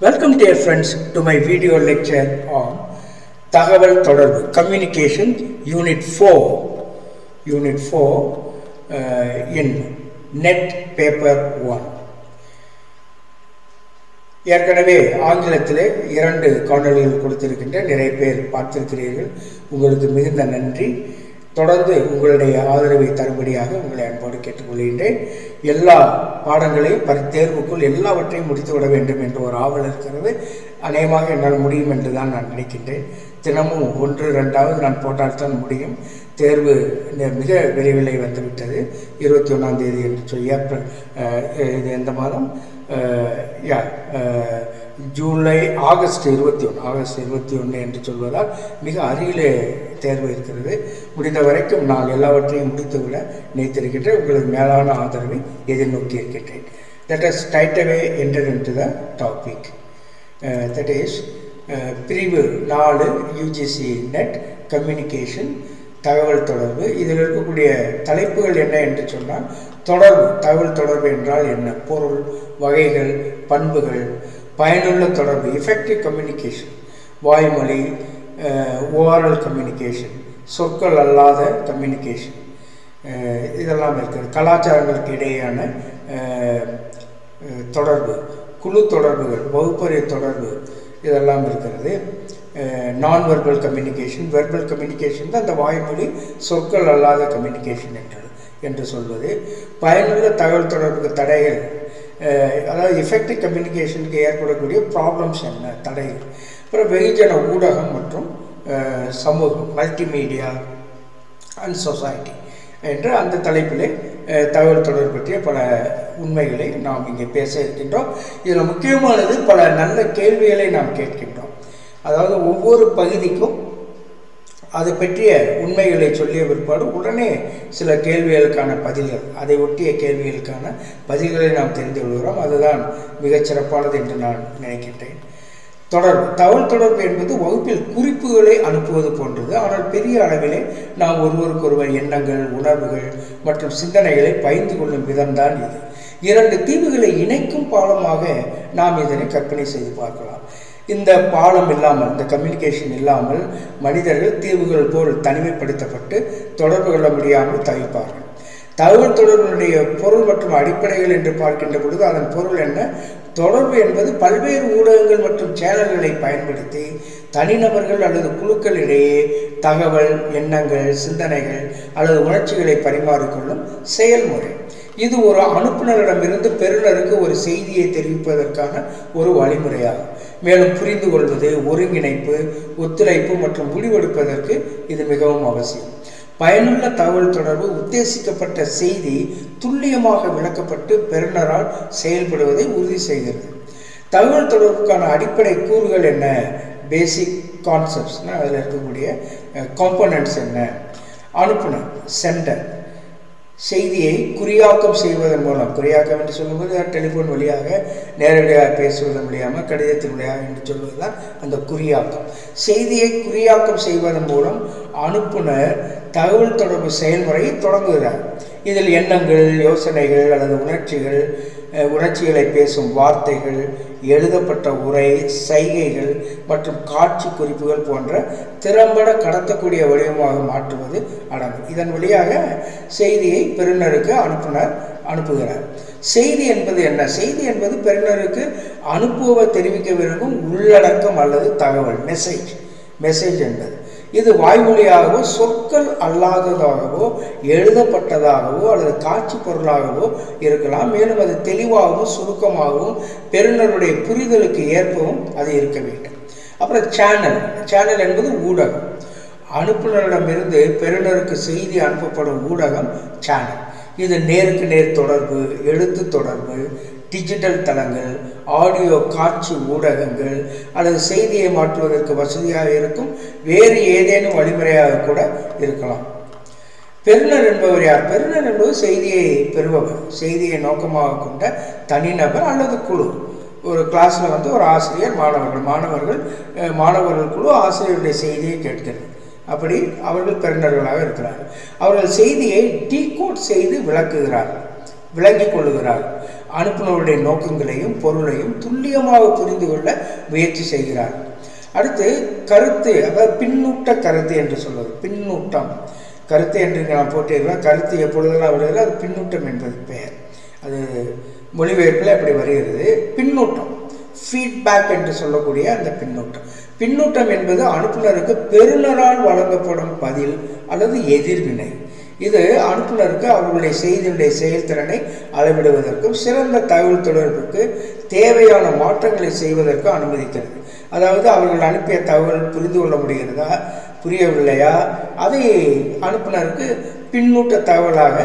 Welcome dear friends to my video lecture on தகவல் தொடர்பு communication unit 4 unit 4 uh, in net paper 1 ஏற்கனவே ஆங்கிலத்திலே இரண்டு காணொளிகள் கொடுத்திருக்கின்ற நிறைய பேர் பார்த்திருக்கிறீர்கள் உங்களுக்கு மிகுந்த நன்றி தொடர்ந்து உங்களுடைய ஆதரவை தரும்படியாக உங்களை அன்போடு கேட்டுக்கொள்கின்றேன். எல்லா பாடங்களையும் பரி தேர்வுக்குள் எல்லாவற்றையும் முடித்துவிட வேண்டும் என்ற ஒரு ஆவல் இருக்கிறது. அநேகமாக என்னால் முடியும் என்று தான் நான் நினைக்கின்றேன். தினமும் ஒன்று ரெண்டாவது நான் போட்டால்தான் முடியும். தேர்வு மிக விரைவில் வந்துவிட்டது. இருபத்தி ஒன்றாம் தேதி என்று சொல்லி ஏப்ரல் இது எந்த மாதம் யா ஜூலை ஆகஸ்ட் இருபத்தி ஒன்று ஆகஸ்ட் இருபத்தி ஒன்று என்று சொல்வதால் மிக அருகிலே தேர்வு இருக்கிறது. முடிந்த வரைக்கும் நான் எல்லாவற்றையும் முடித்துவிட நினைத்திருக்கின்றேன். உங்களுக்கு மேலான ஆதரவை எதிர்நோக்கி இருக்கின்றேன். That is right away enter into the topic that is பிரிவு நாலு யூஜிசி நெட் கம்யூனிகேஷன் தகவல் தொடர்பு. இதில் இருக்கக்கூடிய தலைப்புகள் என்ன என்று சொன்னால் தொடர்பு தகவல் தொடர்பு என்றால் என்ன? பொருள் வகைகள் பண்புகள். பயனுள்ள தொடர்பு எஃபெக்டிவ் கம்யூனிகேஷன் வாய்மொழி ஓரல் கம்யூனிகேஷன் சொற்கள் அல்லாத கம்யூனிகேஷன் இதெல்லாம் இருக்குது கலாச்சாரங்களுக்கு இடையேயான தொடர்பு குழு தொடர்புகள் வகுப்பறை தொடர்பு இதெல்லாம் இருக்கிறது. நான் வெர்பல் கம்யூனிகேஷன் வெர்பல் கம்யூனிகேஷன் தான் அந்த வாய்மொழி சொற்கள் அல்லாத கம்யூனிகேஷன் என்று என்று சொல்வது. பயனுள்ள தகவல் தொடர்புக்கு தடைகள் அதாவது எஃபெக்டிவ் கம்யூனிகேஷனுக்கு ஏற்படக்கூடிய ப்ராப்ளம்ஸ் என்ன? தடைகள். அப்புறம் வெகுஜன ஊடகம் மற்றும் சமூகம் மல்டிமீடியா அண்ட் சொசைட்டி என்ற அந்த தலைப்பிலே தகவல் தொடர்பு பற்றிய பல உண்மைகளை நாம் இங்கே பேச இருக்கின்றோம். இதில் முக்கியமானது பல நல்ல கேள்விகளை நாம் கேட்கின்றோம். அதாவது ஒவ்வொரு பகுதிக்கும் அது பற்றிய உண்மைகளை சொல்லிய பிற்பாடு உடனே சில கேள்விகளுக்கான பதில்கள் அதை ஒட்டிய கேள்விகளுக்கான பதில்களை நாம் தெரிந்து கொள்கிறோம். அதுதான் மிகச் சிறப்பானது என்று நான் நினைக்கின்றேன். தொடர்பு தகவல் தொடர்பு என்பது வகுப்பில் குறிப்புகளை அனுப்புவது போன்றது. ஆனால் பெரிய அளவிலே நாம் ஒருவருக்கொருவர் எண்ணங்கள் உணர்வுகள் மற்றும் சிந்தனைகளை பகிர்ந்து கொள்ளும் விதம்தான் இது. இரண்டு தீவுகளை இணைக்கும் பாலமாக நாம் இதனை கற்பனை செய்து பார்க்கலாம். இந்த பாலம் இல்லாமல் இந்த கம்யூனிகேஷன் இல்லாமல் மனிதர்கள் தீவுகள் போல் தனிமைப்படுத்தப்பட்டு தொடர்பு கொள்ள முடியாமல் தவிப்பார்கள். தகவல் தொடர்பினுடைய பொருள் மற்றும் அடிப்படைகள் என்று பார்க்கின்ற பொழுது அதன் பொருள் என்ன? தொடர்பு என்பது பல்வேறு ஊடகங்கள் மற்றும் சேனல்களை பயன்படுத்தி தனிநபர்கள் அல்லது குழுக்களிடையே தகவல் எண்ணங்கள் சிந்தனைகள் அல்லது உணர்ச்சிகளை பரிமாறிக்கொள்ளும் செயல்முறை. இது ஒரு அனுப்புநரிடமிருந்து பெறுநருக்கு ஒரு செய்தியை தெரிவிப்பதற்கான ஒரு வழிமுறையாகும். மேலும் புரிந்து கொள்வது ஒருங்கிணைப்பு ஒத்துழைப்பு மற்றும் முடிவெடுப்பதற்கு இது மிகவும் அவசியம். பயனுள்ள தகவல் தொடர்பு உத்தேசிக்கப்பட்ட செய்தி துல்லியமாக விளக்கப்பட்டு பெறுநரால் செயல்படுவதை உறுதி செய்கிறது. தகவல் தொடர்புக்கான அடிப்படை கூறுகள் என்ன? பேசிக் கான்செப்ட்ஸ்னால் அதில் இருக்கக்கூடிய காம்பனண்ட்ஸ் என்ன? அனுப்புனர் சென்டர் செய்தியை குறியாக்கம் செய்வதன் மூலம் குறியாக்கம் என்று சொல்லும்போது டெலிஃபோன் வழியாக நேரடியாக பேசுவதன் மூலியமாக கடிதத்தின் வழியாக என்று சொல்வதுதான் அந்த குறியாக்கம். செய்தியை குறியாக்கம் செய்வதன் மூலம் அனுப்புனர் தகவல் தொடர்பு செயல்முறையை தொடங்குகிறார். இதில் எண்ணங்கள் யோசனைகள் அல்லது உணர்ச்சிகள் உணர்ச்சிகளை பேசும் வார்த்தைகள் எழுதப்பட்ட உரை சைகைகள் மற்றும் காட்சி குறிப்புகள் போன்ற திறம்பட கடத்தக்கூடிய வடிவமாக மாற்றுவது அடங்கும். இதன் வழியாக செய்தியை பெறுநருக்கு அனுப்புனர் அனுப்புகிறார். செய்தி என்பது என்ன? செய்தி என்பது பெறுநருக்கு அனுப்புவ தெரிவிக்க விரும்பும் உள்ளடக்கம் அல்லது தகவல் மெசேஜ் மெசேஜ் என்பது. இது வாய்மொழியாகவோ சொற்கள் அல்லாததாகவோ எழுதப்பட்டதாகவோ அல்லது காட்சி பொருளாகவோ இருக்கலாம். மேலும் அது தெளிவாகவும் சுருக்கமாகவும் பெருநருடைய புரிதலுக்கு ஏற்பவும் அது இருக்க வேண்டும். அப்புறம் சேனல் சேனல் என்பது ஊடகம். அனுப்புநரிடமிருந்து பெருநருக்கு செய்தி அனுப்பப்படும் ஊடகம் சேனல் இது நேருக்கு நேர் தொடர்பு எழுத்து தொடர்பு டிஜிட்டல் தளங்கள் ஆடியோ காட்சி ஊடகங்கள் அல்லது செய்தியை மாற்றுவதற்கு வசதியாக இருக்கும் வேறு ஏதேனும் வழிமுறையாக கூட இருக்கலாம். பெருநர் என்பவர் யார்? பெருநர் என்பது செய்தியை பெறுபவர். செய்தியை நோக்கமாக கொண்ட தனிநபர் அல்லது குழு. ஒரு கிளாஸில் வந்து ஒரு ஆசிரியர் மாணவர்கள். மாணவர்கள் மாணவர்கள் குழு ஆசிரியருடைய செய்தியை கேட்கிறது. அப்படி அவர்கள் பெருநர்களாக இருக்கிறார்கள். அவர்கள் செய்தியை டீகோட் செய்து விளக்குகிறார்கள். விளங்கிக் கொள்ளுகிறார்கள். அனுப்புநருடைய நோக்கங்களையும் பொருளையும் துல்லியமாக புரிந்து கொள்ள முயற்சி செய்கிறார். அடுத்து கருத்து அதாவது பின்னூட்ட கருத்து என்று சொல்வது. பின்னூட்டம். கருத்து என்று நான் போட்டிருக்கேன் கருத்து எப்பொழுதெல்லாம் வருகிறது அது பின்னூட்டம் என்பது பெயர். அது மொழிபெயர்ப்பில் அப்படி வருகிறது. பின்னூட்டம். ஃபீட்பேக் என்று சொல்லக்கூடிய அந்த பின்னூட்டம். பின்னூட்டம் என்பது அனுப்புநருக்கு பெறுநரால் வழங்கப்படும் பதில் அல்லது எதிர்வினை. இது அனுப்புநருக்கு அவர்களுடைய செய்தியுடைய செயல்திறனை அளவிடுவதற்கும் சிறந்த தகவல் தொடர்புக்கு தேவையான மாற்றங்களை செய்வதற்கு அனுமதிக்கிறது. அதாவது அவர்கள் அனுப்பிய தகவல் புரிந்து கொள்ள முடிகிறதா புரியவில்லையா அதை அனுப்புநருக்கு பின்னூட்ட தகவலாக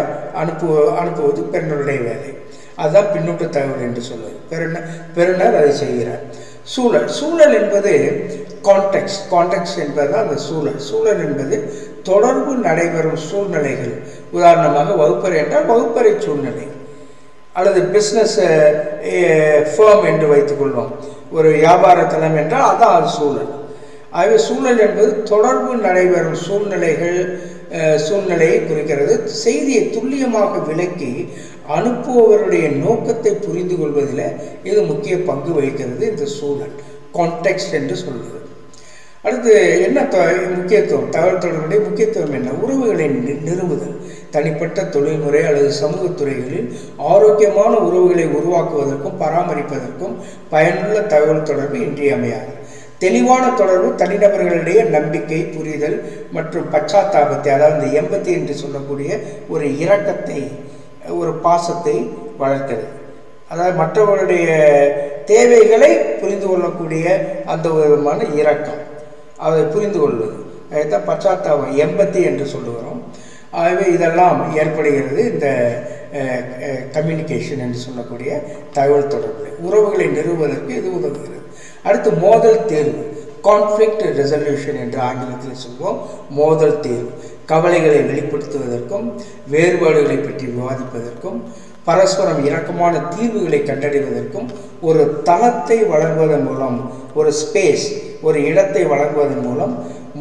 அனுப்பு அனுப்புவது பெருநருடைய வேலை. அதுதான் பின்னூட்ட தகவல் என்று சொல்வது. பெருநர் பெருநர் அதை செய்கிறார். சூழல். சூழல் என்பது கான்டெக்ட் கான்டெக்ட் என்பது அந்த சூழல். சூழல் என்பது தொடர்பு நடைபெறும் சூழ்நிலைகள். உதாரணமாக வகுப்பறை என்றால் வகுப்பறை சூழ்நிலை. அல்லது பிஸ்னஸ் ஃபேம் என்று வைத்துக்கொள்வோம். ஒரு வியாபார தளம் என்றால் அதான் அது சூழல். ஆகவே சூழல் என்பது தொடர்பு நடைபெறும் சூழ்நிலைகள் சூழ்நிலையை குறிக்கிறது. செய்தியை துல்லியமாக விளக்கி அனுப்புபவருடைய நோக்கத்தை புரிந்து கொள்வதில் இது முக்கிய பங்கு வகிக்கிறது இந்த சூழல். கான்டெக்ட் என்று சொல்வது. அடுத்து என்ன முக்கியத்துவம்? தகவல் தொடர்புடைய முக்கியத்துவம் என்ன? உறவுகளை நிறுவுதல். தனிப்பட்ட தொழில்முறை அல்லது சமூக துறைகளில் ஆரோக்கியமான உறவுகளை உருவாக்குவதற்கும் பராமரிப்பதற்கும் பயனுள்ள தகவல் தொடர்பு இன்றியமையாது. தெளிவான தொடர்பு தனிநபர்களிடையே நம்பிக்கை புரிதல் மற்றும் பச்சாத்தாபத்தை அதாவது எண்பத்தி எம்பத்தி என்று சொல்லக்கூடிய ஒரு இரக்கத்தை ஒரு பாசத்தை வளர்க்கிறது அதாவது மற்றவர்களுடைய தேவைகளை புரிந்து கொள்ளக்கூடிய அந்த விதமான இரக்கம். அதை புரிந்து கொள்வது. அதைத்தான் பச்சாத்தாபம் எம்பத்தி என்று சொல்லுகிறோம். ஆகவே இதெல்லாம் ஏற்படுகிறது இந்த கம்யூனிகேஷன் என்று சொல்லக்கூடிய தகவல் தொடர்பு உறவுகளை நிறுவுவதற்கு இது உதவுகிறது. அடுத்து மோதல் தேர்வு. கான்ஃப்ளிக்ட் ரெசல்யூஷன் என்று ஆங்கிலத்தில் சொல்வோம். மோதல் தேர்வு. கவலைகளை வெளிப்படுத்துவதற்கும் வேறுபாடுகளை பற்றி விவாதிப்பதற்கும் பரஸ்பரம் இறக்கமான தீர்வுகளை கண்டறிவதற்கும் ஒரு தளத்தை வழங்குவதன் மூலம் ஒரு ஸ்பேஸ் ஒரு இடத்தை வழங்குவதன் மூலம்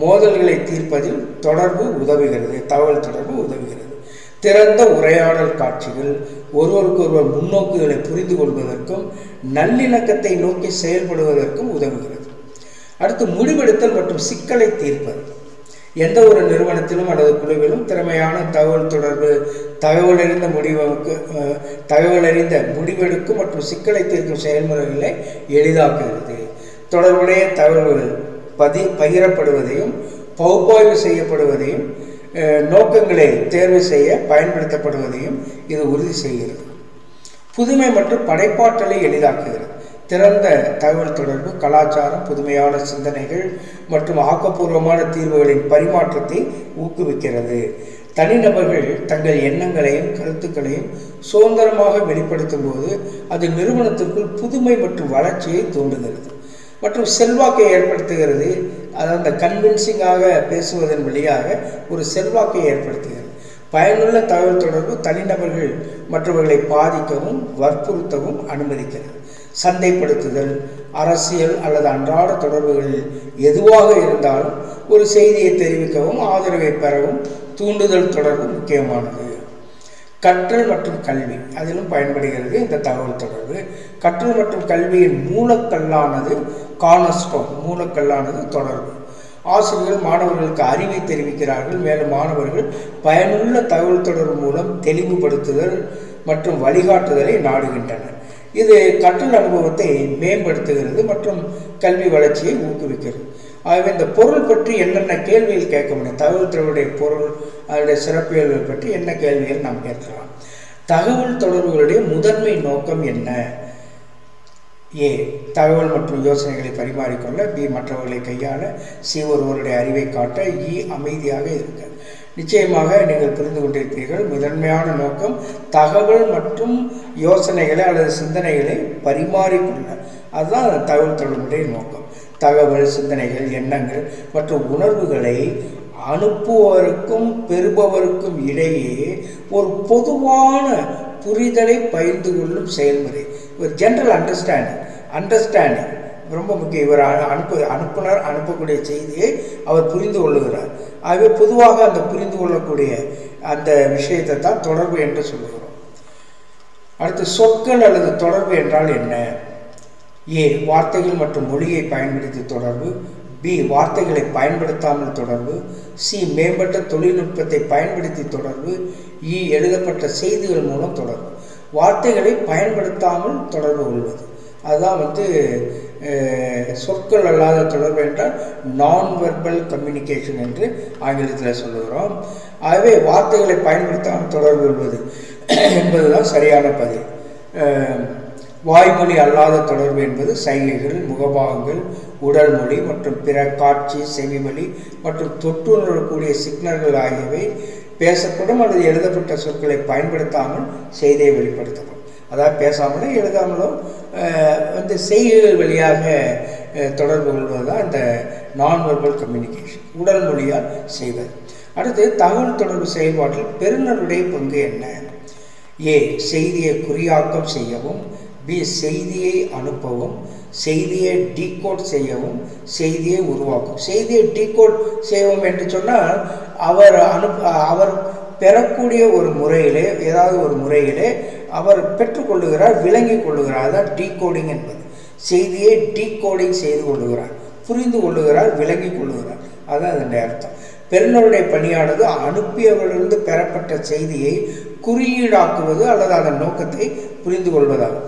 மோதல்களை தீர்ப்பதில் தொடர்பு உதவுகிறது தகவல் தொடர்பு உதவுகிறது. திறந்த உரையாடல் காட்சிகள் ஒருவருக்கொருவர் முன்னோக்குகளை புரிந்து கொள்வதற்கும் நல்லிணக்கத்தை நோக்கி செயல்படுவதற்கும் உதவுகிறது. அடுத்து முடிவெடுத்தல் மற்றும் சிக்கலை தீர்ப்பது. எந்த ஒரு நிறுவனத்திலும் அல்லது குழுவிலும் திறமையான தகவல் தொடர்பு தகவலறிந்த முடிவுக்கு தகவலறிந்த முடிவெடுக்கும் மற்றும் சிக்கலை தீர்க்கும் செயல்முறைகளை எளிதாக்குகிறது. தொடர்புடைய தகவல்கள் பதி பகிரப்படுவதையும் பகுப்பாய்வு செய்யப்படுவதையும் நோக்கங்களை தேர்வு செய்ய பயன்படுத்தப்படுவதையும் இது உறுதி செய்கிறது. புதுமை மற்றும் படைப்பாற்றலை எளிதாக்குகிறது. திறந்த தகவல் தொடர்பு கலாச்சாரம் புதுமையான சிந்தனைகள் மற்றும் ஆக்கப்பூர்வமான தீர்வுகளின் பரிமாற்றத்தை ஊக்குவிக்கிறது. தனிநபர்கள் தங்கள் எண்ணங்களையும் கருத்துக்களையும் சுதந்திரமாக வெளிப்படுத்தும் போது அது நிறுவனத்திற்குள் புதுமை மற்றும் வளர்ச்சியை தூண்டுகிறது மற்றும் செல்வாக்கை ஏற்படுத்துகிறது. அதாவது அந்த கன்வின்சிங்காக பேசுவதன் வழியாக ஒரு செல்வாக்கை ஏற்படுத்துகிறது. பயனுள்ள தகவல் தொடர்பு தனிநபர்கள் மற்றவர்களை பாதிக்கவும் வற்புறுத்தவும் அனுமதிக்கிறது. சந்தைப்படுத்துதல் அரசியல் அல்லது அன்றாட தொடர்புகளில் எதுவாக இருந்தாலும் ஒரு செய்தியை தெரிவிக்கவும் ஆதரவை பெறவும் தூண்டுதல் தொடர்பு முக்கியமானது. கற்றல் மற்றும் கல்வி அதிலும் பயன்படுகிறது இந்த தகவல் தொடர்பு. கற்றல் மற்றும் கல்வியின் மூலக்கல்லானது கானஸ்டோன் மூலக்கல்லானது தொடர்பு. ஆசிரியர்கள் மாணவர்களுக்கு அறிவை தெரிவிக்கிறார்கள். மேலும் மாணவர்கள் பயனுள்ள தகவல் தொடர்பு மூலம் தெளிவுபடுத்துதல் மற்றும் வழிகாட்டுதலை நாடுகின்றனர். இது கற்றல் அனுபவத்தை மேம்படுத்துகிறது மற்றும் கல்வி வளர்ச்சியை ஊக்குவிக்கிறது. ஆகவே இந்த பொருள் பற்றி என்னென்ன கேள்விகள் கேட்க முடியும்? தகவல் தொடர்புடைய பொருள் அதனுடைய சிறப்பியல்கள் பற்றி என்ன கேள்விகள் நாம் கேட்கலாம்? தகவல் தொடர்புகளுடைய முதன்மை நோக்கம் என்ன? ஏ தகவல் மற்றும் யோசனைகளை பரிமாறிக்கொள்ள பி மற்றவர்களை கையாள சி ஒருவருடைய அறிவை காட்ட இ அமைதியாக இருக்க. நிச்சயமாக நீங்கள் புரிந்து கொண்டிருப்பீர்கள் முதன்மையான நோக்கம் தகவல் மற்றும் யோசனைகளை அல்லது சிந்தனைகளை பரிமாறிக்கொள்ள. அதுதான் தகவல் தொடர்புடைய நோக்கம். தகவல் சிந்தனைகள் எண்ணங்கள் மற்றும் உணர்வுகளை அனுப்புவருக்கும் பெறுபவருக்கும் இடையே ஒரு பொதுவான புரிதலை பகிர்ந்து கொள்ளும் செயல்முறை. ஒரு ஜென்ரல் அண்டர்ஸ்டாண்டிங் அண்டர்ஸ்டாண்டிங் ரொம்ப முக்கியம். இவர் அனுப்பு அனுப்புனர் அனுப்பக்கூடிய செய்தியை அவர் புரிந்து கொள்ளுகிறார். ஆகவே பொதுவாக அந்த புரிந்து கொள்ளக்கூடிய அந்த விஷயத்தை தான் தொடர்பு என்று சொல்லுகிறோம். அடுத்து சொற்கள் அல்லது தொடர்பு என்றால் என்ன? ஏ வார்த்தைகள் மற்றும் மொழியை பயன்படுத்தி தொடர்பு. பி வார்த்தைகளை பயன்படுத்தாமல் தொடர்பு. சி மேம்பட்ட தொழில்நுட்பத்தை பயன்படுத்தி தொடர்பு. இ எழுதப்பட்ட செய்திகள் மூலம் தொடர்பு. வார்த்தைகளை பயன்படுத்தாமல் தொடர்பு கொள்வது. அதுதான் வந்து சொற்கள் அல்லாத தொடர்பு என்றால் நான் வெர்பல் கம்யூனிகேஷன் என்று ஆங்கிலத்தில் சொல்லுகிறோம். ஆகவே வார்த்தைகளை பயன்படுத்தாமல் தொடர்பு கொள்வது என்பதுதான் சரியான பதில். வாய்மொழி அல்லாத தொடர்பு என்பது சைகைகள் முகபாகங்கள் உடல் மொழி மற்றும் பிற காட்சி செவிமொழி மற்றும் தொற்றுணரக்கூடிய சிக்னல்கள் ஆகியவை பேசப்படும் அல்லது எழுதப்பட்ட சொற்களை பயன்படுத்தாமல் செய்தியை வெளிப்படுத்தப்படும். அதாவது பேசாமலோ எழுதாமலோ வந்து செய்திகள் வழியாக தொடர்பு கொள்வது தான் இந்த நான் வெர்பல் கம்யூனிகேஷன் உடல் மொழியால் செய்வது. அடுத்து தகவல் தொடர்பு செயல்பாட்டில் பெருநருடைய பங்கு என்ன? ஏ செய்தியை குறியாக்கம் செய்யவும் பி செய்தியை அனுப்பவும் செய்தியை டீகோட் செய்யவும் செய்தியை உருவாக்கும். செய்தியை டீகோட் செய்யவும் என்று சொன்னால் அவர் அனுப்ப அவர் பெறக்கூடிய ஒரு முறையிலே ஏதாவது ஒரு முறையிலே அவர் பெற்றுக்கொள்ளுகிறார் விளங்கி கொள்ளுகிறார். அதான் டீகோடிங் என்பது. செய்தியை டீகோடிங் செய்து கொள்ளுகிறார். புரிந்து கொள்ளுகிறார் விளங்கி கொள்ளுகிறார். அதுதான் அதனுடைய அர்த்தம். பெருநருடைய பணியானது அனுப்பியவரிலிருந்து பெறப்பட்ட செய்தியை குறியீடாக்குவது அல்லது அதன் நோக்கத்தை புரிந்து கொள்வதாகும்.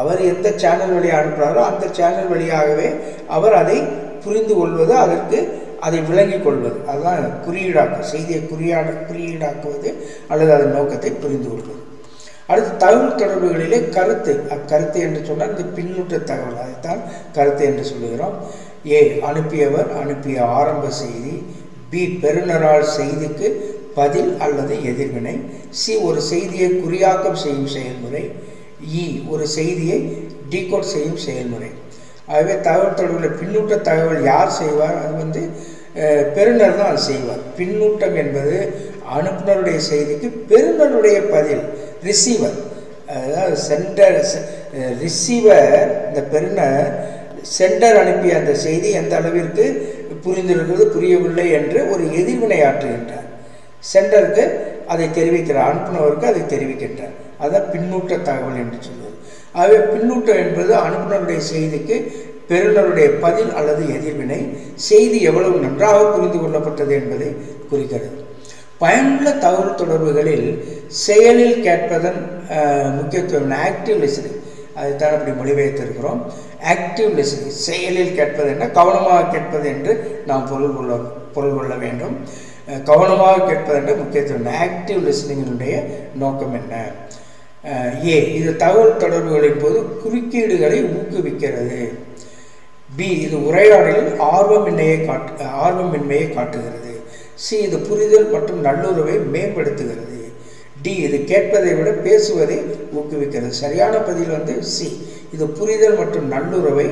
அவர் எந்த சேனல் வழியாக அனுப்புகிறாரோ அந்த சேனல் வழியாகவே அவர் அதை புரிந்து கொள்வது அதற்கு அதை விளங்கிக் கொள்வது. அதுதான் குறியீடாக்கு செய்தியை குறியாட குறியீடாக்குவது அல்லது அதன் நோக்கத்தை புரிந்து கொள்வது. அடுத்து தகவல் தொடர்புகளிலே கருத்து. அக்கருத்து என்று சொன்னால் இந்த பின்னூட்ட தகவல். அதைத்தான் கருத்து என்று சொல்லுகிறோம். ஏ அனுப்பியவர் அனுப்பிய ஆரம்ப செய்தி. பி பெறுநரால் செய்திக்கு பதில் அல்லது எதிர்வினை. சி ஒரு செய்தியை குறியாக்கம் செய்யும் செயல்முறை. இ ஒரு செய்தியை டீகோட் செய்யும் செயல்முறை. ஆகவே தகவல் தொடர்பில் பின்னூட்ட தகவல் யார் செய்வார்? அது வந்து பெறுநர் தான் அதை செய்வார். பின்னூட்டம் என்பது அனுப்புனருடைய செய்திக்கு பெறுநருடைய பதில் ரிசீவர் அதாவது சென்டர் ரிசீவர் இந்த பெறுநர் சென்டர் அனுப்பிய அந்த செய்தி எந்த அளவிற்கு புரிந்திருக்கிறது புரியவில்லை என்று ஒரு எதிர்வினை ஆற்றுகின்றார். சென்டருக்கு அதை தெரிவிக்கிறார் அனுப்புனவருக்கு அதை தெரிவிக்கின்றார். அதான் பின்னூட்ட தகவல் என்று சொல்வது. ஆகவே பின்னூட்டம் என்பது அனுப்புனருடைய செய்திக்கு பெறுநருடைய பதில் அல்லது எதிர்வினை செய்தி எவ்வளவு நன்றாக புரிந்து கொள்ளப்பட்டது என்பதை குறிக்கிறது. பயனுள்ள தகவல் தொடர்புகளில் செயலில் கேட்பதன் முக்கியத்துவம் ஆக்டிவ் லிசனிங் அதைத்தான் அப்படி மொழிபெயர்த்திருக்கிறோம். ஆக்டிவ் லிசனிங் செயலில் கேட்பது என்ன? கவனமாக கேட்பது என்று நாம் பொருள் கொள்ள பொருள் கொள்ள வேண்டும். கவனமாக கேட்பது என்ற முக்கியத்துவம் ஆக்டிவ் லிசனிங்கினுடைய நோக்கம் என்ன? ஏ இது தகவல் தொடர்புகளின் போது குறுக்கீடுகளை ஊக்குவிக்கிறது. பி இது உரையாடலில் ஆர்வமின்மையை காட்டு ஆர்வமின்மையை காட்டுகிறது. சி இது புரிதல் மற்றும் நல்லுறவை மேம்படுத்துகிறது. டி இது கேட்பதை விட பேசுவதை ஊக்குவிக்கிறது. சரியான பதில் வந்து சி இது புரிதல் மற்றும் நல்லுறவை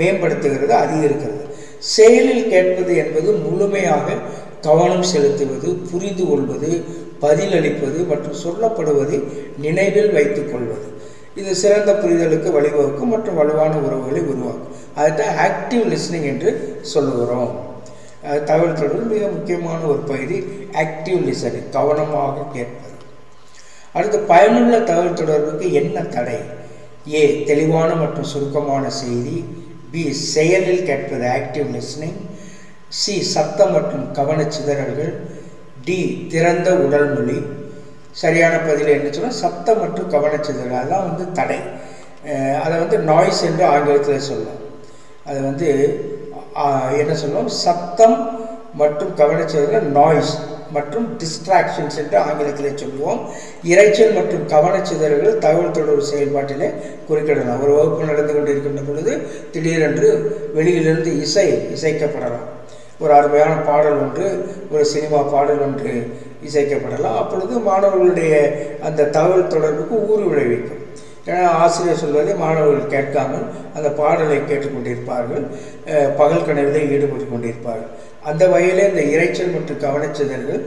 மேம்படுத்துகிறது அதிகரிக்கிறது. செயலில் கேட்பது என்பது முழுமையாக கவனம் செலுத்துவது புரிந்து கொள்வது பதிலளிப்பது மற்றும் சொல்லப்படுவதை நினைவில் வைத்துக் கொள்வது. இது சிறந்த புரிதலுக்கு வழிவகுக்கும் மற்றும் வலுவான உறவுகளை உருவாக்கும். அதுதான் ஆக்டிவ் லிஸ்னிங் என்று சொல்லுகிறோம். தகவல் தொடர்பு மிக முக்கியமான ஒரு பகுதி ஆக்டிவ் லிசனிங் கவனமாக கேட்பது. அடுத்து பயனுள்ள தகவல் தொடர்புக்கு என்ன தடை? ஏ தெளிவான மற்றும் சுருக்கமான செய்தி. பி செயலில் கேட்பது ஆக்டிவ் லிஸ்னிங் சி சத்தம் மற்றும் கவனச்சிதறல்கள். டி திறந்த உடல் மொழி. சரியான பதில் என்ன சொன்னால் சத்தம் மற்றும் கவனச்சிதறல். அதெல்லாம் வந்து தடை. அதை வந்து நாய்ஸ் என்று ஆங்கிலத்தில் சொல்லலாம் அது வந்து என்ன சொல்லுவோம்? சத்தம் மற்றும் கவனச்சிதறல் நாய்ஸ் மற்றும் டிஸ்ட்ராக்ஷன்ஸ் என்று ஆங்கிலத்தில் சொல்லுவோம். இறைச்சல் மற்றும் கவனச்சிதறல்கள் தகவல் தொடர்பு செயல்பாட்டிலே குறிக்கிடலாம். ஒரு வகுப்பு நடந்து கொண்டிருக்கின்ற பொழுது திடீரென்று வெளியிலிருந்து இசை இசைக்கப்படலாம். ஒரு அருமையான பாடல் ஒன்று ஒரு சினிமா பாடல் ஒன்று இசைக்கப்படலாம். அப்பொழுது மாணவர்களுடைய அந்த தகவல் தொடர்புக்கு ஊறு விளைவிக்கும். ஏன்னா ஆசிரியர் சொல்வதை மாணவர்கள் கேட்காமல் அந்த பாடலை கேட்டுக்கொண்டிருப்பார்கள். பகல் கனவிலே ஈடுபட்டு கொண்டிருப்பார்கள். அந்த வகையிலே இந்த இரைச்சல் மற்றும் கவனச்சிதறல்கள்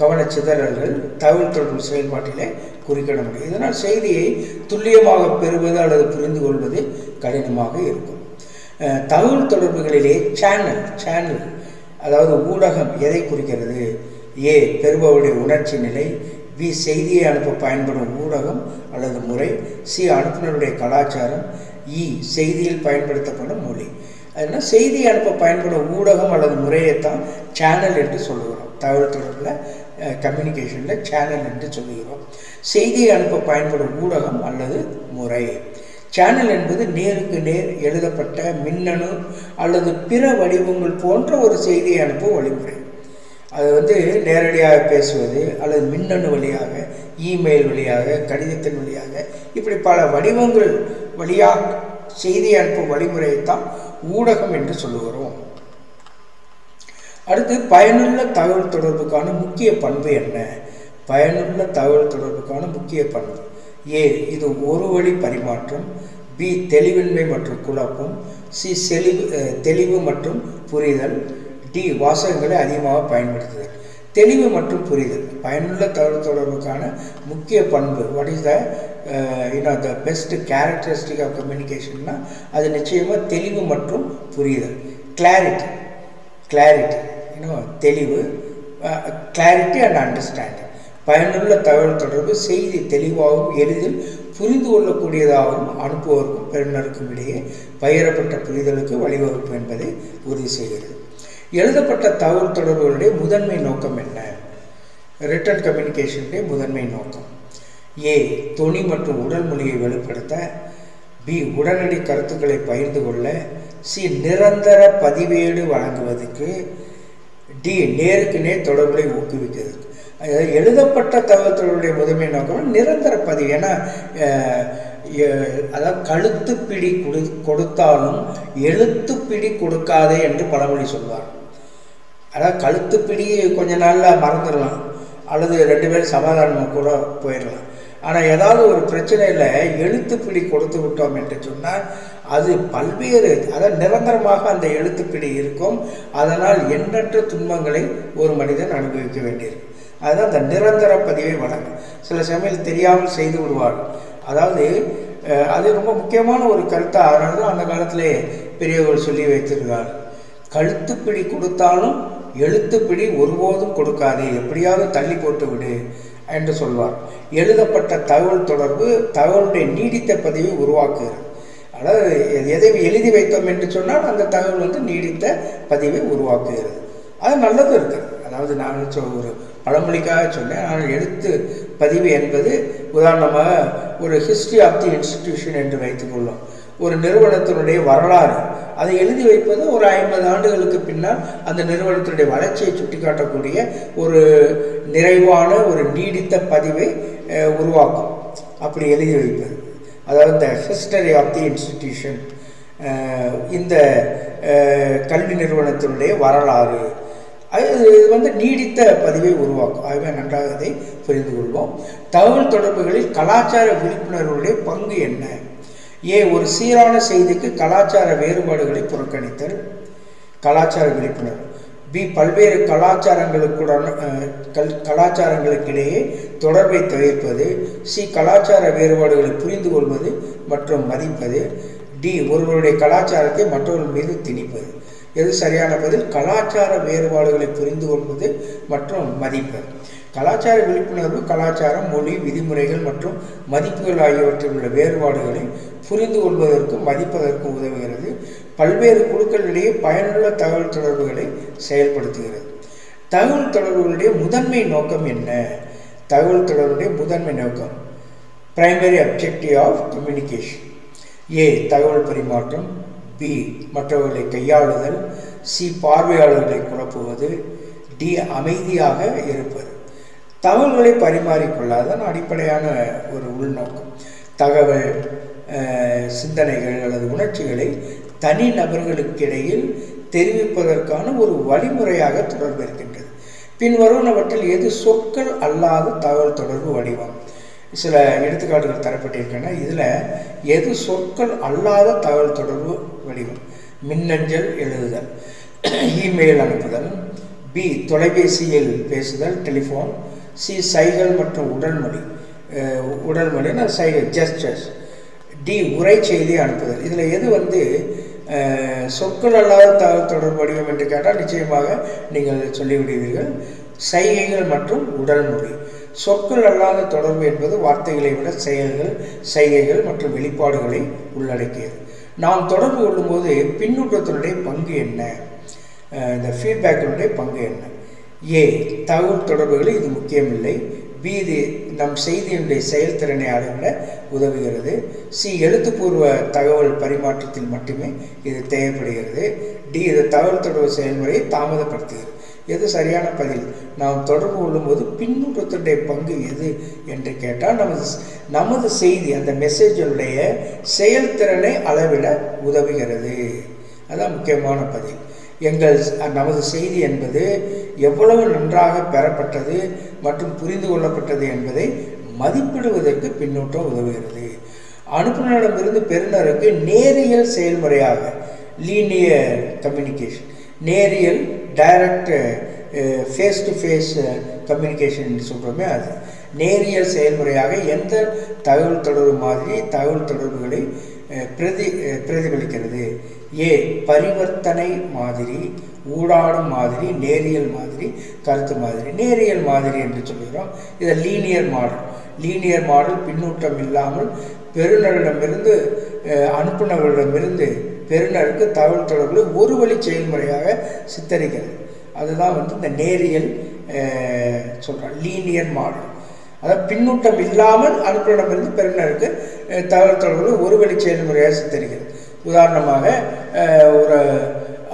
கவனச்சிதறல்கள் தகவல் தொடர்பு செயல்பாட்டிலே குறிக்கிட முடியும் இதனால் செய்தியை துல்லியமாக பெறுவது அல்லது புரிந்து கொள்வது கடினமாக இருக்கும். தகவல் தொடர்புகளிலே சேனல் சேனல் அதாவது ஊடகம் எதை குறிக்கிறது? ஏ பெறுபவருடைய உணர்ச்சி நிலை பி செய்தியை அனுப்ப பயன்படும் ஊடகம் அல்லது முறை சி அனுப்புநருடைய கலாச்சாரம் இ செய்தியில் பயன்படுத்தப்படும் மொழி. அதனால் செய்தி அனுப்ப பயன்படும் ஊடகம் அல்லது முறையைத்தான் சேனல் என்று சொல்லுகிறோம். தகவல் தொடர்பில் கம்யூனிகேஷனில் சேனல் என்று சொல்லுகிறோம். செய்தியை அனுப்ப பயன்படும் ஊடகம் அல்லது முறை. சேனல் என்பது நேருக்கு நேர் எழுதப்பட்ட மின்னணு அல்லது பிற வடிவங்கள் போன்ற ஒரு செய்தியை அனுப்பும் வழிமுறை. அது வந்து நேரடியாக பேசுவது அல்லது மின்னணு வழியாக இமெயில் வழியாக கடிதத்தின் வழியாக இப்படி பல வடிவங்கள் வழியாக செய்தி அனுப்பும் வழிமுறையைத்தான் ஊடகம் என்று சொல்லுகிறோம். அடுத்து பயனுள்ள தகவல் தொடர்புக்கான முக்கிய பண்பு என்ன? பயனுள்ள தகவல் தொடர்புக்கான முக்கிய பண்பு. ஏ இது ஒரு வழி பரிமாற்றம். பி தெளிவின்மை மற்றும் குழப்பம். சி செழிவு தெளிவு மற்றும் புரிதல். டி வாசகங்களை அதிகமாக பயன்படுத்துதல். தெளிவு மற்றும் புரிதல். பயனுள்ள தகவல் தொடர்புக்கான முக்கிய பண்பு. What is the you know the best characteristic of கம்யூனிகேஷன்னா அது நிச்சயமாக தெளிவு மற்றும் புரிதல். கிளாரிட்டி கிளாரிட்டி யூனோ தெளிவு கிளாரிட்டி அண்ட் அண்டர்ஸ்டாண்டிங் பயனுள்ள தகவல் தொடர்பு செய்தி தெளிவாகவும் எளிதில் புரிந்து கொள்ளக்கூடியதாகவும் அனுப்புவோருக்கும் பெறுநருக்கும் இடையே பகிரப்பட்ட புரிதலுக்கு வழிவகுப்பு என்பதை உறுதி செய்கிறது. எழுதப்பட்ட தகவல் தொடர்புகளுடைய முதன்மை நோக்கம் என்ன? ரிட்டன் கம்யூனிகேஷனுடைய முதன்மை நோக்கம். ஏ தொனி மற்றும் உடல் மொழியை வெளிப்படுத்த. பி உடனடி கருத்துக்களை பகிர்ந்து கொள்ள. சி நிரந்தர பதிவேடு வழங்குவதற்கு. டி நேருக்கு நேர் தொடர்புகளை ஊக்குவிக்கிறதுக்கு. அதாவது எழுதப்பட்ட தகவல் தொடர்புடைய முதன்மை நோக்கம் நிரந்தர பதிவு. ஏன்னா அதாவது கழுத்து பிடி கொடு கொடுத்தாலும் எழுத்து பிடி கொடுக்காதே என்று பழமொழி சொல்வார். அதாவது கழுத்து பிடி கொஞ்ச நாளில் மறந்துடலாம். அல்லது ரெண்டு பேரும் சமாதானமாக கூட போயிடலாம். ஆனால் ஏதாவது ஒரு பிரச்சனையில் எழுத்துப்பிடி கொடுத்து விட்டோம் என்று சொன்னால் அது பல்வேறு அதாவது நிரந்தரமாக அந்த எழுத்துப்பிடி இருக்கும். அதனால் எண்ணற்ற துன்பங்களை ஒரு மனிதன் அனுபவிக்க வேண்டியிருக்கும் அதுதான் அந்த நிரந்தர பதிவை வழங்கும். சில சமயம் தெரியாமல் செய்து விடுவார்கள். அதாவது அது ரொம்ப முக்கியமான ஒரு கருத்தாக அதனால தான் அந்த காலத்திலே பெரியவர்கள் சொல்லி வைத்திருந்தார் கழுத்துப்பிடி கொடுத்தாலும் எழுத்துப்பிடி ஒருபோதும் கொடுக்காதே எப்படியாவது தள்ளி போட்டு விடு என்று சொல்வார். எழுதப்பட்ட தகவல் தொடர்பு தகவலுடைய நீடித்த பதிவை உருவாக்குகிறது. அதாவது எதை எழுதி வைத்தோம் என்று சொன்னால் அந்த தகவல் வந்து நீடித்த பதிவை உருவாக்குகிறது. அது நல்லதும் இருக்குது. அதாவது நான் ஒரு பழமொழிக்காக சொன்னேன் ஆனால் எழுத்து பதிவு என்பது உதாரணமாக ஒரு ஹிஸ்ட்ரி ஆஃப் தி இன்ஸ்டிடியூஷன் என்று வைத்துக்கொள்ளும் ஒரு நிறுவனத்தினுடைய வரலாறு. அதை எழுதி வைப்பது ஒரு ஐம்பது ஆண்டுகளுக்கு பின்னால் அந்த நிறுவனத்தினுடைய வளர்ச்சியை சுட்டிக்காட்டக்கூடிய ஒரு நிறைவான ஒரு நீடித்த பதிவை உருவாக்கும். அப்படி எழுதி வைப்பது. அதாவது இந்த ஹிஸ்டரி ஆஃப் தி இன்ஸ்டிடியூஷன் இந்த கல்வி நிறுவனத்தினுடைய வரலாறு. அது இது வந்து நீடித்த பதிவை உருவாக்கும். ஆகவே நன்றாக அதை புரிந்து கொள்வோம். தகவல் தொடர்புகளில் கலாச்சார விழிப்புணர்வுடைய பங்கு என்ன? ஏ ஒரு சீரான செய்திக்கு கலாச்சார வேறுபாடுகளை புறக்கணித்தல் கலாச்சார விழிப்புணர்வு. பி பல்வேறு கலாச்சாரங்களுக்குடன் கல் கலாச்சாரங்களுக்கிடையே தொடர்பை தவிர்ப்பது சி கலாச்சார வேறுபாடுகளை புரிந்து கொள்வது மற்றும் மதிப்பது டி ஒருவருடைய கலாச்சாரத்தை மற்றவர்கள் மீது திணிப்பது. எது சரியான பதில்? கலாச்சார வேறுபாடுகளை புரிந்து கொள்வது மற்றும் மதிப்பது. கலாச்சார விழிப்புணர்வு கலாச்சாரம் மொழி விதிமுறைகள் மற்றும் மதிப்புகள் ஆகியவற்றில் உள்ள வேறுபாடுகளை புரிந்து கொள்வதற்கும் மதிப்பதற்கும் உதவுகிறது. பல்வேறு குழுக்களிடையே பயனுள்ள தகவல் தொடர்புகளை செயல்படுத்துகிறது. தகவல் தொடர்புகளுடைய முதன்மை நோக்கம் என்ன? தகவல் தொடர்புடைய முதன்மை நோக்கம். Primary objective of communication A தகவல் பரிமாற்றம். பி மற்றவர்களை கையாளுதல். சி பார்வையாளர்களை குழப்புவது. டி அமைதியாக இருப்பது. தகவல்களை பரிமாறிக்கொள்ளாதான் அடிப்படையான ஒரு உள்நோக்கம். தகவல் சிந்தனைகள் அல்லது உணர்ச்சிகளை தனி நபர்களுக்கிடையில் தெரிவிப்பதற்கான ஒரு வழிமுறையாக தொடர்பு இருக்கின்றது. பின்வருவனவற்றில் எது சொற்கள் அல்லாத தகவல் தொடர்பு வடிவம்? சில எடுத்துக்காட்டுகள் தரப்பட்டிருக்கின்றன. இதில் எது சொற்கள் அல்லாத தகவல் தொடர்பு வடிவம்? மின்னஞ்சல் எழுதுதல் இமெயில் அனுப்புதல் பி தொலைபேசியில் பேசுதல் டெலிஃபோன் சி சைகள் மற்றும் உடல்மொழி உடல்மொழினா சைகள் ஜெஸ்டர்ஸ் டி உரை செய்தி அனுப்புதல். இதில் எது வந்து சொற்கள் அல்லாத தகவல் தொடர்பு வடிவம் என்று கேட்டால் நிச்சயமாக நீங்கள் சொல்லிவிடுவீர்கள். சைகைகள் மற்றும் உடல் மொழி சொற்கள் அல்லாத தொடர்பு என்பது வார்த்தைகளை விட செயல்கள் சைகைகள் மற்றும் வெளிப்பாடுகளை உள்ளடக்கியது. நாம் தொடர்பு கொள்ளும்போது பின்னூட்டத்தினுடைய பங்கு என்ன? இந்த ஃபீட்பேக்கினுடைய பங்கு என்ன? ஏ தகவல் தொடர்புகளில் இது முக்கியமில்லை. பி இது நம் செய்தியினுடைய செயல்திறனை அளவிட உதவுகிறது. சி எழுத்துப்பூர்வ தகவல் பரிமாற்றத்தில் மட்டுமே இது தேவைப்படுகிறது. டி இது தகவல் தொடர்பு செயல்முறையை தாமதப்படுத்துகிறது. எது சரியான பதில்? நாம் தொடர்பு கொள்ளும்போது பின்னூட்டத்துடைய பங்கு எது என்று கேட்டால் நமது நமது செய்தி அந்த மெசேஜினுடைய செயல்திறனை அளவிட உதவுகிறது. அதான் முக்கியமான பதில். எங்கள் நமது செய்தி என்பது எவ்வளவு நன்றாக பெறப்பட்டது மற்றும் புரிந்து கொள்ளப்பட்டது என்பதை மதிப்பிடுவதற்கு பின்னூட்டம் உதவுகிறது. அனுப்புநரிடமிருந்து பெறுநருக்கு நேரியல் செயல்முறையாக லீனியர் கம்யூனிகேஷன் நேரியல் direct face to face communication சொல்கிறோமே அது. நேரியல் செயல்முறையாக எந்த தகவல் தொடர்பு மாதிரி தகவல் தொடர்புகளை பிரதி பிரதிபலிக்கிறது. ஏ பரிவர்த்தனை மாதிரி ஊடாடும் மாதிரி நேரியல் மாதிரி கருத்து மாதிரி. நேரியல் மாதிரி என்று சொல்கிறோம் இதை லீனியர் மாடல். லீனியர் மாடல் பின்னூட்டம் இல்லாமல் பெறுநரிடமிருந்து அனுப்புநர்களிடமிருந்து பெறுநருக்கு தகவல் தொடர்புகளை ஒரு வழி செயல்முறையாக சித்தரிக்கிறது. அதுதான் வந்து இந்த நேரியல் சொல்கிறோம் லீனியர் மாடல். அதாவது பின்னூட்டம் இல்லாமல் அனுப்புநரிடமிருந்து பெறுநருக்கு தகவல் தொடர்புகளை ஒரு வழி செயல்முறையாக சித்தரிக்கிறது. உதாரணமாக ஒரு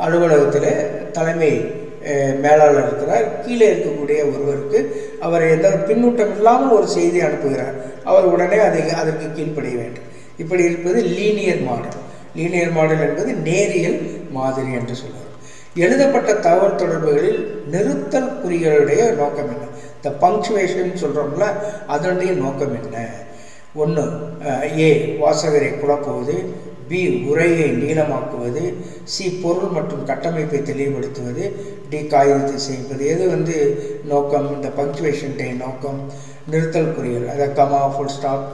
அலுவலகத்தில் தலைமை மேலாளர் இருக்கிறார். கீழே இருக்கக்கூடிய ஒருவருக்கு அவர் எந்த பின்னூட்டம் இல்லாமல் ஒரு செய்தி அனுப்புகிறார். அவர் உடனே அதை அதற்கு கீழ்ப்படிய வேண்டும். இப்படி இருப்பது லீனியர் மாடல். லீனியர் மாடல் என்பது நேரியல் மாதிரி என்று சொல்வார். எழுதப்பட்ட தகவல் தொடர்புகளில் நிறுத்தல் குறிகளுடைய நோக்கம் என்ன? இந்த பங்க்சுவேஷன் சொல்கிறோம்ல அதனுடைய நோக்கம் என்ன? ஒன்று ஏ வாசகரை குழப்புவது பி உரையை நீளமாக்குவது சி பொருள் மற்றும் கட்டமைப்பை தெளிவுபடுத்துவது டி காகிதத்தை செய்வது எது வந்து நோக்கம்? இந்த பங்க்சுவேஷனுடைய நோக்கம். நிறுத்தல் குறிகள் அதை கமா ஃபுல் ஸ்டாப்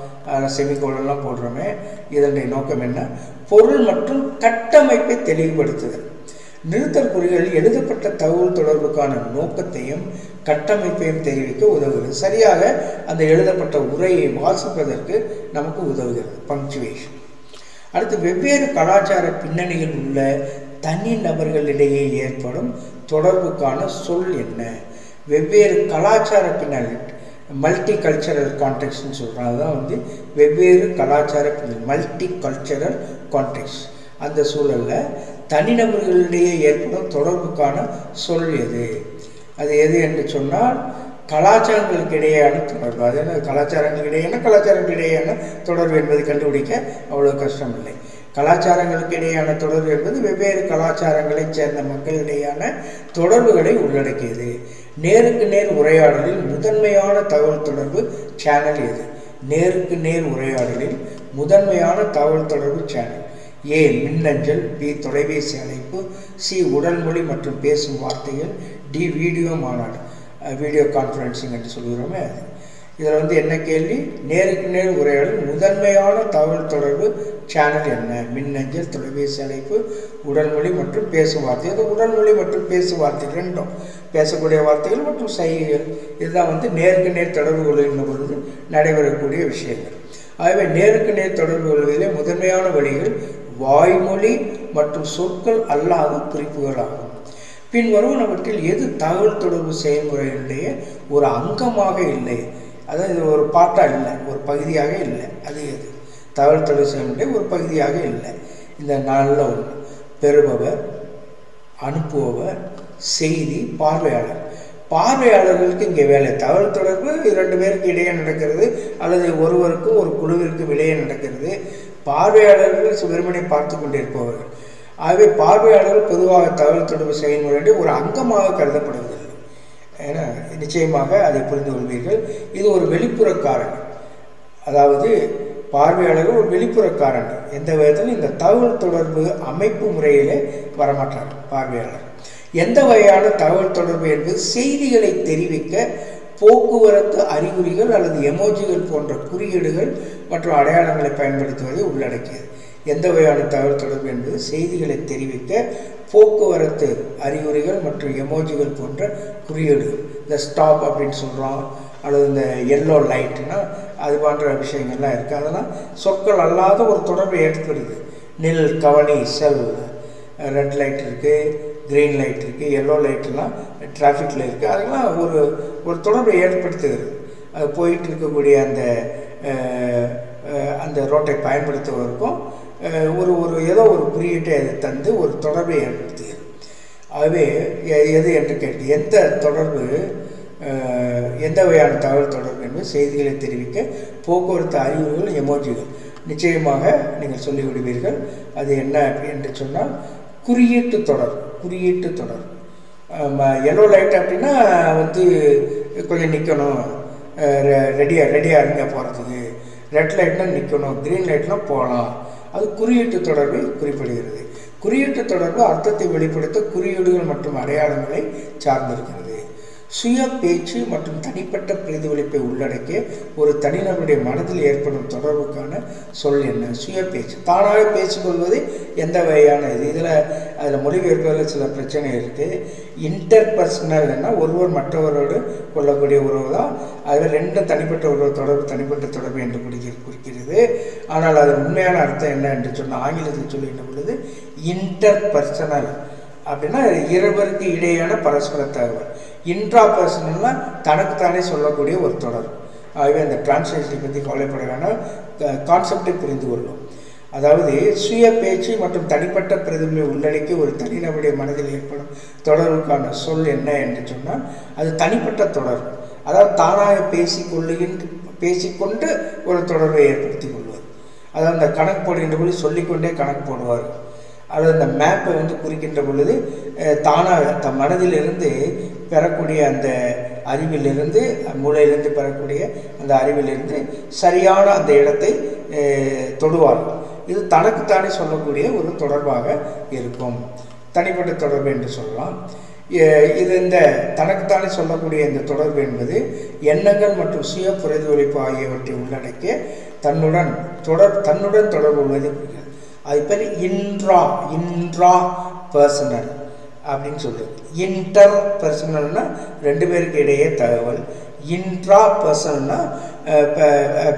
செமிகோலெல்லாம் போடுறோமே. இதனுடைய நோக்கம் என்ன? பொருள் மற்றும் கட்டமைப்பை தெளிவுபடுத்துதல். நிறுத்தல் குறிகள் எழுதப்பட்ட தகவல் தொடர்புக்கான நோக்கத்தையும் கட்டமைப்பையும் தெரிவிக்க உதவுகிறது. சரியாக அந்த எழுதப்பட்ட உரையை வாசிப்பதற்கு நமக்கு உதவுகிறது. பங்க்சுவேஷன் அடுத்து வெவ்வேறு கலாச்சார பின்னணியில் உள்ள தனி நபர்களிடையே ஏற்படும் தொடர்புக்கான சொல் என்ன? வெவ்வேறு கலாச்சார பின்னணி மல்டி கல்ச்சரல் கான்டெக்ட்னு சொல்கிறாங்க அதுதான் வந்து வெவ்வேறு கலாச்சார பின்னணி மல்டி கல்ச்சரல் கான்டெக்ட் அந்த சூழலில் தனிநபர்களிடையே ஏற்படும் தொடர்புக்கான சொல் எது? அது எது என்று சொன்னால் கலாச்சாரங்களுக்கு இடையேயான தொடர்பு. அது என்ன? கலாச்சாரங்களுக்கு இடையேயான கலாச்சாரங்களுக்கு இடையேயான தொடர்பு என்பதை கண்டுபிடிக்க அவ்வளோ கஷ்டம் இல்லை கலாச்சாரங்களுக்கு இடையேயான தொடர்பு என்பது வெவ்வேறு கலாச்சாரங்களைச் சேர்ந்த மக்களிடையான தொடர்புகளை உள்ளடக்கியது. நேருக்கு நேர் உரையாடலில் முதன்மையான தகவல் தொடர்பு சேனல் எது? நேருக்கு நேர் உரையாடலில் முதன்மையான தகவல் தொடர்பு சேனல் ஏ. மின்னஞ்சல் பி. தொலைபேசி அழைப்பு சி. உடல் மொழி மற்றும் பேசும் வார்த்தைகள் டி. வீடியோ மாநாடு. வீடியோ கான்ஃபரன்சிங் என்று சொல்கிறோமே அது இதில் வந்து என்ன கேள்வி? நேருக்கு நேர் உரையாடல் முதன்மையான தகவல் தொடர்பு சேனல் என்ன? மின்னஞ்சல் தொலைபேசி அழைப்பு உடல்மொழி மற்றும் பேசுவார்த்தை. அது உடல்மொழி மற்றும் பேசுவார்த்தை ரெண்டும். பேசக்கூடிய வார்த்தைகள் மற்றும் சைகைகள் இதுதான் வந்து நேருக்கு நேர் தொடர்பு கொள்கின்ற பொழுது நடைபெறக்கூடிய விஷயங்கள். ஆகவே நேருக்கு நேர் தொடர்பு கொள்வதிலே முதன்மையான வழிகள் வாய்மொழி மற்றும் சொற்கள் அல்லாத குறிப்புகள் ஆகும் பின்வருவனவற்றில் எது தகவல் தொடர்பு செயல்முறையினுடைய ஒரு அங்கமாக இல்லை. அதாவது இது ஒரு பாட்டாக இல்லை ஒரு பகுதியாக இல்லை. அது எது? தகவல் தொடர்பு செயல்முறை ஒரு பகுதியாக இல்லை. இந்த நாளில் ஒன்று. பெறுபவர் அனுப்புபவர் செய்தி பார்வையாளர். பார்வையாளர்களுக்கு இங்கே வேலை. தகவல் தொடர்பு இரண்டு பேருக்கு இடையே நடக்கிறது அல்லது ஒருவருக்கும் ஒரு குழுவிற்கும் இடையே நடக்கிறது. பார்வையாளர்கள் வெறுமனை பார்த்து கொண்டிருப்பவர்கள். ஆகவே பார்வையாளர்கள் பொதுவாக தகவல் தொடர்பு செயல்முறையுடைய ஒரு அங்கமாக கருதப்படுவதில்லை. ஏன்னா நிச்சயமாக அதை புரிந்து கொள்வீர்கள். இது ஒரு வெளிப்புற காரணம். அதாவது பார்வையாளர்கள் ஒரு வெளிப்புற காரணம். எந்த விதத்திலும் இந்த தகவல் தொடர்பு அமைப்பு முறையிலே வரமாட்டார்கள் பார்வையாளர். எந்த வகையான தகவல் தொடர்பு என்பது செய்திகளை தெரிவிக்க போக்குவரத்து அறிகுறிகள் அல்லது எமோஜிகள் போன்ற குறியீடுகள் மற்றும் அடையாளங்களை பயன்படுத்துவதை உள்ளடக்கியது. எந்த வகையான தகவல் தொடர்பு என்பது செய்திகளை தெரிவிக்க போக்குவரத்து அறிகுறிகள் மற்றும் எமோஜிகள் போன்ற குறியீடுகள் இந்த ஸ்டாப் அப்படின்னு சொல்கிறோம் அல்லது இந்த எல்லோ லைட்னா அது போன்ற விஷயங்கள்லாம் இருக்குது அதெல்லாம் சொற்கள் அல்லாத ஒரு தொடர்பை ஏற்படுது நெல் கவனி செல் ரெட் லைட் இருக்குது க்ரீன் லைட் இருக்குது எல்லோ லைட்லாம் டிராஃபிக்கில் இருக்குது அதெல்லாம் ஒரு ஒரு தொடர்பை ஏற்படுத்துகிறது அது போயிட்டு இருக்கக்கூடிய அந்த அந்த ரோட்டை பயன்படுத்துவதற்கும் ஒரு ஒரு ஏதோ ஒரு குறியீட்டை அது தந்து ஒரு தொடர்பை ஏற்படுத்தியது ஆகவே எ- எது என்று கேட்டு எந்த தொடர்பு எந்த வகையான தகவல் தொடர்பு என்பது செய்திகளை தெரிவிக்க போக்குவரத்து அறிவுகள் எமோஜிகள். நிச்சயமாக நீங்கள் சொல்லிவிடுவீர்கள் அது என்ன என்று சொன்னால் குறியீட்டு தொடர் குறியீட்டு தொடர் எல்லோ லைட் அப்படின்னா வந்து கொஞ்சம் நிற்கணும் ரெடியாக ரெடியாக இருங்க போகிறதுக்கு ரெட் லைட்னால் நிற்கணும் க்ரீன் லைட்லாம் போகலாம் அது குறியீட்டு தொடர்பை குறிப்பிடுகிறது. குறியீட்டு தொடர்பு அர்த்தத்தை வெளிப்படுத்த குறியீடுகள் மற்றும் அடையாளங்களை சார்ந்திருக்கிறது. சுய பேச்சு மற்றும் தனிப்பட்ட பிரதிபலிப்பை உள்ளடக்கிய ஒரு தனிநபருடைய மனதில் ஏற்படும் தொடர்புக்கான சொல் என்ன? சுய பேச்சு. தானாக பேசிக்கொள்வது எந்த வகையான இது இதில் அதில் மொழிபெயர்ப்பதில் சில பிரச்சனை இருக்குது இன்டர்பர்சனல்னா ஒருவர் மற்றவரோடு கொள்ளக்கூடிய உறவு தான். அதில் ரெண்டும் தனிப்பட்ட உறவு தொடர்பு தனிப்பட்ட தொடர்பு என்று குறிக்கிறது குறிக்கிறது. ஆனால் அதன் உண்மையான அர்த்தம் என்ன என்று சொன்ன ஆங்கிலத்தில் சொல்லுகின்ற பொழுது இன்டர்பர்சனல் அப்படின்னா இருவருக்கு இடையேயான பரஸ்பர தகவல். இன்ட்ரா பர்சனல்னா தனக்குத்தானே சொல்லக்கூடிய ஒரு தொடர். ஆகவே அந்த டிரான்ஸ்லேஷனை பற்றி கவலைப்பட வேண்டாம். கான்செப்டை புரிந்து கொள்ளும். அதாவது சுய பேச்சு மற்றும் தனிப்பட்ட பிரதிபலை உள்ளடக்கி ஒரு தனிநபருடைய மனதில் ஏற்படும் தொடர்புக்கான சொல் என்ன என்று சொன்னால் அது தனிப்பட்ட தொடர். அதாவது தானாக பேசி கொள்ளுகின்ற பேசிக்கொண்டு ஒரு தொடர்பை ஏற்படுத்தி கொள்வது. அதாவது அந்த கணக்கு போடுகின்ற பொழுது சொல்லிக்கொண்டே கணக்கு போடுவார். அல்லது அந்த மேப்பை வந்து குறிக்கின்ற பொழுது தானாக தம் மனதிலிருந்து பெறக்கூடிய அந்த அறிவிலிருந்து மூளையிலிருந்து பெறக்கூடிய அந்த அறிவிலிருந்து சரியான அந்த இடத்தை தொடுவார். இது தனக்குத்தானே சொல்லக்கூடிய ஒரு தொடர்பாக இருக்கும். தனிப்பட்ட தொடர்பு என்று சொல்லலாம். இது இந்த தனக்குத்தானே சொல்லக்கூடிய இந்த தொடர்பு என்பது எண்ணங்கள் மற்றும் சுய பிரதிபலிப்பு ஆகியவற்றை உள்ளடக்கிய தன்னுடன் தொடர் தன்னுடன் தொடர்பு உள்ளது. குறிக்கிறது அது பேர் இன்ட்ரா இன்ட்ரா பர்சனல் அப்படின்னு சொல்றது. இன்டர் பர்சனல்னால் ரெண்டு பேருக்கு இடையே தகவல். இன்ட்ரா பர்சனல்னா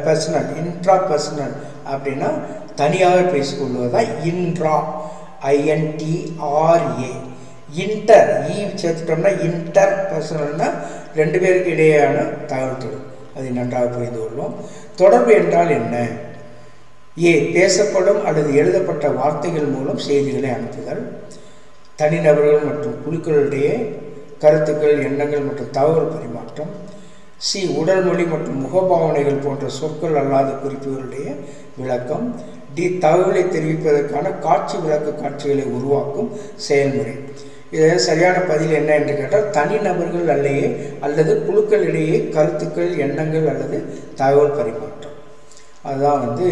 பர்சனல் இன்ட்ரா பர்சனல் அப்படின்னா தனியாக பேசிக்கொள்வது தான் intra I N T R A inter E e சேர்த்துட்டோம்னா இன்டர் பர்சனல்னால் ரெண்டு பேருக்கு இடையேயான தகவல் தொடர்பு. அதை நன்றாக புரிந்து கொள்வோம். தொடர்பு என்றால் என்ன? ஏ பேசப்படும் அல்லது எழுதப்பட்ட வார்த்தைகள் மூலம் செய்திகளை அனுப்புதல். தனிநபர்கள் மற்றும் குழுக்களிடையே கருத்துக்கள் எண்ணங்கள் மற்றும் தகவல் பரிமாற்றம். சி உடல் மொழி மற்றும் முகபாவனைகள் போன்ற சொற்கள் அல்லாத குறிப்புகளுடைய விளக்கம். டி தகவலை தெரிவிப்பதற்கான காட்சி விளக்க காட்சிகளை உருவாக்கும் செயல்முறை. இது சரியான பதில் என்ன என்று கேட்டால் தனிநபர்கள் அல்லையே அல்லது குழுக்களிடையே கருத்துக்கள் எண்ணங்கள் அல்லது தகவல் பரிமாற்றம். அதுதான் வந்து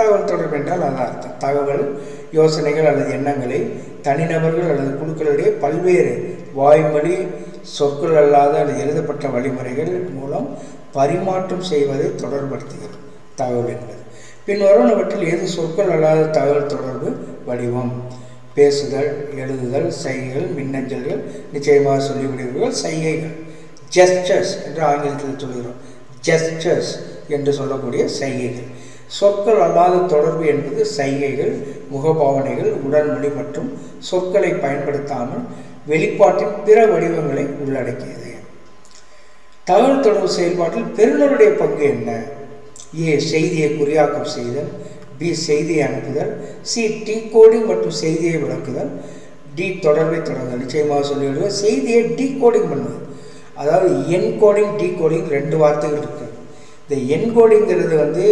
தகவல் தொடர்பு என்றால் அதான் அர்த்தம். தகவல் யோசனைகள் அல்லது எண்ணங்களை தனிநபர்கள் அல்லது குழுக்களுடைய பல்வேறு வாய்மொழி சொற்கள் அல்லாத அல்லது எழுதப்பட்ட வழிமுறைகள் மூலம் பரிமாற்றம் செய்வதை தொடர்படுத்துகிறது. தகவல் என்பது. பின்வருவனவற்றில் எது சொற்கள் அல்லாத தகவல் தொடர்பு? வடிவம். பேசுதல் எழுதுதல் சைகைகள் மின்னஞ்சல்கள் நிச்சயமாக சொல்லிவிடுவீர்கள் சைகைகள் ஜெஸ்டர்ஸ் என்று ஆங்கிலத்தில் சொல்கிறோம் ஜெஸ்டர்ஸ் என்று சொல்லக்கூடிய சைகைகள் சொற்கள் அல்லாத தொடர்பு என்பது சைகைகள் முகபாவனைகள் உடல்மொழி மற்றும் சொற்களை பயன்படுத்தாமல் வெளிப்பாட்டின் பிற வடிவங்களை உள்ளடக்கியது. தகவல் தொடர்பு செயல்பாட்டில் பெருநருடைய பங்கு என்ன? ஏ செய்தியை குறியாக்கம் செய்தல் பி செய்தியை அனுப்புதல் சி டி கோடிங் மற்றும் செய்தியை விளக்குதல் டி தொடர்பை தொடங்குதல். நிச்சயமாக சொல்லிவிடுவேன் செய்தியை டி கோடிங் பண்ணுவது. அதாவது என் கோடிங் டி கோடிங் ரெண்டு வார்த்தைகள் இருக்குது இந்த என் கோடிங்கிறது வந்து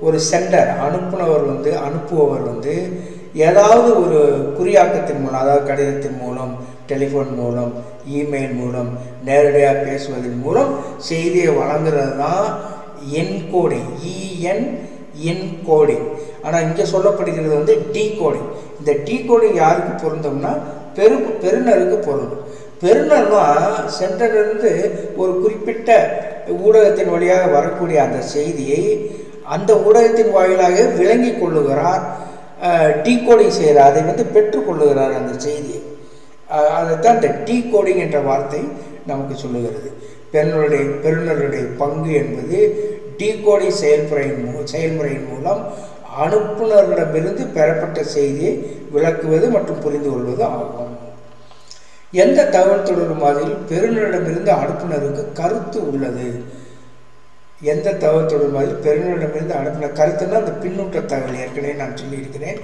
ஒரு சென்டர் அனுப்புனவர் வந்து அனுப்புபவர் வந்து ஏதாவது ஒரு குறியாக்கத்தின் மூலம் அதாவது கடிதத்தின் மூலம் டெலிஃபோன் மூலம் இமெயில் மூலம் நேரடியாக பேசுவதன் மூலம் செய்தியை வழங்குறது தான் என்கோடிங் இஎன் என்கோடிங் ஆனால் இங்கே சொல்லப்படுகிறது வந்து டி கோடிங் இந்த டி கோடிங் யாருக்கு பொருந்தோம்னா பெரு பெருநருக்கு பொருந்தும். பெருநர்னா சென்டர்லேருந்து ஒரு குறிப்பிட்ட ஊடகத்தின் வழியாக வரக்கூடிய அந்த செய்தியை அந்த ஊடகத்தின் வாயிலாக விளங்கி கொள்ளுகிறார் டீகோடிங் செய்கிறார் அதை வந்து பெற்றுக்கொள்ளுகிறார் அந்த செய்தியை அதைத்தான் இந்த டீ கோடிங் என்ற வார்த்தை நமக்கு சொல்லுகிறது. பெருநருடைய பெருநருடைய பங்கு என்பது டீ கோடிங் செயல்முறையின் மூ செயல்முறையின் மூலம் அனுப்புநரிடமிருந்து பெறப்பட்ட செய்தியை விளக்குவது மற்றும் புரிந்து கொள்வது ஆகும். எந்த தகவல் தொடர்பு மாதிரியில் பெருநரிடமிருந்து அனுப்புநருக்கு கருத்து உள்ளது? எந்த தகவல் தொடர்பு மாதிரி பெருநரிடமிருந்து அனுப்பின கருத்துன்னா அந்த பின்னூட்ட தகவல் ஏற்கனவே நான் சொல்லியிருக்கிறேன்.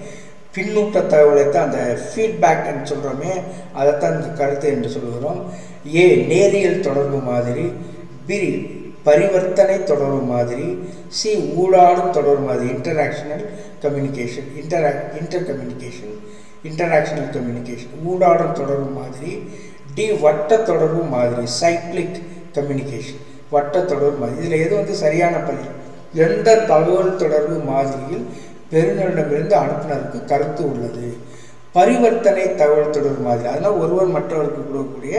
பின்னூட்ட தகவலை தான் அந்த ஃபீட்பேக் என்று சொல்கிறோமே அதைத்தான் இந்த கருத்து என்று சொல்கிறோம் ஏ நேரியல் தொடர்பு மாதிரி. பி பரிவர்த்தனை தொடர்பு மாதிரி. சி ஊடாடும் தொடர்பு மாதிரி. Interactional communication interact inter communication interactional communication ஊடாடும் தொடர்பு மாதிரி. டி வட்ட தொடர்பு மாதிரி. சைக்ளிக் கம்யூனிகேஷன் வட்ட தொடர்பு மாதிரி. இதில் எது வந்து சரியான பதில் எந்த தகவல் தொடர்பு மாதிரியில் பெருநரிடமிருந்து அனுப்புனருக்கு கருத்து உள்ளது? பரிவர்த்தனை தகவல் தொடர்பு மாதிரி. அதனால் ஒருவர் மற்றவருக்கு கொடுக்கக்கூடிய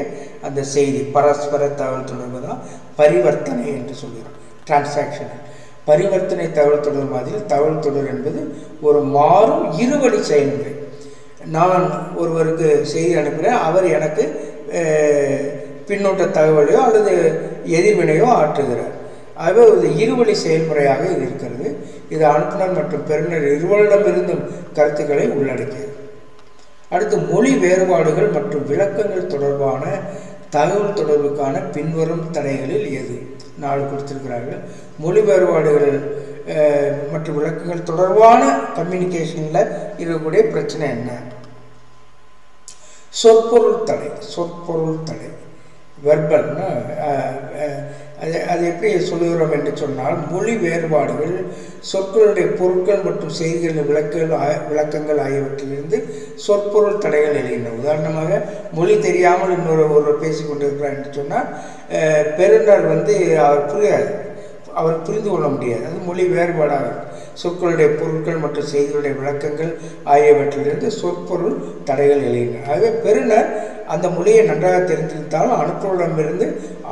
அந்த செய்தி. பரஸ்பர தகவல் தொடர்பு தான் பரிவர்த்தனை என்று சொல்கிறோம். டிரான்சாக்ஷன் பரிவர்த்தனை தகவல் தொடர்பு மாதிரி தகவல் தொடர் என்பது ஒரு மாறும் இருவழி செயல்முறை. நான் ஒருவருக்கு செய்தி அனுப்புகிறேன் அவர் எனக்கு பின்னூட்ட தகவலையோ அல்லது எதிர்வினையோ ஆற்றுகிறார். ஆகவே ஒரு இருவழி செயல்முறையாக இது இருக்கிறது. இது அனுப்புனர் மற்றும் பெறுநர் இருவரிடமிருந்தும் கருத்துக்களை உள்ளடக்கியது. அடுத்து மொழி வேறுபாடுகள் மற்றும் விளக்கங்கள் தொடர்பான தகவல் தொடர்புக்கான பின்வரும் தடைகளில் எது? நாலு கொடுத்திருக்கிறார்கள். மொழி வேறுபாடுகள் மற்றும் விளக்கங்கள் தொடர்பான கம்யூனிகேஷனில் இருக்கக்கூடிய பிரச்சனை என்ன? சொற்பொருள் தடை சொற்பொருள் தடை. வெர்பல்னா அது அது எப்படி சொல்லுகிறோம் என்று சொன்னால் மொழி வேறுபாடுகள் சொற்களுடைய பொருட்கள் மற்றும் செய்திகளின் விளக்குகள் விளக்கங்கள் ஆகியவற்றிலிருந்து சொற்பொருள் தடைகள் எழுகின்றன. உதாரணமாக மொழி தெரியாமல் இன்னொரு ஒருவர் பேசிக்கொண்டிருக்கிறார் என்று சொன்னால் பெருநர் வந்து அவர் புரியாது. அவர் புரிந்து கொள்ள முடியாது. அது மொழி வேறுபாடாக சொற்களுடைய பொருட்கள் மற்றும் செய்திகளுடைய விளக்கங்கள் ஆகியவற்றிலிருந்து சொற்பொருள் தடைகள் எழுகின்றன. ஆகவே பெருநர் அந்த மொழியை நன்றாக தெரிந்திருந்தாலும் அனுப்புவரிடமிருந்து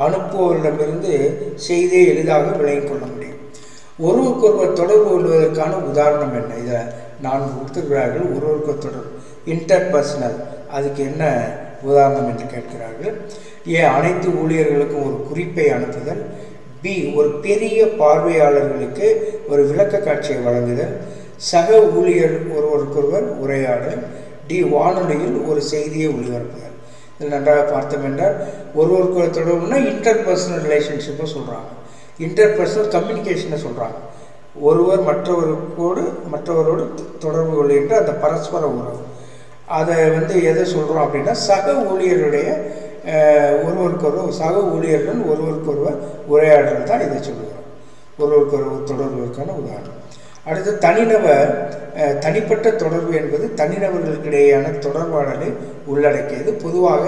அனுப்புவரிடமிருந்து செய்தியை எளிதாக விளங்கிக் கொள்ள முடியும். ஒருவருக்கொருவர் தொடர்பு கொள்வதற்கான உதாரணம் என்ன? இதில் நான் கொடுத்திருக்கிறார்கள் ஒருவருக்கு தொடர்பு இன்டர்பர்சனல் அதுக்கு என்ன உதாரணம் என்று கேட்கிறார்கள். ஏன் அனைத்து ஊழியர்களுக்கும் ஒரு குறிப்பை அனுப்புதல். பி ஒரு பெரிய பார்வையாளர்களுக்கு ஒரு விளக்க காட்சியை வழங்குதல். சக ஊழியர் ஒருவருக்கொருவர் உரையாடல். டி வானொலியில் ஒரு செய்தியை ஒளிபரப்புதல். இது நன்றாக பார்த்தோம் என்றால் ஒருவருக்கு தொடர்புனா இன்டர் பர்சனல் ரிலேஷன்ஷிப்பை சொல்கிறாங்க இன்டர் பர்சனல் கம்யூனிகேஷனை சொல்கிறாங்க ஒருவர் மற்றவருக்கோடு மற்றவரோடு தொடர்பு கொள்கின்ற அந்த பரஸ்பர உறவு. அதை வந்து எதை சொல்கிறோம் அப்படின்னா சக ஊழியருடைய ஒருவருக்கொருவர் சக ஊழியர்கள் ஒருவருக்கொருவர் உரையாடல் தான் இதை சொல்லுகிறோம் ஒருவருக்கொருவர் தொடர்புக்கான உதாரணம். அடுத்து தனிநபர் தனிப்பட்ட தொடர்பு என்பது தனிநபர்களுக்கிடையேயான தொடர்பாடலை உள்ளடக்கியது. பொதுவாக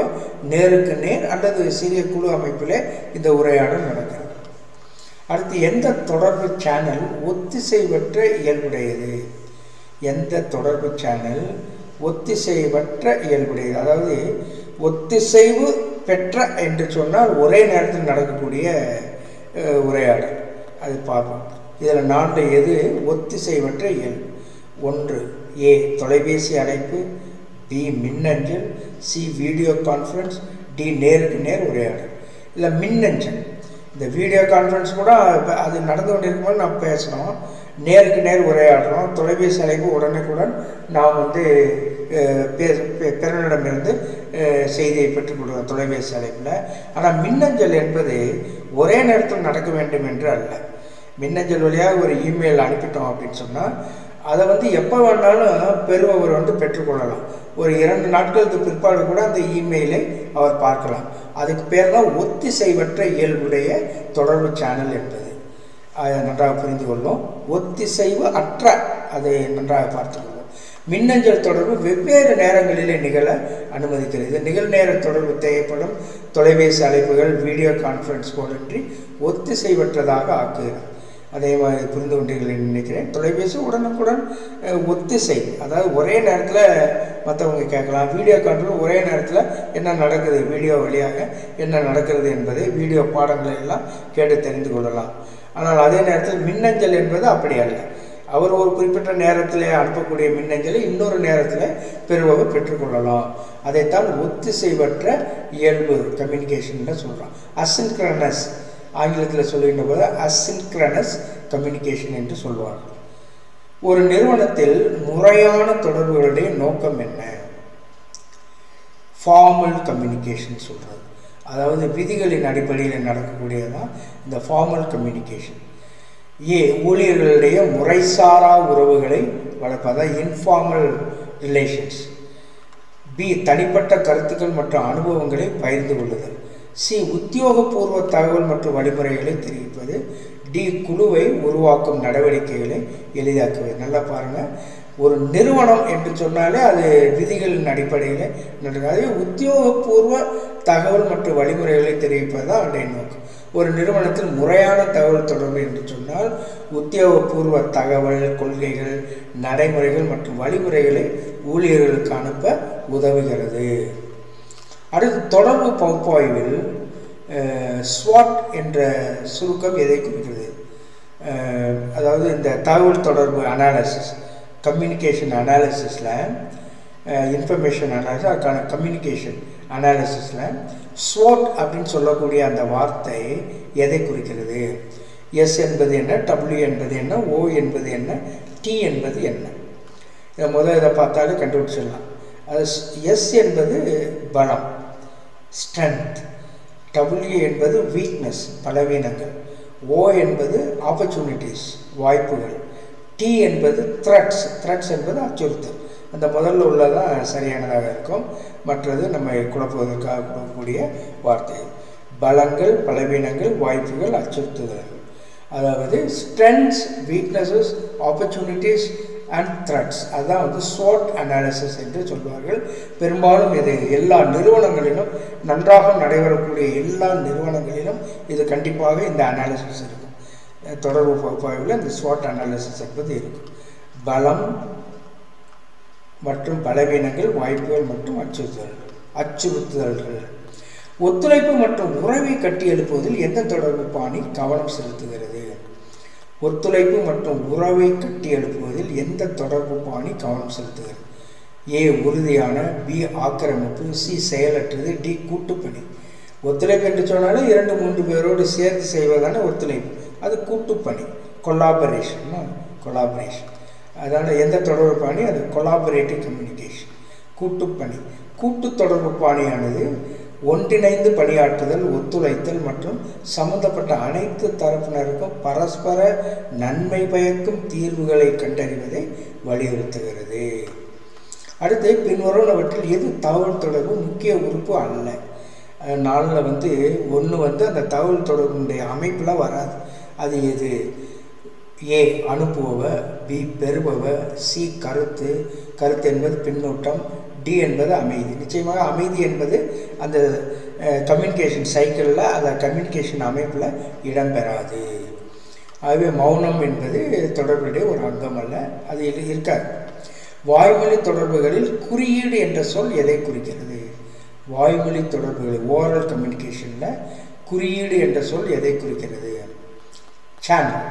நேருக்கு நேர் அல்லது சிறிய குழு அமைப்பில் இந்த உரையாடல் நடக்கிறது. அடுத்து எந்த தொடர்பு சேனல் ஒத்திசைவற்ற இயல்புடையது? எந்த தொடர்பு சேனல் ஒத்திசைவற்ற இயல்புடையது? அதாவது ஒத்திசைவு பெற்ற என்று சொன்னால் ஒரே நேரத்தில் நடக்கக்கூடிய உரையாடல். அது பார்ப்போம். இதில் நான்கு எது? ஒத்திசைவற்ற இயல்பு. ஒன்று ஏ தொலைபேசி அழைப்பு. பி மின்னஞ்சல் சி வீடியோ கான்ஃபரன்ஸ் டி நேருக்கு நேர் உரையாடல். இல்லை மின்னஞ்சல். இந்த வீடியோ கான்ஃபரன்ஸ் கூட அது நடந்து கொண்டிருக்கும் போது நான் பேசுகிறோம் நேருக்கு நேர் உரையாடுறோம். தொலைபேசி அழைப்பு உடனுக்குடன் நாம் வந்து பிறனிடமிருந்து செய்தியை பெற்றுக்கொள்கிறோம் தொலைபேசி அழைப்பில். ஆனால் மின்னஞ்சல் என்பது ஒரே நேரத்தில் நடக்க வேண்டும் என்று அல்ல. மின்னஞ்சல் வழியாக ஒரு இமெயில் அனுப்பிட்டோம் அப்படின்னு சொன்னால் அதை வந்து எப்போ வேணாலும் பெறுபவர் வந்து பெற்றுக்கொள்ளலாம். ஒரு இரண்டு நாட்களுக்கு பிற்பாடு கூட அந்த இமெயிலை அவர் பார்க்கலாம். அதுக்கு பேர் தான் ஒத்திசைவற்ற இயல்புடைய தொடர்பு சேனல் என்பது. அதை நன்றாக புரிந்து கொள்ளும் ஒத்திசைவு அற்ற அதை நன்றாக பார்த்துக்கொள்ளும் மின்னஞ்சல் தொடர்பு வெவ்வேறு நேரங்களிலே நிகழ அனுமதிக்கிறது. நிகழ்நேர தொடர்பு தேவைப்படும். தொலைபேசி அழைப்புகள் வீடியோ கான்ஃபரன்ஸ் போலன்றி ஒத்திசைவற்றதாக ஆக்குகிறது. அதே மாதிரி புரிந்து கொண்டீர்கள் நினைக்கிறேன். தொலைபேசி உடனுக்குடன் ஒத்திசை அதாவது ஒரே நேரத்தில் மற்றவங்க கேட்கலாம். வீடியோ கான்ஃபரன்ஸ் ஒரே நேரத்தில் என்ன நடக்குது வீடியோ வழியாக என்ன நடக்கிறது என்பதை வீடியோ பாடங்களை எல்லாம் கேட்டு தெரிந்து கொள்ளலாம். ஆனால் அதே நேரத்தில் மின்னஞ்சல் என்பது அப்படி அல்ல. அவர் ஒரு குறிப்பிட்ட நேரத்தில் அனுப்பக்கூடிய மின்னஞ்சலை இன்னொரு நேரத்தில் பெறுபவர் பெற்றுக்கொள்ளலாம். அதைத்தான் ஒத்திசைவற்ற இயல்பு கம்யூனிகேஷன் சொல்கிறோம் அசின்க்ரனஸ் ஆங்கிலத்தில் சொல்லுகின்ற போது அசின்க்ரனஸ் கம்யூனிகேஷன் என்று சொல்வார்கள். ஒரு நிறுவனத்தில் முறையான தொடர்புகளுடைய நோக்கம் என்ன? ஃபார்மல் கம்யூனிகேஷன் சொல்கிறது அதாவது விதிகளின் அடிப்படையில் நடக்கக்கூடியதான் இந்த ஃபார்மல் கம்யூனிகேஷன் ஏ ஊழியர்களுடைய முறைசாரா உறவுகளை வளர்ப்பதா? இன்ஃபார்மல் ரிலேஷன்ஸ் பி தனிப்பட்ட கருத்துக்கள் மற்றும் அனுபவங்களை பகிர்ந்து கொள்ளுதல். சி உத்தியோகபூர்வ தகவல் மற்றும் வழிமுறைகளை தெரிவிப்பது. டி குழுவை உருவாக்கும் நடவடிக்கைகளை எளிதாக்குவது. நல்லா பாருங்கள் ஒரு நிறுவனம் என்று சொன்னாலே அது விதிகளின் அடிப்படையில் நடக்காது. அதே உத்தியோகபூர்வ தகவல் மற்றும் வழிமுறைகளை தெரிவிப்பது தான் அதனுடைய நோக்கம். ஒரு நிறுவனத்தில் முறையான தகவல் தொடர்பு என்று சொன்னால் உத்தியோகபூர்வ தகவல் கொள்கைகள் நடைமுறைகள் மற்றும் வழிமுறைகளை ஊழியர்களுக்கு அனுப்ப உதவுகிறது. அடுத்து தொடர்பு பகுப்பாய்வில் ஸ்வாட் என்ற சுருக்கம் எதை குறிக்கிறது? அதாவது இந்த தகவல் தொடர்பு அனாலிசிஸ் கம்யூனிகேஷன் அனாலிசிஸில் இன்ஃபர்மேஷன் அனாலிசிஸ் அதுக்கான கம்யூனிகேஷன் அனாலிசிஸில் ஸ்வாட் அப்படின்னு சொல்லக்கூடிய அந்த வார்த்தை எதை குறிக்கிறது? எஸ் என்பது என்ன? டபிள்யூ என்பது என்ன? ஓ என்பது என்ன? டி என்பது என்ன? இதை முதல் இதை பார்த்தாலே கண்டுபிடிச்சிடலாம். அது எஸ் என்பது பலம். ஸ்ட்ரென்த் டபிள்யூ என்பது வீக்னஸ் பலவீனங்கள். ஓ என்பது ஆப்பர்ச்சுனிட்டிஸ் வாய்ப்புகள். டி என்பது த்ரெட்ஸ் த்ரெட்ஸ் என்பது அச்சுறுத்தல். அந்த முதல்ல உள்ளதான் சரியானதாக இருக்கும். மற்றது நம்ம குழப்புவதற்காக கொடுக்கக்கூடிய வார்த்தை. பலங்கள் பலவீனங்கள் வாய்ப்புகள் அச்சுறுத்துதல்கள். அதாவது strengths weaknesses opportunities and threats அதுதான் வந்து ஷார்ட் அனாலிசிஸ் என்று சொல்வார்கள். பெரும்பாலும் இது எல்லா நிறுவனங்களிலும் நன்றாக நடைபெறக்கூடிய எல்லா நிறுவனங்களிலும் இது கண்டிப்பாக இந்த அனாலிசிஸ் இருக்கும். தொடர்பு பகுப்பாய்வில் இந்த ஸ்வாட் அனாலிசிஸ் என்பது இருக்கும். பலம் மற்றும் பலவீனங்கள் வாய்ப்புகள் மற்றும் அச்சுறுத்தல்கள் அச்சுறுத்துதல்கள். ஒத்துழைப்பு மற்றும் உறவை கட்டியெழுப்புவதில் எந்த தொடர்பு பாணி கவனம் செலுத்துகிறது? ஒத்துழைப்பு மற்றும் உறவை கட்டி எழுப்புவதில் எந்த தொடர்பு பாணி கவனம் செலுத்துகிறது? ஏ. உறுதியான பி. ஆக்கிரமிப்பு சி. செயலற்றது டி. கூட்டுப்பணி. ஒத்துழைப்பு என்று சொன்னாலும் இரண்டு மூன்று பேரோடு சேர்ந்து செய்வதான ஒத்துழைப்பு. அது கூட்டுப்பணி. கொலாபரேஷன் கொலாபரேஷன் அதனால் எந்த தொடர்பு பாணி? அது கொலாபரேட்டிவ் கம்யூனிகேஷன் கூட்டுப்பணி. கூட்டு தொடர்பு பாணியானது ஒன்றிணைந்து பணியாற்றுதல் ஒத்துழைத்தல் மற்றும் சம்பந்தப்பட்ட அனைத்து தரப்பினருக்கும் பரஸ்பர நன்மை பயக்கும் தீர்வுகளை கண்டறிவதை வலியுறுத்துகிறது. அடுத்து பின்வருவனவற்றில் எது தகவல் தொடர்பு? முக்கிய உறுப்பு அல்ல. நாளில் வந்து ஒன்று வந்து அந்த தகவல் தொடர்புடைய அமைப்பில் வராது. அது எது? ஏ அனுப்புபவ பி பெறுபவ சி கருத்து. கருத்து என்பது பின்னூட்டம். டி என்பது அமைதி. நிச்சயமாக அமைதி என்பது அந்த கம்யூனிகேஷன் சைக்கிளில் அந்த கம்யூனிகேஷன் அமைப்பில் இடம்பெறாது. ஆகவே மௌனம் என்பது தொடர்புடைய ஒரு அங்கம் அல்ல. அது இருக்காது. வாய்மொழி தொடர்புகளில் குறியீடு என்ற சொல் எதை குறிக்கிறது? வாய்மொழி தொடர்புகள் ஓரல் கம்யூனிகேஷனில் குறியீடு என்ற சொல் எதை குறிக்கிறது? சேனல்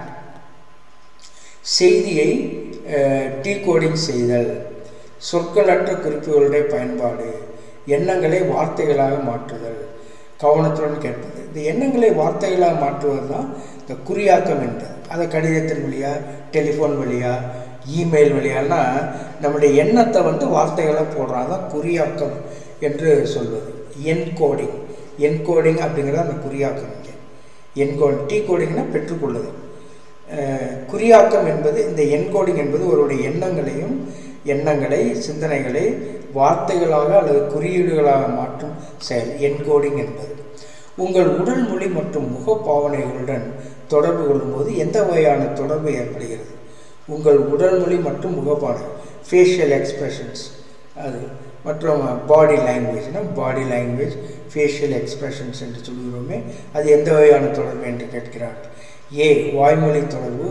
செய்தியை டீ கோடிங் செய்தல். சொற்களற்ற குறிப்புகளுடைய பயன்பாடு எண்ணங்களை வார்த்தைகளாக மாற்றுதல் கவனத்துடன் கேட்பது. இந்த எண்ணங்களை வார்த்தைகளாக மாற்றுவது தான் இந்த குறியாக்கம் என்பது. அதை கடிதத்தின் வழியாக டெலிஃபோன் வழியாக இமெயில் வழியானா நம்முடைய எண்ணத்தை வந்து வார்த்தைகளாக போடுறாங்க தான் குறியாக்கம் என்று சொல்வது. என்கோடிங். என்கோடிங் அப்படிங்கிறது அந்த குறியாக்கம் இங்கே. என்கோடிங். டீ கோடிங்னா பெற்றுக்கொள்ளுது குறியாக்கம் என்பது இந்த என்கோடிங் என்பது ஒருவருடைய எண்ணங்களையும் எண்ணங்களை சிந்தனைகளை வார்த்தைகளாக அல்லது குறியீடுகளாக மாற்றும் செயல் என்கோடிங் என்பது. உங்கள் உடல் மொழி மற்றும் முக பாவனைகளுடன் தொடர்பு கொள்ளும்போது எந்த வகையான தொடர்பு ஏற்படுகிறது? உங்கள் உடல் மொழி மற்றும் முகப்பானை ஃபேஷியல் எக்ஸ்பிரஷன்ஸ் அது மற்றும் பாடி லாங்குவேஜ்னால் பாடி லாங்குவேஜ் ஃபேஷியல் எக்ஸ்பிரஷன்ஸ் என்று சொல்கிறோமே அது எந்த வகையான தொடர்பு என்று கேட்கிறார்கள்? ஏ வாய்மொழி தொடர்பு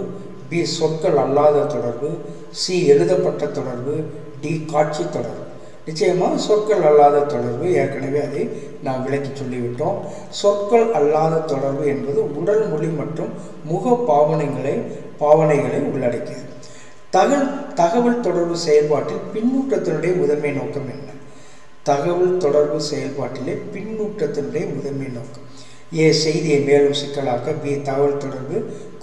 பி சொற்கள் அல்லாத தொடர்பு சி எழுதப்பட்ட தொடர்பு டி காட்சி தொடர்பு. நிச்சயமாக சொற்கள் அல்லாத தொடர்பு ஏற்கனவே அதை நாம் விளக்கி சொல்லிவிட்டோம். சொற்கள் அல்லாத தொடர்பு என்பது உடல் மொழி மற்றும் முக பாவனைகளை பாவனைகளை உள்ளடக்கியது. தகவல் தகவல் தொடர்பு செயல்பாட்டில் பின்னூட்டத்தினுடைய முதன்மை நோக்கம் என்ன? தகவல் தொடர்பு செயல்பாட்டிலே பின்னூட்டத்தினுடைய முதன்மை நோக்கம். ஏ செய்தியை மேலும் சிக்கலாக்க பி தகவல் தொடர்பு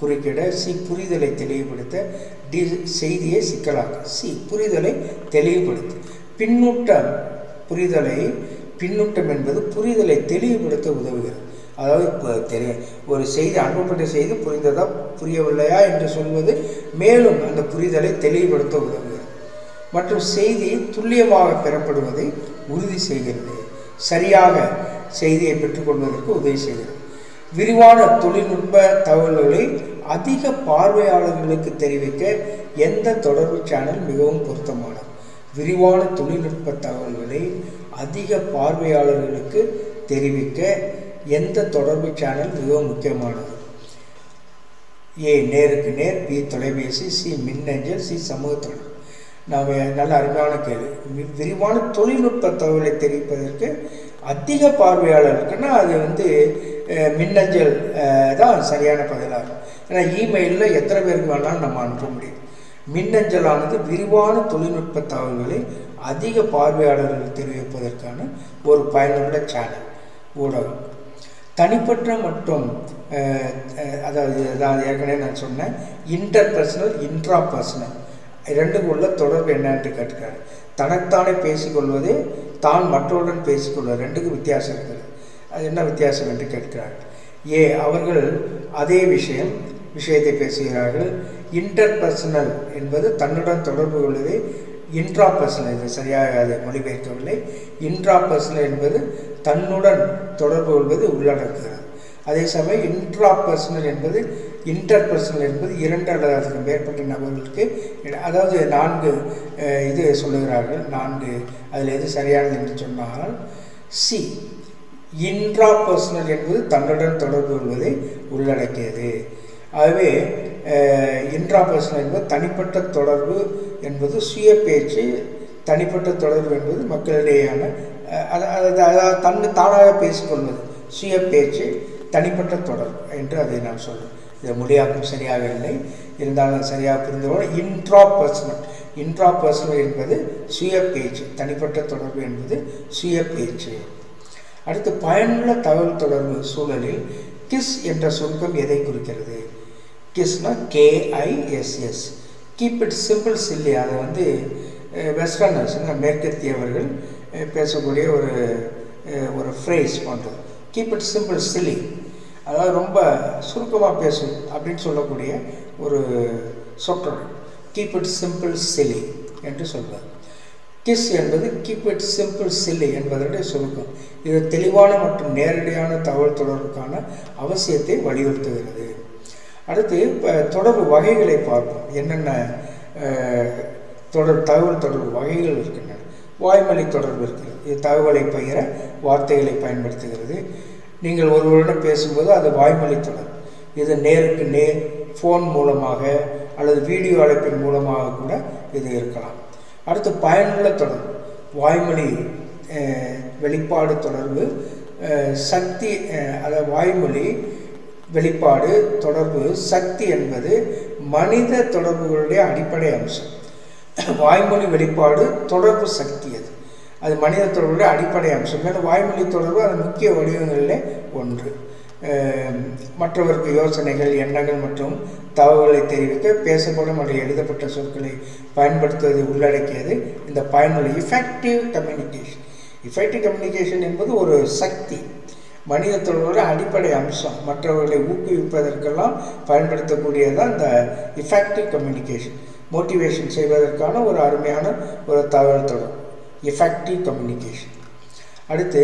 குறுக்கிட சி புரிதலை தெளிவுபடுத்த டி செய்தியை சிக்கலாக்க. சி புரிதலை தெளிவுபடுத்த. பின்னூட்டம் புரிதலை பின்னூட்டம் என்பது புரிதலை தெளிவுபடுத்த உதவுகிறது. அதாவது இப்போ தெரிய ஒரு செய்தி அனுப்பப்பட்ட செய்தி புரிந்ததா புரியவில்லையா என்று சொல்வது மேலும் அந்த புரிதலை தெளிவுபடுத்த உதவுகிறது. மற்றும் செய்தி துல்லியமாக பெறப்படுவதை உறுதி செய்கிறது. சரியாக செய்தியை பெற்றுக்கொள்வதற்கு உதவி செய்கிறது. விரிவான தொழில்நுட்ப தகவல்களை அதிக பார்வையாளர்களுக்கு தெரிவிக்க எந்த தொடர்பு சேனல் மிகவும் பொருத்தமானது? விரிவான தொழில்நுட்ப தகவல்களை அதிக பார்வையாளர்களுக்கு தெரிவிக்க எந்த தொடர்பு சேனல் மிகவும் முக்கியமானது? ஏ நேருக்கு நேர் பி தொலைபேசி சி மின்னஞ்சல் சி சமூக தொடர்பு. நாம் நல்ல அருமையான கேள்வி. விரிவான தொழில்நுட்ப தகவலை தெரிவிப்பதற்கு அதிக பார்வையாளர்களுக்குன்னா அது வந்து மின்னஞ்சல் தான் சரியான பதிலாகும். ஏன்னா இமெயிலில் எத்தனை பேருக்கு வேணாலும் நம்ம அனுப்ப முடியும். மின்னஞ்சலானது விரிவான தொழில்நுட்ப தகவல்களை அதிக பார்வையாளர்கள் தெரிவிப்பதற்கான ஒரு பயனுள்ள சேனல் ஊடகம். தனிப்பட்ட மற்றும் அதாவது அதாவது ஏற்கனவே நான் சொன்னேன் இன்டர் பர்சனல் இன்ட்ரா பர்சனல் இரண்டுக்கும் உள்ள தொடர்பு என்னன்னு கேட்டுக்காரு. தனத்தானே பேசிக்கொள்வது தான் மற்றவருடன் பேசிக்கொள்வது ரெண்டுக்கும் வித்தியாசம் இருக்குது. அது என்ன வித்தியாசம் என்று கேட்கிறார். ஏ அவர்கள் அதே விஷயம் விஷயத்தை பேசுகிறார்கள். இன்டர்பர்சனல் என்பது தன்னுடன் தொடர்பு கொள்வதை இன்ட்ராபர்சனல் இது சரியாக அதை மொழிபெயர்க்கவில்லை. இன்ட்ராபர்சனல் என்பது தன்னுடன் தொடர்பு கொள்வது உள்ளடக்குகிறது. அதே சமயம் இன்ட்ராபர்சனல் என்பது இன்டர்பர்சனல் என்பது இரண்டு அல்லது அதற்கு மேற்பட்ட நபர்களுக்கு அதாவது நான்கு இது சொல்லுகிறார்கள். நான்கு அதில் எது சரியானது என்று சொன்னால் சி இன்ட்ரா பர்சனல் என்பது தன்னுடன் தொடர்பு கொள்வதை உள்ளடக்கியது. ஆகவே இன்ட்ரா பர்சனல் என்பது தனிப்பட்ட தொடர்பு என்பது சுய பேச்சு தனிப்பட்ட தொடர்பு என்பது மக்களிடையேயான அதாவது தன்னு தானாக பேசிக்கொள்வது சுய பேச்சு தனிப்பட்ட தொடர்பு என்று அதை நான் சொல்வேன் இது மொழியாக்கம் சரியாக இல்லை. இருந்தாலும் சரியாக புரிந்து கொள்ள இன்ட்ரா பர்சனல் இன்ட்ரா பர்சனல் என்பது சுய பேச்சு தனிப்பட்ட தொடர்பு என்பது சுய பேச்சு. அடுத்து பயனுள்ள தகவல் தொடர்பு சூழலில் கிஸ் என்ற சுருக்கம் எதை குறிக்கிறது? கிஸ்னா K I S S keep it simple silly அதை வந்து வெஸ்டர்னர்ஸ் மேற்கத்தியவர்கள் பேசக்கூடிய ஒரு ஒரு ஃப்ரேஸ் போன்றது. கீப் இட் சிம்பிள் சில்லி அதாவது ரொம்ப சுருக்கமாக பேசும் அப்படின்னு சொல்லக்கூடிய ஒரு சொற்றொடர். கீப் இட் சிம்பிள் சில்லி என்று சொல்வார். கிஸ் என்பது கீப் இட் சிம்பிள் சில்லி என்பதனுடைய சுருக்கம். இது தெளிவான மற்றும் நேரடியான தகவல் தொடர்புக்கான அவசியத்தை வலியுறுத்துகிறது. அடுத்து இப்போ தொடர்பு வகைகளை பார்ப்போம். என்னென்ன தொடர் தகவல் தொடர்பு வகைகள் இருக்கின்றன. வாய்மொழி தொடர்பு இருக்கிறது. இது தகவலை பகிர வார்த்தைகளை பயன்படுத்துகிறது. நீங்கள் ஒருவரிடம் பேசும்போது அது வாய்மொழி தொடர்பு இது நேருக்கு நேர் ஃபோன் மூலமாக அல்லது வீடியோ அழைப்பின் மூலமாக கூட இது இருக்கலாம். அடுத்து பயனுள்ள தொடர்பு வாய்மொழி வெளிப்பாடு தொடர்பு சக்தி அதாவது வாய்மொழி வெளிப்பாடு தொடர்பு சக்தி என்பது மனித தொடர்புகளுடைய அடிப்படை அம்சம். வாய்மொழி வெளிப்பாடு தொடர்பு சக்தி அது. அது மனித தொடர்புடைய அடிப்படை அம்சம். ஏன்னா வாய்மொழி தொடர்பு அது முக்கிய வடிவங்களில் ஒன்று. மற்றவருக்கு யோசனைகள் எண்ணங்கள் மற்றும் தகவல்களை தெரிவிக்க பேசப்படும் அல்லது எழுதப்பட்ட சொற்களை பயன்படுத்துவதை உள்ளடக்கியது இந்த பயனுள்ள இஃபெக்டிவ் கம்யூனிகேஷன் இஃபெக்டிவ் கம்யூனிகேஷன் என்பது ஒரு சக்தி. மனித தொடர்போட அடிப்படை அம்சம். மற்றவர்களை ஊக்குவிப்பதற்கெல்லாம் பயன்படுத்தக்கூடியதான் இந்த இஃபெக்டிவ் கம்யூனிகேஷன் மோட்டிவேஷன் செய்வதற்கான ஒரு அருமையான ஒரு தகவல் தொடர்பு எஃபெக்டிவ் கம்யூனிகேஷன் அடுத்து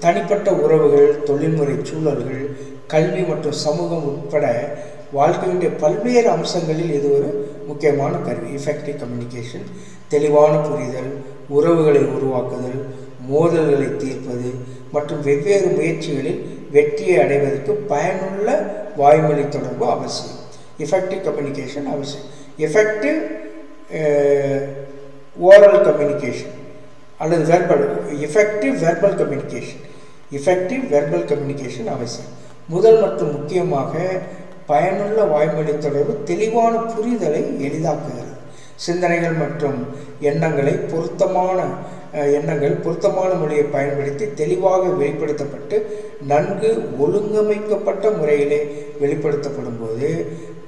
தனிப்பட்ட உறவுகள் தொழில்முறை சூழல்கள் கல்வி மற்றும் சமூகம் உட்பட வாழ்க்கையுடைய பல்வேறு அம்சங்களில் இது ஒரு முக்கியமான கருவி. எஃபெக்டிவ் கம்யூனிகேஷன் தெளிவான புரிதல் உறவுகளை உருவாக்குதல் மோதல்களை தீர்ப்பது மற்றும் வெவ்வேறு முயற்சிகளில் வெற்றியை அடைவதற்கு பயனுள்ள வாய்மொழி தொடர்பு அவசியம். எஃபெக்டிவ் கம்யூனிகேஷன் அவசியம். எஃபெக்டிவ் ஓரல் கம்யூனிகேஷன் அல்லது verbal effective verbal communication effective verbal communication அவசியம். முதல் மற்றும் முக்கியமாக பயனுள்ள வாய்மொழி தொடர்பு தெளிவான புரிதலை எளிதாக்குகிறது. சிந்தனைகள் மற்றும் எண்ணங்களை பொருத்தமான எண்ணங்கள் பொருத்தமான மொழியை பயன்படுத்தி தெளிவாக வெளிப்படுத்தப்பட்டு நன்கு ஒழுங்கமைக்கப்பட்ட முறையிலே வெளிப்படுத்தப்படும் போது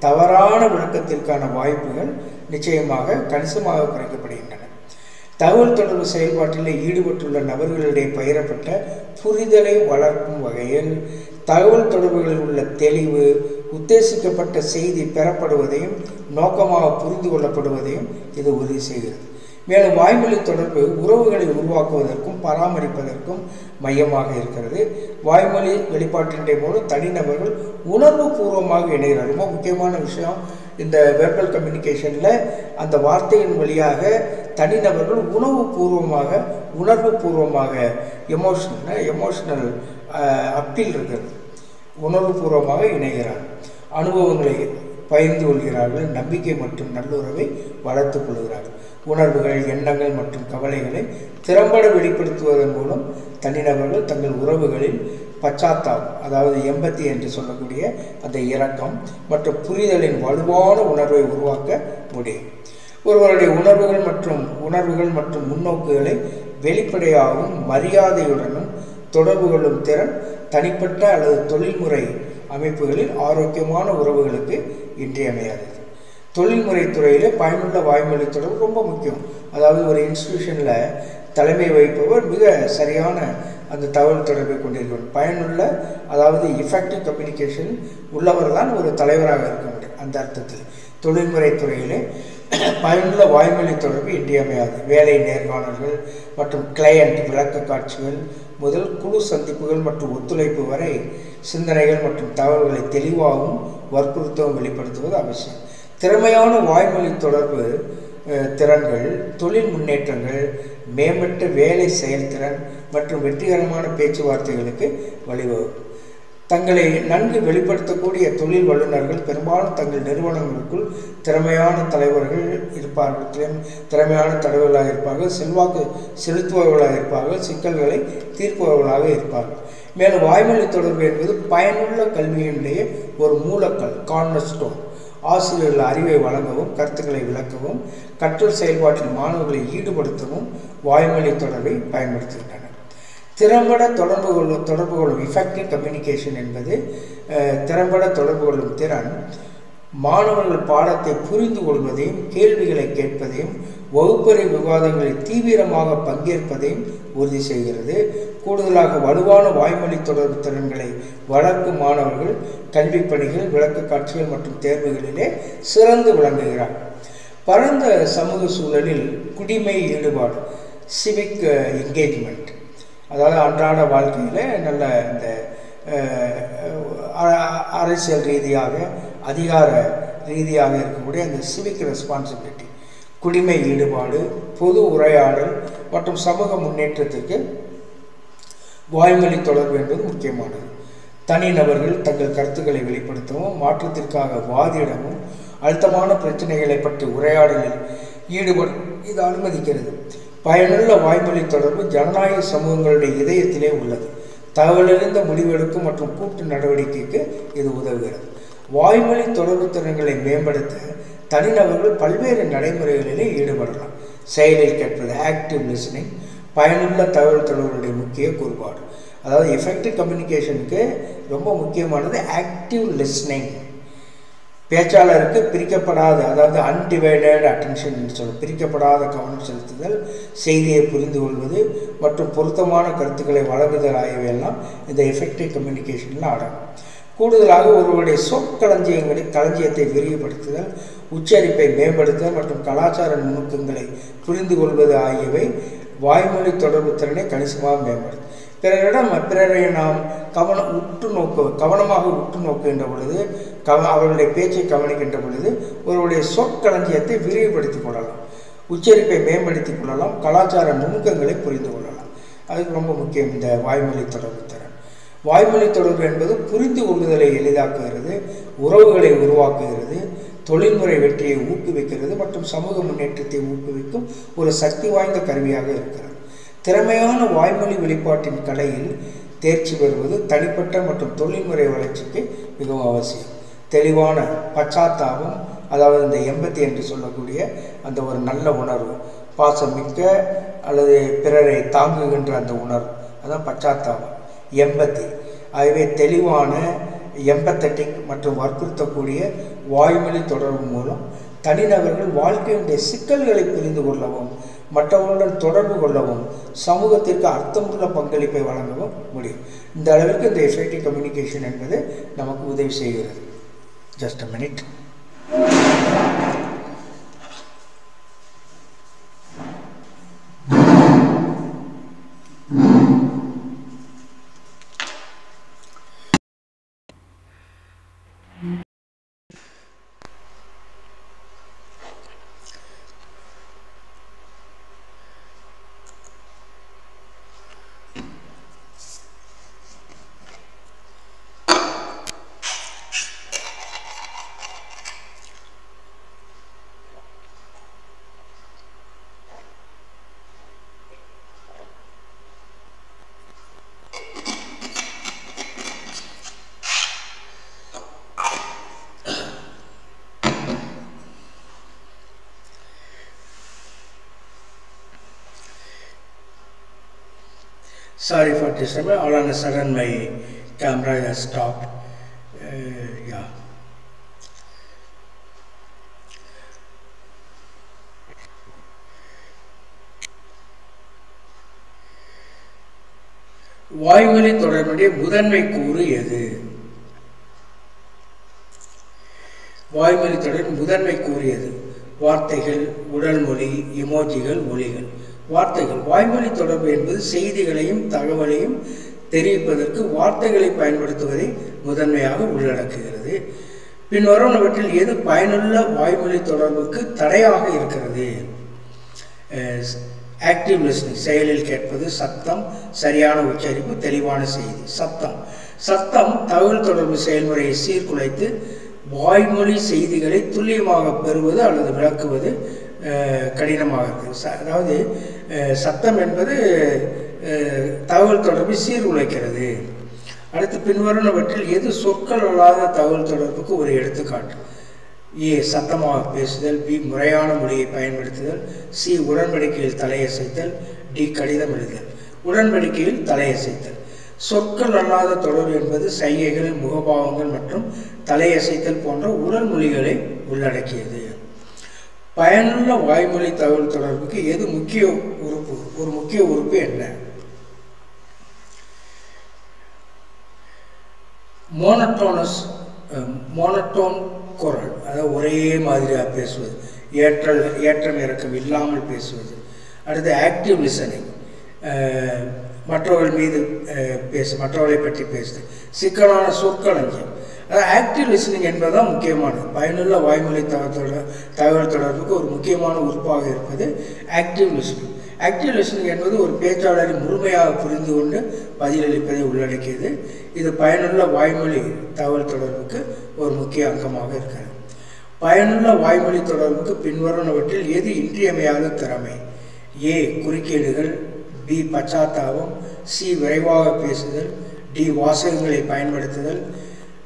தவறான விளக்கத்திற்கான வாய்ப்புகள் நிச்சயமாக கணிசமாக குறைக்கப்படுகின்றன. தகவல் தொடர்பு செயல்பாட்டில் ஈடுபட்டுள்ள நபர்களிடையே பயிரப்பட்ட புரிதலை வளர்க்கும் வகையில் தகவல் தொடர்புகளில் உள்ள தெளிவு உத்தேசிக்கப்பட்ட செய்தி பெறப்படுவதையும் நோக்கமாக புரிந்து கொள்ளப்படுவதையும் இது உறுதி செய்கிறது. மேலும் வாய்மொழி தொடர்பு உறவுகளை உருவாக்குவதற்கும் பராமரிப்பதற்கும் மையமாக இருக்கிறது. வாய்மொழி வெளிப்பாட்டினுடைய மூலம் தனிநபர்கள் உணர்வு பூர்வமாக இணைகிறார் ரொம்ப முக்கியமான விஷயம் இந்த வெர்பல் கம்யூனிகேஷனில் அந்த வார்த்தையின் வழியாக தனிநபர்கள் உணவு பூர்வமாக உணர்வு பூர்வமாக எமோஷனல் எமோஷனல் அப்பீல் இருக்கிறது. உணர்வுபூர்வமாக இணைகிறார். அனுபவங்களை பகிர்ந்து கொள்கிறார்கள். நம்பிக்கை மற்றும் நல்லுறவை வளர்த்து கொள்கிறார்கள் உணர்வுகள் எண்ணங்கள் மற்றும் கவலைகளை திறம்பட வெளிப்படுத்துவதன் மூலம் தனிநபர்கள் தங்கள் உறவுகளில் பச்சாத்தாபம் அதாவது எம்பத்தி என்று சொல்லக்கூடிய அந்த இரக்கம் மற்றும் புரிதலின் வலுவான உணர்வை உருவாக்க முடியும். ஒருவருடைய உணர்வுகள் மற்றும் உணர்வுகள் மற்றும் முன்னோக்குகளை வெளிப்படையாகவும் மரியாதையுடனும் தொடர்பு கொள்ளும் திறன் தனிப்பட்ட அல்லது தொழில்முறை அமைப்புகளில் ஆரோக்கியமான உறவுகளுக்கு இன்றியமையாதது. தொழில்முறை துறையில் பயனுள்ள வாய்மொழி தொடர்பு ரொம்ப முக்கியம். அதாவது ஒரு இன்ஸ்டிடியூஷனில் தலைமை வகிப்பவர் மிக சரியான அந்த தகவல் தொடர்பை கொண்டிருக்கணும். பயனுள்ள அதாவது இஃபெக்டிவ் கம்யூனிகேஷன் உள்ளவர் தான் ஒரு தலைவராக இருக்க முடியும். அந்த அர்த்தத்தில் தொழில்முறை துறையிலே பயனுள்ள வாய்மொழி தொடர்பு இன்றியமையாது வேலை நேர்காணல்கள் மற்றும் கிளையண்ட் விளக்க காட்சிகள் முதல் குழு சந்திப்புகள் மற்றும் ஒத்துழைப்பு வரை சிந்தனைகள் மற்றும் தகவல்களை தெளிவாகவும் வற்புறுத்தவும் வெளிப்படுத்துவது அவசியம். திறமையான வாய்மொழி தொடர்பு திறன்கள் தொழில் முன்னேற்றங்கள் மேம்பட்ட வேலை செயல்திறன் மற்றும் வெற்றிகரமான பேச்சுவார்த்தைகளுக்கு வழிவகுக்கும். தங்களை நன்கு வெளிப்படுத்தக்கூடிய தொழில் வல்லுநர்கள் பெரும்பாலும் தங்கள் நிறுவனங்களுக்குள் திறமையான தலைவர்கள் இருப்பார்கள். திறமையான தலைவர்களாக இருப்பார்கள். செல்வாக்கு செலுத்துபவர்களாக இருப்பார்கள். சிக்கல்களை தீர்ப்பவர்களாக இருப்பார்கள். மேலும் வாய்மொழி தொடர்பு என்பது பயனுள்ள கல்வியினுடைய ஒரு மூலக்கல் கார்னர் ஸ்டோன் ஆசிரியர்கள் அறிவை வழங்கவும் கருத்துக்களை விளக்கவும் கற்றல் செயல்பாட்டில் மாணவர்களை ஈடுபடுத்தவும் வாய்மொழி தொடர்பை பயன்படுத்துகின்றனர். திறம்பட தொடர்பு கொள்ளும் தொடர்பு கொள்ளும். இஃபெக்டிவ் கம்யூனிகேஷன் என்பது திறம்பட தொடர்பு கொள்ளும் திறன் மாணவர்கள் பாடத்தை புரிந்து கொள்வதையும் கேள்விகளை கேட்பதையும் வகுப்பறை விவாதங்களில் தீவிரமாக பங்கேற்பதையும் உறுதி செய்கிறது. கூடுதலாக வலுவான வாய்மொழி தொடர்பு திறன்களை வளர்க்கும் மாணவர்கள் கல்விப் பணிகள் விளக்க காட்சிகள் மற்றும் தேர்வுகளிலே சிறந்து விளங்குகிறார். பரந்த சமூக சூழலில் குடிமை ஈடுபாடு சிவிக் என்கேஜ்மெண்ட் அதாவது அன்றாட வாழ்க்கையில் நல்ல இந்த அரசியல் ரீதியாக அதிகார ரீதியாக இருக்கக்கூடிய அந்த சிவிக் ரெஸ்பான்சிபிலிட்டி குடிமை ஈடுபாடு பொது உரையாடல் மற்றும் சமூக முன்னேற்றத்திற்கு வாய்மொழி தொடர்பு என்பது முக்கியமானது. தனிநபர்கள் தங்கள் கருத்துக்களை வெளிப்படுத்தவும் மாற்றத்திற்காக வாதிடவும் அழுத்தமான பிரச்சனைகளை பற்றி உரையாடலில் ஈடுபடும் இது அனுமதிக்கிறது. பயனுள்ள வாய்மொழி தொடர்பு ஜனநாயக சமூகங்களுடைய இதயத்திலே உள்ளது. தகவலறிந்த முடிவெடுக்கும் மற்றும் கூட்டு நடவடிக்கைக்கு இது உதவுகிறது. வாய்மொழி தொடர்பு திறன்களை மேம்படுத்த தனிநபர்கள் பல்வேறு நடைமுறைகளிலே ஈடுபடலாம். செயலில் கேட்பது ஆக்டிவ் லிசனிங் பயனுள்ள தகவல் தொடர்புடைய முக்கிய கூறுபாடு. அதாவது எஃபெக்டிவ் கம்யூனிகேஷனுக்கு ரொம்ப முக்கியமானது ஆக்டிவ் லிஸ்னிங் பேச்சாளருக்கு பிரிக்கப்படாத அதாவது அன்டிவைடட் அட்டென்ஷன் சொல்ல பிரிக்கப்படாத கவனம் செலுத்துதல் செய்தியை புரிந்து கொள்வது மற்றும் பொருத்தமான கருத்துக்களை வழங்குதல் ஆகியவையெல்லாம் இந்த எஃபெக்டிவ் கம்யூனிகேஷனில் அடங்கும். கூடுதலாக ஒருவருடைய சொற்களஞ்சியங்களை களஞ்சியத்தை விரிவுபடுத்துதல் உச்சரிப்பை மேம்படுத்துதல் மற்றும் கலாச்சார நுணுக்கங்களை புரிந்து கொள்வது ஆகியவை வாய்மொழி தொடர்பு திறனை கணிசமாக மேம்படுத்தும். பிறரிடம் பிறரை நாம் கவனம் உற்று நோக்க கவனமாக உற்று நோக்குகின்ற பொழுது கவ அவர்களுடைய பேச்சை கவனிக்கின்ற பொழுது ஒருவருடைய சொற்களஞ்சியத்தை விரிவுபடுத்திக் கொள்ளலாம். உச்சரிப்பை மேம்படுத்திக் கொள்ளலாம். கலாச்சார நுணுக்கங்களை புரிந்து கொள்ளலாம். அதுக்கு ரொம்ப முக்கியம் இந்த வாய்மொழி தொடர்பு திறன். வாய்மொழி தொடர்பு என்பது புரிந்து கொள்ளுதலை எளிதாக்குகிறது உறவுகளை உருவாக்குகிறது தொழில்முறை வெற்றியை ஊக்குவிக்கிறது மற்றும் சமூக முன்னேற்றத்தை ஊக்குவிக்கும் ஒரு சக்தி வாய்ந்த கருவியாக இருக்கிறது. திறமையான வாய்மொழி வெளிப்பாட்டின் கலையில் தேர்ச்சி பெறுவது தனிப்பட்ட மற்றும் தொழில்முறை வளர்ச்சிக்கு மிகவும் அவசியம். தெளிவான பச்சாத்தாபம் அதாவது இந்த எம்பத்தி என்று சொல்லக்கூடிய அந்த ஒரு நல்ல உணர்வு பாசமிக்க அல்லது பிறரை தாங்குகின்ற அந்த உணர்வு அதான் பச்சாத்தாபம். எம்பத்தி ஆகவே தெளிவான எம்பத்தட்டிக் மற்றும் வற்புறுத்தக்கூடிய வாய்மொழி தொடர்பு மூலம் தனிநபர்கள் வாழ்க்கையினுடைய சிக்கல்களை புரிந்து கொள்ளவும் மற்றவர்களுடன் தொடர்பு கொள்ளவும் சமூகத்திற்கு அர்த்தமுள்ள பங்களிப்பை வழங்கவும் முடியும். இந்த அளவிற்கு இந்த எஃபெக்டிவ் கம்யூனிகேஷன் என்பது நமக்கு உதவி செய்கிறது. just a minute. Sorry for disturbing. All of a sudden my camera has stopped. Uh, yeah. வாய்மொழி தொடர்புடைய முதன்மை கூறு எது வாய்மொழி தொடர்பு முதன்மை கூறியது வார்த்தைகள் உடல் மொழி இமோஜிகள் மொழிகள் வார்த்தைகள். வாய்மொழி தொடர்பு என்பது செய்திகளையும் தகவலையும் தெரிவிப்பதற்கு வார்த்தைகளை பயன்படுத்துவதை முதன்மையாக உள்ளடக்குகிறது. பின்வருவனவற்றில் எது பயனுள்ள வாய்மொழி தொடர்புக்கு தடையாக இருக்கிறது? ஆக்டிவ் லிஸ்னிங் செயலில் கேட்பது சத்தம் சரியான உச்சரிப்பு தெளிவான செய்தி சத்தம். சத்தம் தகவல் தொடர்பு செயல்முறையை சீர்குலைத்து வாய்மொழி செய்திகளை துல்லியமாக பெறுவது அல்லது விளக்குவது கடினமாக இருக்குது. ச அதாவது சத்தம் என்பது தகவல் தொடர்பை சீர்குலைக்கிறது. அடுத்து பின்வருவனவற்றில் எது சொற்கள் அல்லாத தகவல் தொடர்புக்கு ஒரு எடுத்துக்காட்டு? ஏ சத்தமாக பேசுதல் பி முறையான மொழியை பயன்படுத்துதல் சி உடன்படிக்கையில் தலையசைத்தல் டி கடிதம் எழுதுதல் உடன்படிக்கையில் தலையசைத்தல். சொற்கள் அல்லாத தொடர்பு என்பது சைகைகள் முகபாவங்கள் மற்றும் தலையசைத்தல் போன்ற உடல் மொழிகளை உள்ளடக்கியது. பயனுள்ள வாய்மொழி தகவல் தொடர்புக்கு எது முக்கிய ஒரு முக்கிய உறுப்பு என்ன? மோனட்டோனஸ் மோனட்டோன் uh, குரல் அதாவது ஒரே மாதிரியாக பேசுவது. ஏற்றல் ஏற்றம் இறக்கம் இல்லாமல் பேசுவது. அடுத்து ஆக்டிவ் லிசனிங் uh, மற்றவர்கள் மீது uh, பேசு மற்றவர்களை பற்றி பேசுது சிக்கலான சொற்களஞ்சியம் அதாவது ஆக்டிவ் லிசனிங் என்பதுதான் முக்கியமானது. பயனுள்ள வாய்மொழி தகவல் தகவல் தொடர்புக்கு ஒரு முக்கியமான உறுப்பாக இருப்பது ஆக்டிவ் லிசனிங் ஆக்டிவ் என்பது ஒரு பேச்சாளரை முழுமையாக புரிந்து கொண்டு பதிலளிப்பதை உள்ளடக்கியது. இது பயனுள்ள வாய்மொழி தகவல் தொடர்புக்கு ஒரு முக்கிய அங்கமாக இருக்கிறது. பயனுள்ள வாய்மொழி தொடர்புக்கு பின்வருவனவற்றில் எது இன்றியமையாத திறமை? ஏ. குறுக்கீடுகள். பி. பச்சாத்தாபம். சி. விரைவாக பேசுதல். டி. வாசகங்களை பயன்படுத்துதல்.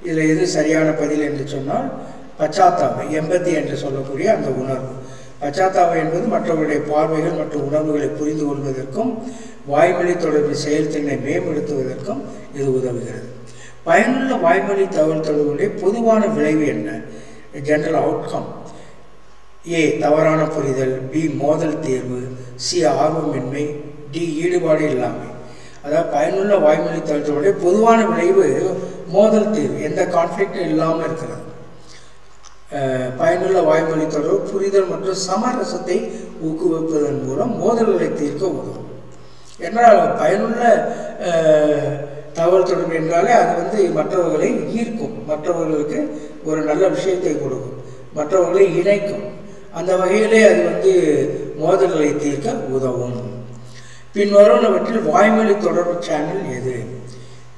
இதில் எது சரியான பதில் என்று சொன்னால் பச்சாத்தாபம் எம்பத்தி என்று சொல்லக்கூடிய அந்த உணர்வு. பச்சாத்தாபம் என்பது மற்றவர்களுடைய பார்வைகள் மற்றும் உணர்வுகளை புரிந்து கொள்வதற்கும் வாய்மொழி தொடர்பு செயல்திறனை மேம்படுத்துவதற்கும் இது உதவுகிறது. பயனுள்ள வாய்மொழி தகவல் தொடர்புடைய பொதுவான விளைவு என்ன? ஜென்ரல் அவுட்கம் ஏ தவறான புரிதல். பி மோதல் தேர்வு. சி ஆர்வமின்மை. டி ஈடுபாடு இல்லாமை. அதாவது பயனுள்ள வாய்மொழி தகவல்களுடைய பொதுவான விளைவு மோதல் தீர்வு. எந்த கான்ஃப்ளிக்டும் இல்லாமல் இருக்கிறது. பயனுள்ள வாய்மொழி தொடர்பு புரிதல் மற்றும் சமரசத்தை ஊக்குவிப்பதன் மூலம் மோதல்களை தீர்க்க உதவும். என்றால் பயனுள்ள தகவல் தொடர்பு என்றாலே அது வந்து மற்றவர்களை ஈர்க்கும். மற்றவர்களுக்கு ஒரு நல்ல விஷயத்தை கொடுக்கும். மற்றவர்களை இணைக்கும். அந்த வகையிலே அது வந்து மோதல்களை தீர்க்க உதவும். பின்வருவனவற்றில் வாய்மொழி தொடர்பு சேனல் எது?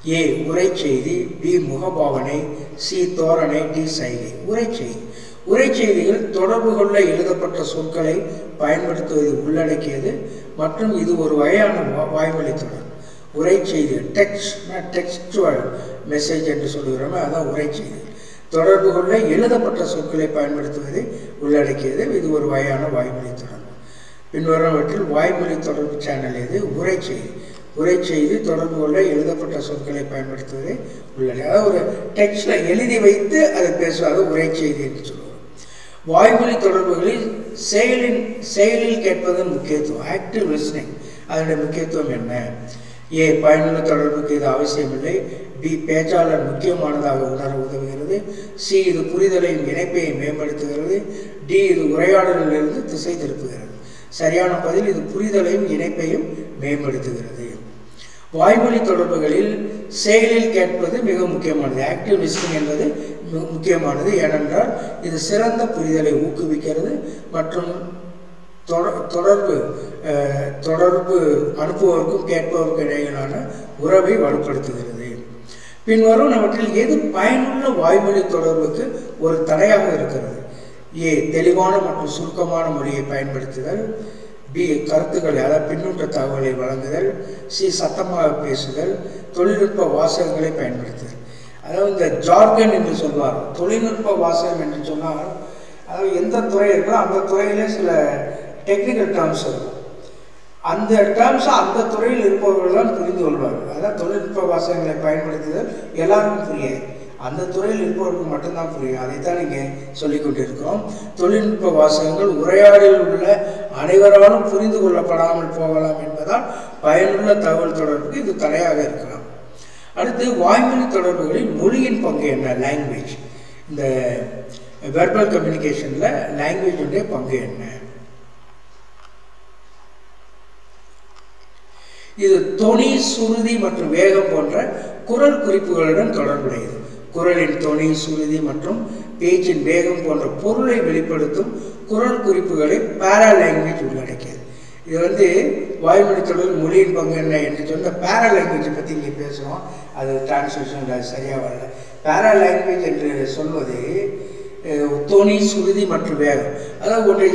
ஏ உரை செய்தி பி முகபாவனை சி தோரணை டி சைகை. உரை செய்தி உரை செய்தியில் தொடர்பு கொள்ள எழுதப்பட்ட சொற்களை பயன்படுத்துவதை உள்ளடக்கியது மற்றும் இது ஒரு வகையான வாய்மொழி தொடர் உரை செய்தி டெக்ஸ்ட் டெக்ஸ்டுவல் மெசேஜ் என்று சொல்கிறோமே அதான் உரை செய்தி தொடர்பு கொள்ள எழுதப்பட்ட சொற்களை பயன்படுத்துவதை உள்ளடக்கியது இது ஒரு வகையான வாய்மொழி தொடர் பின்வருவற்றில் வாய்மொழி தொடர்பு சேனல் இது உரை செய்தி உரை செய்தி தொடர்பு கொள்ள எழுதப்பட்ட சொற்களை பயன்படுத்துவது உள்ளது அதாவது ஒரு டெக்ஸ்டில் எழுதி வைத்து அதை பேசுவாங்க உரை செய்தி என்று சொல்லுவோம். வாய்மொழி தொடர்புகளில் செயலின் செயலில் கேட்பதன் முக்கியத்துவம் ஆக்டிவ் லிஸ்னிங் அதனுடைய முக்கியத்துவம் என்ன? ஏ பயனுள்ள தொடர்புக்கு இது அவசியமில்லை. பி பேச்சாளர் முக்கியமானதாக உணர உதவுகிறது. சி இது புரிதலையும் இணைப்பையும் மேம்படுத்துகிறது. டி இது உரையாடலிலிருந்து திசை திருப்புகிறது. சரியான பதில் இது புரிதலையும் இணைப்பையும் மேம்படுத்துகிறது. வாய்மொழி தொடர்புகளில் செயலில் கேட்பது மிக முக்கியமானது. ஆக்டிவ் லிஸ்டிங் என்பது மிக முக்கியமானது. ஏனென்றால் இது சிறந்த புரிதலை ஊக்குவிக்கிறது மற்றும் தொட- தொடர்பு தொடர்பு அனுப்புவதற்கும் கேட்பவருக்கும் இடையிலான உறவை வலுப்படுத்துகிறது. பின்வரும் அவற்றில் எது பயனுள்ள வாய்மொழி தொடர்புக்கு ஒரு தடையாக இருக்கிறது? ஏ தெளிவான மற்றும் சுருக்கமான மொழியை பயன்படுத்துதல். பி கருத்துக்களை அதாவது பின்னூட்ட தகவலை வழங்குதல் சி சத்தமாக பேசுதல் தொழில்நுட்ப வாசகங்களை பயன்படுத்துதல். அதாவது இந்த ஜார்கன் என்று சொல்வார். தொழில்நுட்ப வாசகம் என்று சொன்னால் அதாவது எந்த துறை இருக்கோ அந்த துறையிலே சில டெக்னிக்கல் டேர்ம்ஸ் இருக்கும். அந்த டேர்ம்ஸை அந்த துறையில் இருப்பவர்கள் தான் புரிந்து கொள்வார்கள். அதான் தொழில்நுட்ப வாசகங்களை பயன்படுத்துதல் எல்லாருக்கும் புரியாது. அந்த துறையில் இருப்பவர்களுக்கு மட்டும்தான் புரியும். அதைத்தான் இங்கே சொல்லிக் கொண்டிருக்கிறோம். தொழில்நுட்ப வாசகங்கள் உரையாடலில் உள்ள அனைவராலும் புரிந்து கொள்ளப்படாமல் போகலாம் என்பதால் பயனுள்ள தகவல் தொடர்புக்கு இது தடையாக இருக்கலாம். அடுத்து வாய்மொழி தொடர்புகளில் மொழியின் பங்கு என்ன? லாங்குவேஜ் இந்த வெர்பல் கம்யூனிகேஷனில் லாங்குவேஜுடைய பங்கு என்ன? இது தொனி சுருதி மற்றும் வேகம் போன்ற குரல் குறிப்புகளுடன் தொடர்புடையது. குரலின் தொனி சுருதி மற்றும் பேச்சின் வேகம் போன்ற பொருளை வெளிப்படுத்தும் குரல் குறிப்புகளை பேரா லாங்குவேஜ் உள்ளடக்கியது. இது வந்து வாய்மொழி தொடர் மொழியின் பங்கு என்ன என்று சொன்ன பேரா லாங்குவேஜை பற்றி இங்கே பேசுகிறோம் அது டிரான்ஸ்லேஷன் அது சரியாக வரல. பேரா லாங்குவேஜ் என்று சொல்வது தொனி சுருதி மற்றும் வேகம். அதாவது ஒன்றை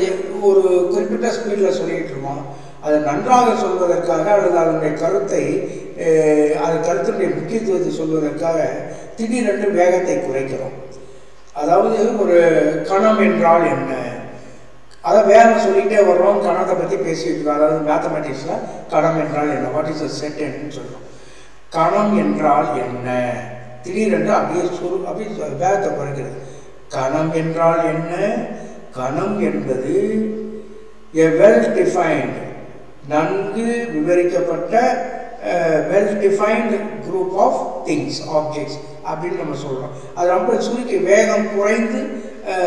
ஒரு குறிப்பிட்ட ஸ்பீடில் சொல்லிகிட்டு இருக்கோம். அதை நன்றாக சொல்வதற்காக அல்லது அதனுடைய கருத்தை அது கருத்தினுடைய முக்கியத்துவத்தை சொல்வதற்காக திடீரென்று வேகத்தை குறைக்கிறோம். அதாவது ஒரு கணம் என்றால் என்ன? அதை வேகம் சொல்லிகிட்டே வர்றோம் கணத்தை பற்றி பேசிட்டு இருக்கோம். அதாவது மேத்தமெட்டிக்ஸில் கணம் என்றால் என்ன? வாட் இஸ் அ செட் என்னன்னு சொல்கிறோம் கணம் என்றால் என்ன? திடீரென்று அப்படியே சுரு அப்படியே வேகத்தை குறைக்கிறது. கணம் என்றால் என்ன? கணம் என்பது எ வெல் டிஃபைன்டு நன்கு விவரிக்கப்பட்ட well defined group of things objects அப்படின்னு நம்ம சொல்கிறோம் அது ரொம்ப சுருக்கி வேகம் குறைந்து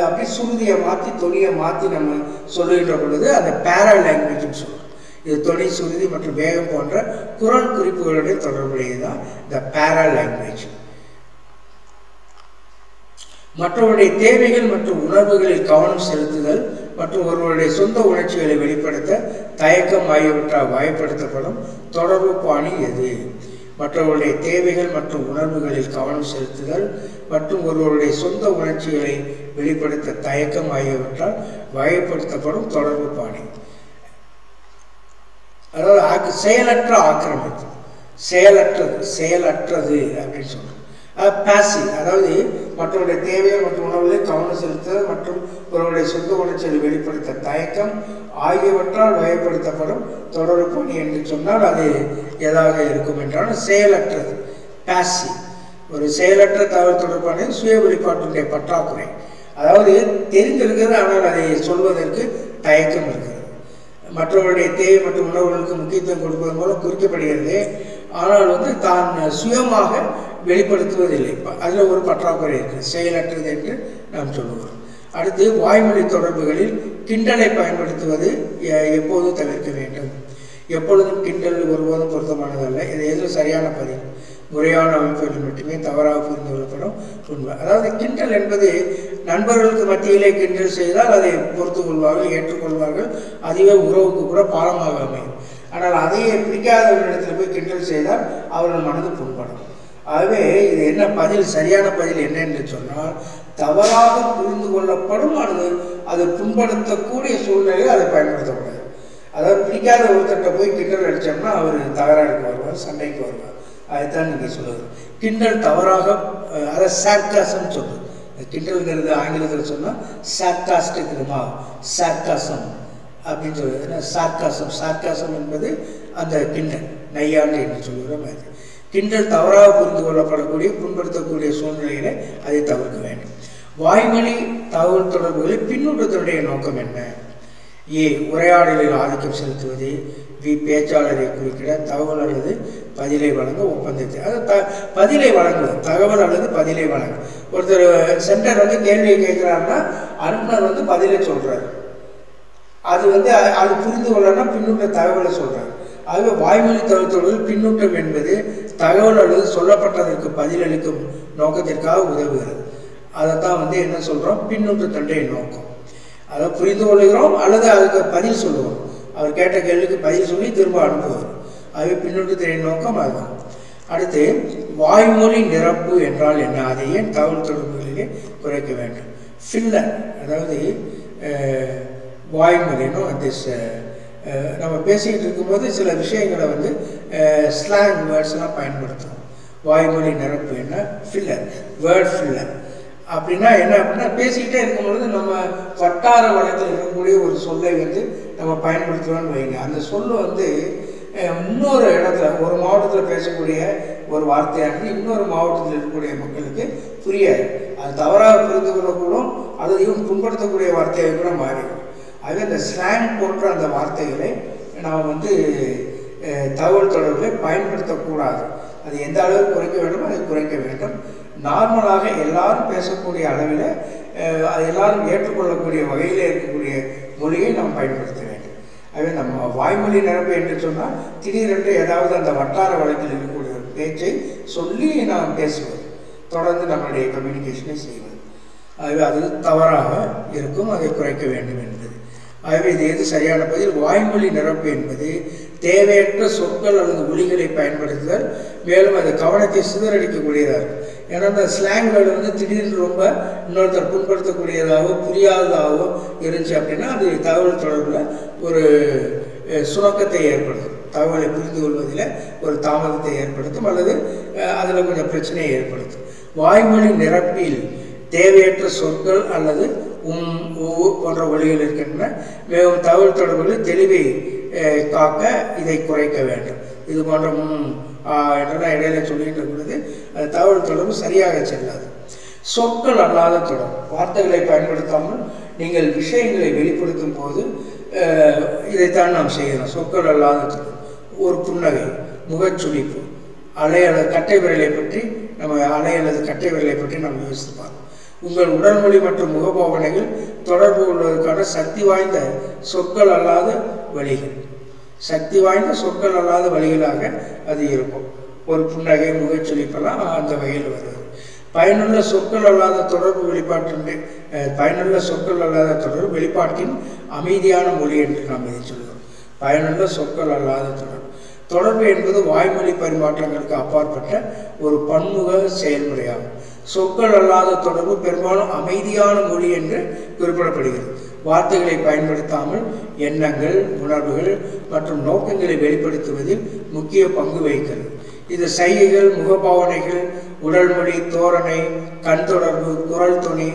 அப்படி சுருதியை மாற்றி தொனியை மாற்றி நம்ம சொல்லுகின்ற பொழுது அந்த பேரா லாங்குவேஜ்னு சொல்கிறோம் இது தொனி சுருதி மற்றும் வேகம் போன்ற குரல் குறிப்புகளுடைய தொடர்புடையது தான் இந்த பேரா லாங்குவேஜ் மற்றவருடைய தேவைகள் மற்றும் உணர்வுகளில் கவனம் செலுத்துதல் மற்றும் ஒருவருடைய சொந்த உணர்ச்சிகளை வெளிப்படுத்த தயக்கம் ஆகியவற்றால் வகைப்படுத்தப்படும் தொடர்பு பாணி எது? மற்றவருடைய தேவைகள் மற்றும் உணர்வுகளில் கவனம் செலுத்துதல் மற்றும் ஒருவருடைய சொந்த உணர்ச்சிகளை வெளிப்படுத்த தயக்கம் ஆகியவற்றால் வகைப்படுத்தப்படும் தொடர்பு பாணி. அதாவது செயலற்ற ஆக்கிரமிப்பு. செயலற்றது செயலற்றது அப்படின்னு சொல்றோம் பாசிவ் அதாவது மற்றவருடைய தேவைகள் மற்றும் உணவுகளை கவனம் செலுத்துதல் மற்றும் ஒருவருடைய சொந்த உணர்ச்சியை வெளிப்படுத்த தயக்கம் ஆகியவற்றால் வகைப்படுத்தப்படும் தொடர்பு பணி என்று சொன்னால் அது எதாக இருக்கும் என்றால் செயலற்றது. பாசிவ் ஒரு செயலற்ற தகவல் தொடர்பான சுய வெளிப்பாட்டினுடைய பற்றாக்குறை. அதாவது தெரிந்திருக்கிறது ஆனால் அதை சொல்வதற்கு தயக்கம் இருக்கிறது. மற்றவருடைய தேவை மற்றும் உணவுகளுக்கு முக்கியத்துவம் கொடுப்பதன் மூலம் குறிக்கப்படுகிறது. ஆனால் வந்து தான் சுயமாக வெளிப்படுத்துவதில்லை. அதில் ஒரு பற்றாக்குறை இருக்குது செயலற்றது என்று நாம் சொல்லுவோம் அடுத்து வாய்மொழி தொடர்புகளில் கிண்டலை பயன்படுத்துவது எப்போது தவிர்க்க வேண்டும்? எப்பொழுதும் கிண்டல் ஒருபோதும் பொருத்தமானதல்ல. இது எதுவும் சரியான பதில்? முறையான அமைப்புகள் மட்டுமே தவறாக புரிந்து கொள்ளப்படும் உண்மை. அதாவது கிண்டல் என்பது நண்பர்களுக்கு மத்தியிலே கிண்டல் செய்தால் அதை பொறுத்து கொள்வார்கள் ஏற்றுக்கொள்வார்கள். அதுவே உறவுக்கு கூட பாலமாக அமையும். ஆனால் அதையே பிடிக்காதவர்களிடத்தில் போய் கிண்டல் செய்தால் அவர்கள் மனது புண்படும். ஆகவே இது என்ன பதில்? சரியான பதில் என்ன சொன்னால் தவறாக புரிந்து கொள்ளப்படும் அல்லது அது புண்படுத்தக்கூடிய சூழ்நிலையில் அதை பயன்படுத்தக்கூடாது. அதாவது பிடிக்காத ஒருத்தர்கிட்ட போய் கிண்டல் அடித்தோம்னா அவர் தகராறுக்கு வருவார் சண்டைக்கு வருவார். அதைத்தான் நீங்கள் சொல்லுவது. கிண்டல் தவறாக அதை சார்காசம் சொல்லுது கிண்டல்ங்கிறது ஆங்கிலத்தில் சொன்னால் சார்காஸ்டிக் ரிமார்க் சார்காசம் அப்படின்னு சொல்லுவது சார்காசம் சார்காசம் என்பது அந்த கிண்டல் நையாண்டு என்று சொல்கிறோம் மாதிரி. கிண்டல் தவறாக புரிந்து கொள்ளப்படக்கூடிய புண்படுத்தக்கூடிய சூழ்நிலையில அதை தவிர்க்க வேண்டும். வாய்மொழி தகவல் தொடர்புகளில் பின்னூட்டத்தினுடைய நோக்கம் என்ன? ஏ உரையாடலில் ஆதிக்கம் செலுத்துவது பி பேச்சாளரை குறிக்கிட தகவல் அல்லது பதிலை வழங்க ஒப்பந்தத்தை. அது த பதிலை வழங்குவது தகவல் அல்லது பதிலை வழங்க. ஒருத்தர் சென்டர் வந்து கேள்வியை கேட்குறாருன்னா அனுப்புனர் வந்து பதிலை சொல்கிறார் அது வந்து அது புரிந்து கொள்ளனா பின்னூட்ட தகவலை சொல்கிறேன் ஆகவே வாய்மொழி தகவல் பின்னூட்டம் என்பது தகவல் அல்லது சொல்லப்பட்டதற்கு பதிலளிக்கும் நோக்கத்திற்காக உதவுகிறது. அதைத்தான் வந்து என்ன சொல்கிறோம் பின்னூட்டத்தண்டை நோக்கம். அதை புரிந்து கொள்கிறோம் அல்லது அதுக்கு பதில் சொல்லுவோம். அவர் கேட்ட கேள்விக்கு பதில் சொல்லி திரும்ப அனுப்புவார் ஆகவே பின்னூட்டத்தின் நோக்கம் அதுதான். அடுத்து வாய்மொழி நிரப்பு என்றால் என்ன? அதை ஏன் தகவல் தொடர்புகளிலே குறைக்க வேண்டும்? ஃபில்லர் அதாவது வாய்மொழினும் திஸ் நம்ம பேசிக்கிட்டு இருக்கும்போது சில விஷயங்களை வந்து ஸ்லாங் வேர்ட்ஸ்லாம் பயன்படுத்துவோம் வாய்மொழி நிரப்பு என்ன? ஃபில்லர் வேர்ட் ஃபில்லர் அப்படின்னா என்ன அப்படின்னா பேசிக்கிட்டே இருக்கும் பொழுது நம்ம வட்டார வழக்கில் இருக்கக்கூடிய ஒரு சொல்லை வந்து நம்ம பயன்படுத்துகிறோம்னு வைங்க. அந்த சொல் வந்து இன்னொரு இடத்துல ஒரு மாவட்டத்தில் பேசக்கூடிய ஒரு வார்த்தையானது இன்னொரு மாவட்டத்தில் இருக்கக்கூடிய மக்களுக்கு புரியாது. அது தவறாக புரிந்து கொள்ளக்கூடும் அதையும் இவன் புண்படுத்தக்கூடிய வார்த்தையாக கூட மாறிடும். அதுவே அந்த ஸ்லாங் போன்ற அந்த வார்த்தைகளை நாம் வந்து தகவல் தொடர்பில் பயன்படுத்தக்கூடாது. அது எந்த அளவுக்கு குறைக்க வேண்டும் அதை குறைக்க வேண்டும். நார்மலாக எல்லாரும் பேசக்கூடிய அளவில் அது எல்லாரும் ஏற்றுக்கொள்ளக்கூடிய வகையில் இருக்கக்கூடிய மொழியை நாம் பயன்படுத்த வேண்டும். அதுவே நம்ம வாய்மொழி நிரப்பு என்று சொன்னால் திடீரென்று ஏதாவது அந்த வட்டார வழக்கில் இருக்கக்கூடிய ஒரு பேச்சை சொல்லி நாம் பேசுவது தொடர்ந்து நம்மளுடைய கம்யூனிகேஷனை செய்வது. ஆகவே அது தவறாக இருக்கும் அதை குறைக்க வேண்டும் என்பது. ஆகவே இது எது சரியான பதில்? வாய்மொழி நிரப்பு என்பது தேவையற்ற சொற்கள் அல்லது ஒலிகளை பயன்படுத்துதல். மேலும் அது கவனத்தை சிதறடிக்கக்கூடியதாக இருக்கும் ஏன்னா அந்த ஸ்லாங் வேர்டு வந்து திடீர்னு ரொம்ப இன்னொருத்தர் புண்படுத்தக்கூடியதாகவோ புரியாததாகவோ இருந்துச்சு அப்படின்னா அது தகவல் தொடர்பில் ஒரு சுணக்கத்தை ஏற்படுத்தும். தகவலை புரிந்து கொள்வதில் ஒரு தாமதத்தை ஏற்படுத்தும் அல்லது அதில் கொஞ்சம் பிரச்சனையை ஏற்படுத்தும். வாய்மொழி நிரப்பில் தேவையற்ற சொற்கள் அல்லது உம் ஊ போன்ற ஒளிகள் இருக்கின்றன. மேலும் தகவல் தொடர்புகளில் தெளிவை காக்க இதை குறைக்க வேண்டும். இது போன்ற உம் என்றெல்லாம் இடையில சொல்லிட்டு பொழுது அது தகவல் தொடர்பு சரியாக செல்லாது. சொற்கள் அல்லாத தொடர்பு. வார்த்தைகளை பயன்படுத்தாமல் நீங்கள் விஷயங்களை வெளிப்படுத்தும் போது இதைத்தான் நாம் செய்கிறோம் சொற்கள் அல்லாத தொடர்பு. ஒரு புன்னகை முகச்சுளிப்பு அலை அல்லது கட்டை விரலை பற்றி நம்ம அலை அல்லது கட்டை விரலை பற்றி நம்ம யோசித்து பார்க்கணும். உங்கள் உடல்மொழி மற்றும் முகபாவனைகள் தொடர்பு கொள்வதற்கான சக்தி வாய்ந்த சொற்கள் அல்லாத வழிகள். சக்தி வாய்ந்த சொற்கள் அல்லாத வழிகளாக அது இருக்கும். ஒரு புன்னகை முகச்சொலிப்பெல்லாம் அந்த வகையில் வருது. பயனுள்ள சொற்கள் அல்லாத தொடர்பு வெளிப்பாட்டின் பயனுள்ள சொற்கள் அல்லாத தொடர்பு வெளிப்பாட்டின் அமைதியான மொழி என்று நாம் இதை சொல்கிறோம் பயனுள்ள சொற்கள் அல்லாத தொடர்பு. தொடர்பு என்பது வாய்மொழி பரிமாற்றங்களுக்கு அப்பாற்பட்ட ஒரு பன்முக செயல்முறையாகும். சொற்கள் அல்லாத தொடர்பு பெரும்பாலும் அமைதியான மொழி என்று குறிப்பிடப்படுகிறது. வார்த்தைகளை பயன்படுத்தாமல் எண்ணங்கள் உணர்வுகள் மற்றும் நோக்கங்களை வெளிப்படுத்துவதில் முக்கிய பங்கு வகிக்கிறது. இது சைகைகள் முகபாவனைகள் உடல் மொழி தோரணை கண் தொடர்பு குரல் துணி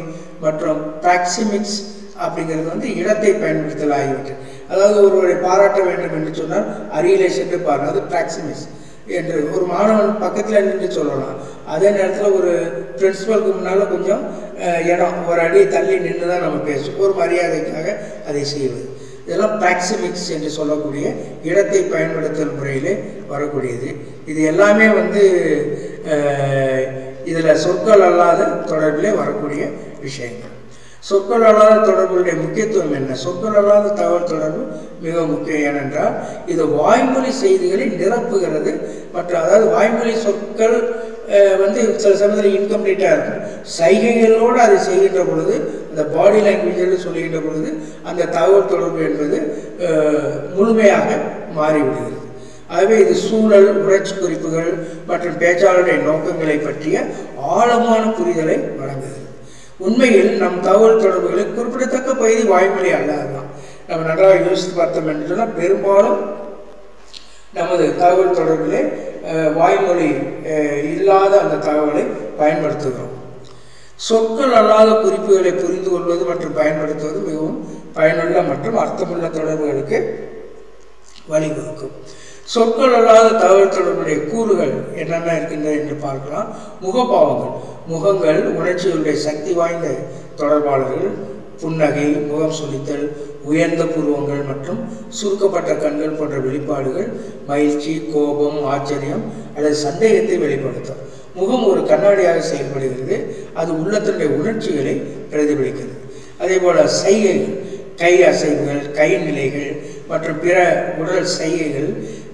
மற்றும் ப்ராக்சிமிக்ஸ் அப்படிங்கிறது வந்து இடத்தை பயன்படுத்தல் ஆகியவற்றை அதாவது ஒருவரை பாராட்ட வேண்டும் என்று சொன்னால் அருகிலே சென்று பாருங்கள். அது பிராக்சிமிக்ஸ். என்று ஒரு மாணவன் பக்கத்தில் நின்று சொல்லலாம். அதே நேரத்தில் ஒரு பிரின்ஸிபலுக்கு முன்னால் கொஞ்சம் இடம் ஒரு அடி தள்ளி நின்று தான் நம்ம பேசுவோம். ஒரு மரியாதைக்காக அதை செய்வது. இதெல்லாம் பிராக்சிமிக்ஸ் என்று சொல்லக்கூடிய இடத்தை பயன்படுத்தும் முறையிலே வரக்கூடியது. இது எல்லாமே வந்து இதில் சொற்கள் அல்லாத தொடர்பிலே வரக்கூடிய விஷயங்கள். சொற்கள் அல்லாத தொடர்புடைய முக்கியத்துவம் என்ன? சொற்கள் அல்லாத தகவல் தொடர்பு மிக முக்கியம். ஏனென்றால் இது வாய்மொழி செய்திகளை நிரப்புகிறது. மற்ற அதாவது வாய்மொழி சொற்கள் வந்து சில சமயத்தில் இன்கம்ப்ளீட்டாக இருக்கும். சைகைகளோடு அதை செய்கின்ற பொழுது அந்த பாடி லாங்குவேஜோடு சொல்லுகின்ற பொழுது அந்த தகவல் தொடர்பு என்பது முழுமையாக மாறிவிடுகிறது. ஆகவே இது சூழல் உணர்ச்சி குறிப்புகள் மற்றும் பேச்சாளருடைய நோக்கங்களை பற்றிய ஆழமான புரிதலை வழங்குகிறது. உண்மையில் நம் தகவல் தொடர்புகளில் குறிப்பிடத்தக்க பகுதி வாய்மொழி அல்லாததான் நம்ம நன்றாக யோசித்து பார்த்தோம் என்று சொன்னால் பெரும்பாலும் நமது தகவல் தொடர்பிலே வாய்மொழி இல்லாத அந்த தகவலை பயன்படுத்துகிறோம். சொற்கள் அல்லாத குறிப்புகளை புரிந்து கொள்வது மற்றும் பயன்படுத்துவது மிகவும் பயனுள்ள மற்றும் அர்த்தமுள்ள தொடர்புகளுக்கு வழிவகுக்கும். சொற்கள் அல்லாத தகவல் தொடர்புடைய கூறுகள் என்னென்ன இருக்கின்றன என்று பார்க்கலாம். முகபாவங்கள். முகங்கள் உணர்ச்சிகளுடைய சக்தி வாய்ந்த தொடர்பாளர்கள் புன்னகை முகம் சுழித்தல் உயர்ந்த புருவங்கள் மற்றும் சுருக்கப்பட்ட கண்கள் போன்ற வெளிப்பாடுகள் மகிழ்ச்சி கோபம் ஆச்சரியம் அல்லது சந்தேகத்தை வெளிப்படுத்தும். முகம் ஒரு கண்ணாடியாக செயல்படுகிறது. அது உள்ளத்தினுடைய உணர்ச்சிகளை பிரதிபலிக்கிறது. அதே போல சைகைகள் கை அசைவுகள் கை நிலைகள் மற்றும் பிற உடல் சைகைகள்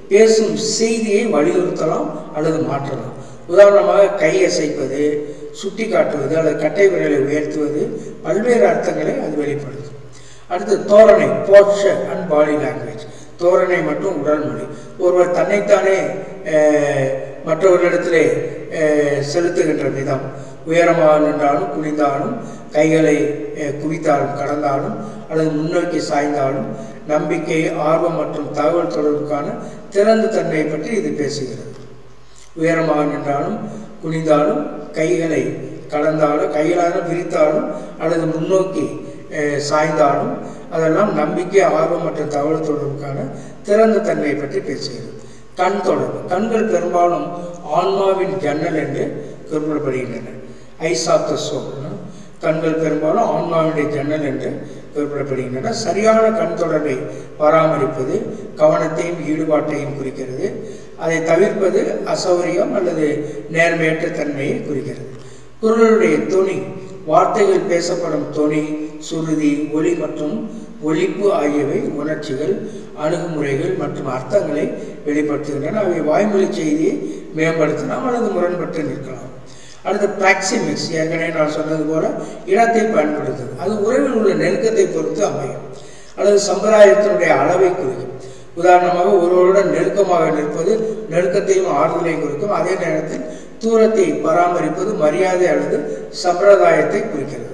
பேசும் செய்தியை வலியுறுத்தலாம் அல்லது மாற்றலாம். உதாரணமாக கை அசைப்பது சுட்டி காட்டுவது அல்லது கட்டை விரலை உயர்த்துவது பல்வேறு அர்த்தங்களை அது வெளிப்படுத்தும். அடுத்து தோரணை போஸ்டர் அண்ட் பாடி லாங்குவேஜ் தோரணை மற்றும் உடல் மொழி ஒருவர் தன்னைத்தானே மற்றவர்களிடத்திலே செலுத்துகின்ற விதம். உயரமாக நின்றாலும் குனிந்தாலும் கைகளை குவித்தாலும் கடந்தாலும் அல்லது முன்னோக்கி சாய்ந்தாலும் நம்பிக்கை ஆர்வம் மற்றும் தகவல் தொடர்புக்கான திறந்த தன்மையை பற்றி இது பேசுகிறது. உயரமாக நின்றாலும் குனிந்தாலும் கைகளை கலந்தாலும் கைகளாக விரித்தாலும் அல்லது முன்னோக்கி சாய்ந்தாலும் அதெல்லாம் நம்பிக்கை ஆர்வம் மற்றும் தகவல் தொடர்புக்கான திறந்த தன்மையை பற்றி பேசுகிறது. கண் தொடர்பு. கண்கள் பெரும்பாலும் ஆன்மாவின் ஜன்னல் என்று குறிப்பிடப்படுகின்றன. ஐஸ் ஆஃப் த சோல் கண்கள் பெரும்பாலும் ஆன்மாவினுடைய ஜன்னல் என்று குறிப்பிடப்படுகின்றன. சரியான கண் தொடர்பை பராமரிப்பது கவனத்தையும் ஈடுபாட்டையும் குறிக்கிறது. அதை தவிர்ப்பது அசௌகரியம் அல்லது நேர்மையற்ற தன்மையை குறிக்கிறது. குரலுடைய துணி வார்த்தைகள் பேசப்படும் துணி சுருதி ஒலி மற்றும் ஒழிப்பு ஆகியவை உணர்ச்சிகள் அணுகுமுறைகள் மற்றும் அர்த்தங்களை வெளிப்படுத்துகின்றன. அவை வாய்மொழி செய்தியை மேம்படுத்தலாம் அல்லது முரண்பட்டு நிற்கலாம். அடுத்து பிராக்சிமிக்ஸ் ஏற்கனவே நான் சொன்னது போல இடத்தை பயன்படுத்துது அது உறவில் உள்ள நெருக்கத்தை பொறுத்து அமையும். அல்லது சம்பிரதாயத்தினுடைய அளவை குறிக்கும். உதாரணமாக ஒருவருடன் நெருக்கமாக நிற்பது நெருக்கத்தையும் ஆறுதலையும் குறிக்கும். அதே நேரத்தில் தூரத்தை பராமரிப்பது மரியாதை அல்லது சம்பிரதாயத்தை குறிக்கிறது.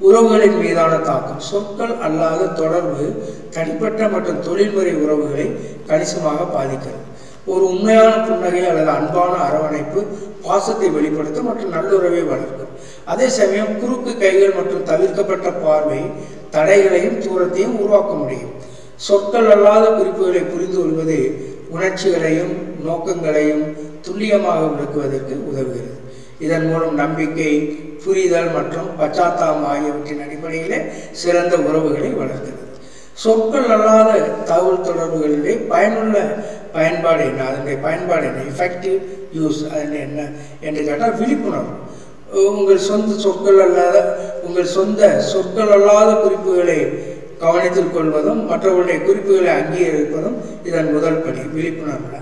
உறவுகளின் மீதான தாக்கம். சொற்கள் அல்லாத தொடர்பு தனிப்பட்ட மற்றும் தொழில்முறை உறவுகளை கணிசமாக பாதிக்கிறது. ஒரு உண்மையான புன்னகை அல்லது அன்பான அரவணைப்பு பாசத்தை வெளிப்படுத்தும் மற்றும் நல்லுறவை வளர்க்கும். அதே சமயம் குறுக்கு கைகள் மற்றும் தவிர்க்கப்பட்ட பார்வை தடைகளையும் தூரத்தையும் உருவாக்க முடியும். சொற்கள் அல்லாத குறிப்புகளை புரிந்து கொள்வது உணர்ச்சிகளையும் நோக்கங்களையும் துல்லியமாக விளக்குவதற்கு உதவுகிறது. இதன் மூலம் நம்பிக்கை புரிதல் மற்றும் பச்சாத்தாம் ஆகியவற்றின் அடிப்படையிலே சிறந்த உறவுகளை வளர்க்கிறது. சொற்கள் அல்லாத தகவல் தொடர்புகளிலே பயனுள்ள பயன்பாடு என்ன? அதனுடைய பயன்பாடு என்ன? எஃபெக்டிவ் யூஸ் அது என்ன என்று கேட்டால் விழிப்புணர்வு. உங்கள் சொந்த சொற்கள் அல்லாத உங்கள் சொந்த சொற்கள் அல்லாத குறிப்புகளை கவனத்தில் கொள்வதும் மற்றவருடைய குறிப்புகளை அங்கீகரிப்பதும் இதன் முதல் படி விழிப்புணர்வு.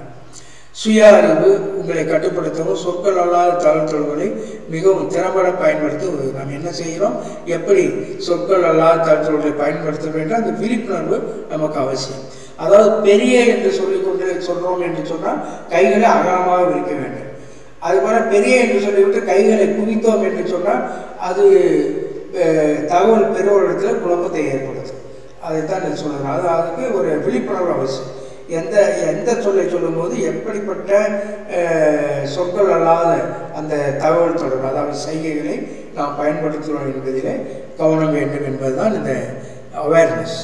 சுய அறிவு உங்களை கட்டுப்படுத்தவும் சொற்கள் அல்லாத தகவல் தொடர்புகளை மிகவும் திறம்பட பயன்படுத்த நாம் என்ன செய்கிறோம்? எப்படி சொற்கள் அல்லாத தகவல் தொடர்புகளை பயன்படுத்த வேண்டும் அந்த விழிப்புணர்வு நமக்கு அவசியம். அதாவது பெரிய என்று சொல்லிக்கொண்டு சொல்கிறோம் என்று சொன்னால் கைகளை அகலமாக விரிக்க வேண்டும். அதுபோல் பெரிய என்று சொல்லிவிட்டு கைகளை குவித்தோம் என்று சொன்னால் அது தகவல் பெறுவரிடத்தில் குழப்பத்தை ஏற்படும் அதைத்தான் நான் சொல்கிறேன் அது அதுக்கு ஒரு விழிப்புணர்வு அவசியம். எந்த எந்த சொல்லை சொல்லும்போது எப்படிப்பட்ட சொற்கள் அல்லாத அந்த தகவல் தொடர்பு அதாவது செய்கைகளை நாம் பயன்படுத்துகிறோம் என்பதிலே கவனம் வேண்டும் என்பதுதான் இந்த அவேர்னஸ்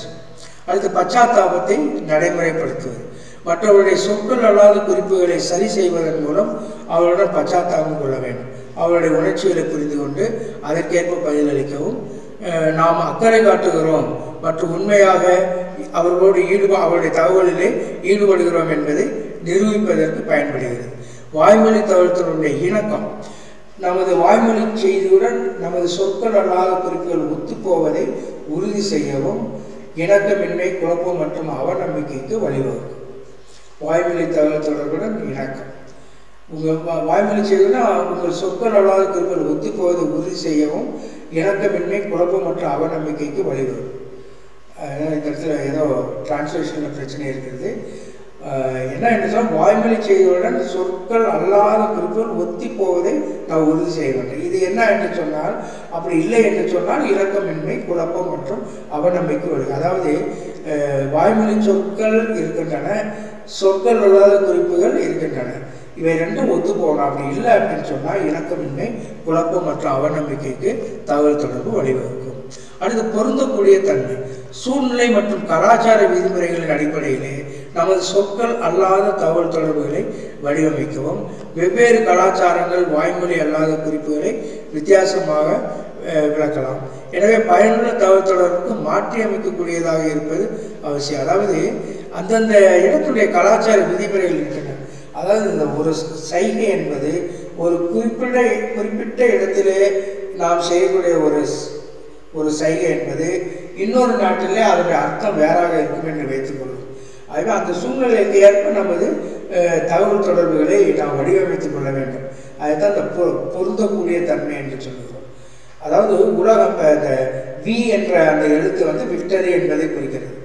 அடுத்து பச்சாத்தாபத்தை நடைமுறைப்படுத்துவது. மற்றவருடைய சொற்கள் அல்லாத குறிப்புகளை சரி செய்வதன் மூலம் அவருடன் பச்சாத்தாபம் கொள்ள வேண்டும். அவருடைய உணர்ச்சிகளை புரிந்து கொண்டு அதற்கேற்ப பதிலளிக்கவும் நாம் அக்கறை காட்டுகிறோம் மற்றும் உண்மையாக அவர்களோடு ஈடுபா அவருடைய தகவலிலே ஈடுபடுகிறோம் என்பதை நிரூபிப்பதற்கு பயன்படுகிறது. வாய்மொழி தகவல்களுடைய இணக்கம் நமது வாய்மொழி செய்தியுடன் நமது சொற்கள் அல்லாத குறிப்புகள் ஒத்துப்போவதை உறுதி செய்யவும் இணக்கமின்மை குழப்பம் மற்றும் அவநம்பிக்கைக்கு வழிவகுக்கும். வாய்மொழி தகவல் தொடர்புடன் இணக்கம் உங்கள் வாய்மொழி செய்தினா உங்கள் சொற்கள் அல்லாத குறிப்புகள் ஒத்துப்போவதை உறுதி செய்யவும் இணக்கமின்மை குழப்பம் மற்றும் அவநம்பிக்கைக்கு வழிவகுக்கும். அதனால் இந்த இடத்துல ஏதோ டிரான்ஸ்லேஷனில் பிரச்சனை இருக்கிறது என்ன என்று சொன்னால் வாய்மொழி செய்தியுடன் சொற்கள் அல்லாத குறிப்புகள் ஒத்தி போவதை நான் உறுதி செய்ய வேண்டும். இது என்ன என்று சொன்னால் அப்படி இல்லை என்று சொன்னால் இலக்கமின்மை குழப்பம் மற்றும் அவநம்பிக்கை வருது அதாவது வாய்மொழி சொற்கள் இருக்கின்றன சொற்கள் அல்லாத குறிப்புகள் இருக்கின்றன. இவை ரெண்டும் ஒத்து போகணும் அப்படி இல்லை அப்படின்னு சொன்னால் இலக்கமின்மை குழப்பம் மற்றும் அவநம்பிக்கைக்கு தகவல் தொடர்பு வழிவகுக்கும். அடுத்து பொருந்தக்கூடிய தன்மை. சூழ்நிலை மற்றும் கலாச்சார விதிமுறைகளின் அடிப்படையிலே நமது சொற்கள் அல்லாத தகவல் தொடர்புகளை வடிவமைக்கவும் வெவ்வேறு கலாச்சாரங்கள் வாய்மொழி அல்லாத குறிப்புகளை வித்தியாசமாக விளக்கலாம். எனவே பயனுள்ள தகவல் தொடர்புக்கு மாற்றி அமைக்கக்கூடியதாக இருப்பது அவசியம். அதாவது அந்தந்த இடத்துடைய கலாச்சார விதிமுறைகள் இருக்கின்றன. அதாவது இந்த ஒரு சைகை என்பது ஒரு குறிப்பிட்ட குறிப்பிட்ட இடத்திலே நாம் செய்யக்கூடிய ஒரு ஒரு சைகை என்பது இன்னொரு நாட்டிலே அதனுடைய அர்த்தம் வேறாக இருக்கும் என்று வைத்துக்கொள்ளும் ஆகவே அந்த சூழ்நிலைக்கு ஏற்ப நமது தகவல் தொடர்புகளை நாம் வடிவமைத்துக் கொள்ள வேண்டும். அதுதான் இந்த பொ- பொருந்தக்கூடிய தன்மை என்று சொல்கிறோம் அதாவது உலகம் இந்த வி என்ற அந்த எழுத்து வந்து விக்டரி என்பதை குறிக்கிறது.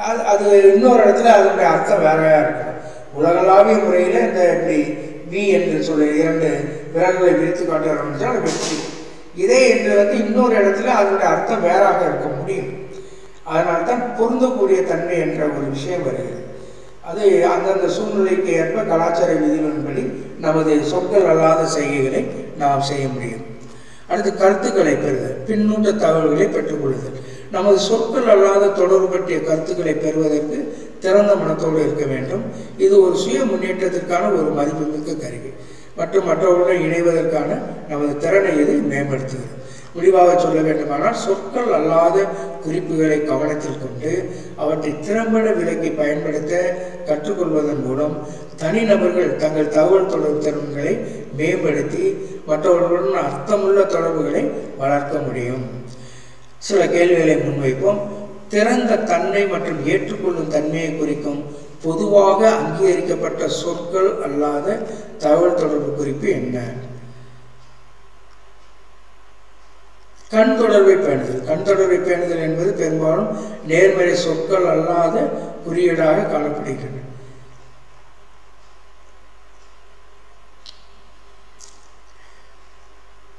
அது அது இன்னொரு இடத்துல அதனுடைய அர்த்தம் வேறையாக இருக்கும். உலகளாவிய முறையில் இந்த இப்படி வி என்று சொல்லி இரண்டு விரல்களை விரித்து காட்டுகிறோம் என்றால் வெற்றி. இதே என்று வந்து இன்னொரு இடத்துல அதனுடைய அர்த்தம் வேறாக இருக்க முடியும். அதனால தான் பொருந்தக்கூடிய தன்மை என்ற ஒரு விஷயம் வருகிறது. அது அந்தந்த சூழ்நிலைக்கு ஏற்ப கலாச்சார விதிகளின்படி நமது சொற்கள் அல்லாத செய்கைகளை நாம் செய்ய முடியும். அடுத்து கருத்துக்களை பெறுதல் பின்னூட்ட தகவல்களை பெற்றுக்கொள்ளுதல். நமது சொற்கள் அல்லாத தொடர்பு பற்றிய கருத்துக்களை பெறுவதற்கு திறந்த மனத்தோடு இருக்க வேண்டும். இது ஒரு சுய முன்னேற்றத்திற்கான ஒரு மதிப்புமிக்க கருவி. மற்றும் மற்றவர்களுடன் இணைவதற்கான நமது திறனை இது மேம்படுத்துகிறது. முடிவாக சொல்ல வேண்டுமானால் சொற்கள் அல்லாத குறிப்புகளை கவனத்தில் கொண்டு அவற்றை திறம்பட விலக்கி பயன்படுத்த கற்றுக்கொள்வதன் மூலம் தனிநபர்கள் தங்கள் தகவல் தொடர்பு திறன்களை மேம்படுத்தி மற்றவர்களுடன் அர்த்தமுள்ள தொடர்புகளை வளர்க்க முடியும். சில கேள்விகளை முன்வைப்போம். திறந்த தன்மை மற்றும் ஏற்றுக்கொள்ளும் தன்மையை குறிக்கும் பொதுவாக அங்கீகரிக்கப்பட்ட சொற்கள் அல்லாத தகவல் தொடர்பு குறிப்பு என்ன? கண் தொடர்பை பேணுதல். கண் தொடர்பை பேணுதல் என்பது பெரும்பாலும் நேர்மறை சொற்கள் அல்லாத குறியீடாக காணப்படுகின்றன.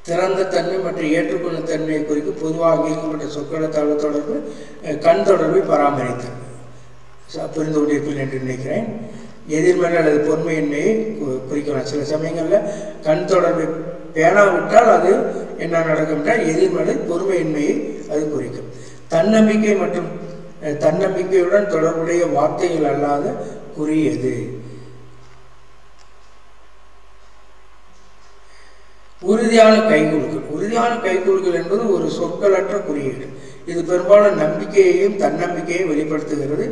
திறந்த தன்மை மற்றும் ஏற்றுக்கொள்ளும் தன்மையை குறிக்கும் பொதுவாக அங்கீகரிக்கப்பட்ட சொற்களை தகவல் தொடர்பு கண் தொடர்பை பராமரித்தல். புரிந்து கொண்டிருப்பீர்கள் என்று நினைக்கிறேன். எதிர்மறை அல்லது பொறுமையின்மையை குறிக்கலாம் சில சமயங்களில் கண் தொடர்பை பேணாவிட்டால் அது என்ன நடக்கும் என்றால் எதிர்மறை பொறுமையின்மையை அது குறிக்கும். தன்னம்பிக்கை மற்றும் தன்னம்பிக்கையுடன் தொடர்புடைய வார்த்தைகள் அல்லாத குறியது உறுதியான கைகுலுக்கள் உறுதியான கைகுலுக்கள் என்பது ஒரு சொற்களற்ற குறியீடு. இது பெரும்பாலும் நம்பிக்கையையும் தன்னம்பிக்கையையும் வெளிப்படுத்துகிறது.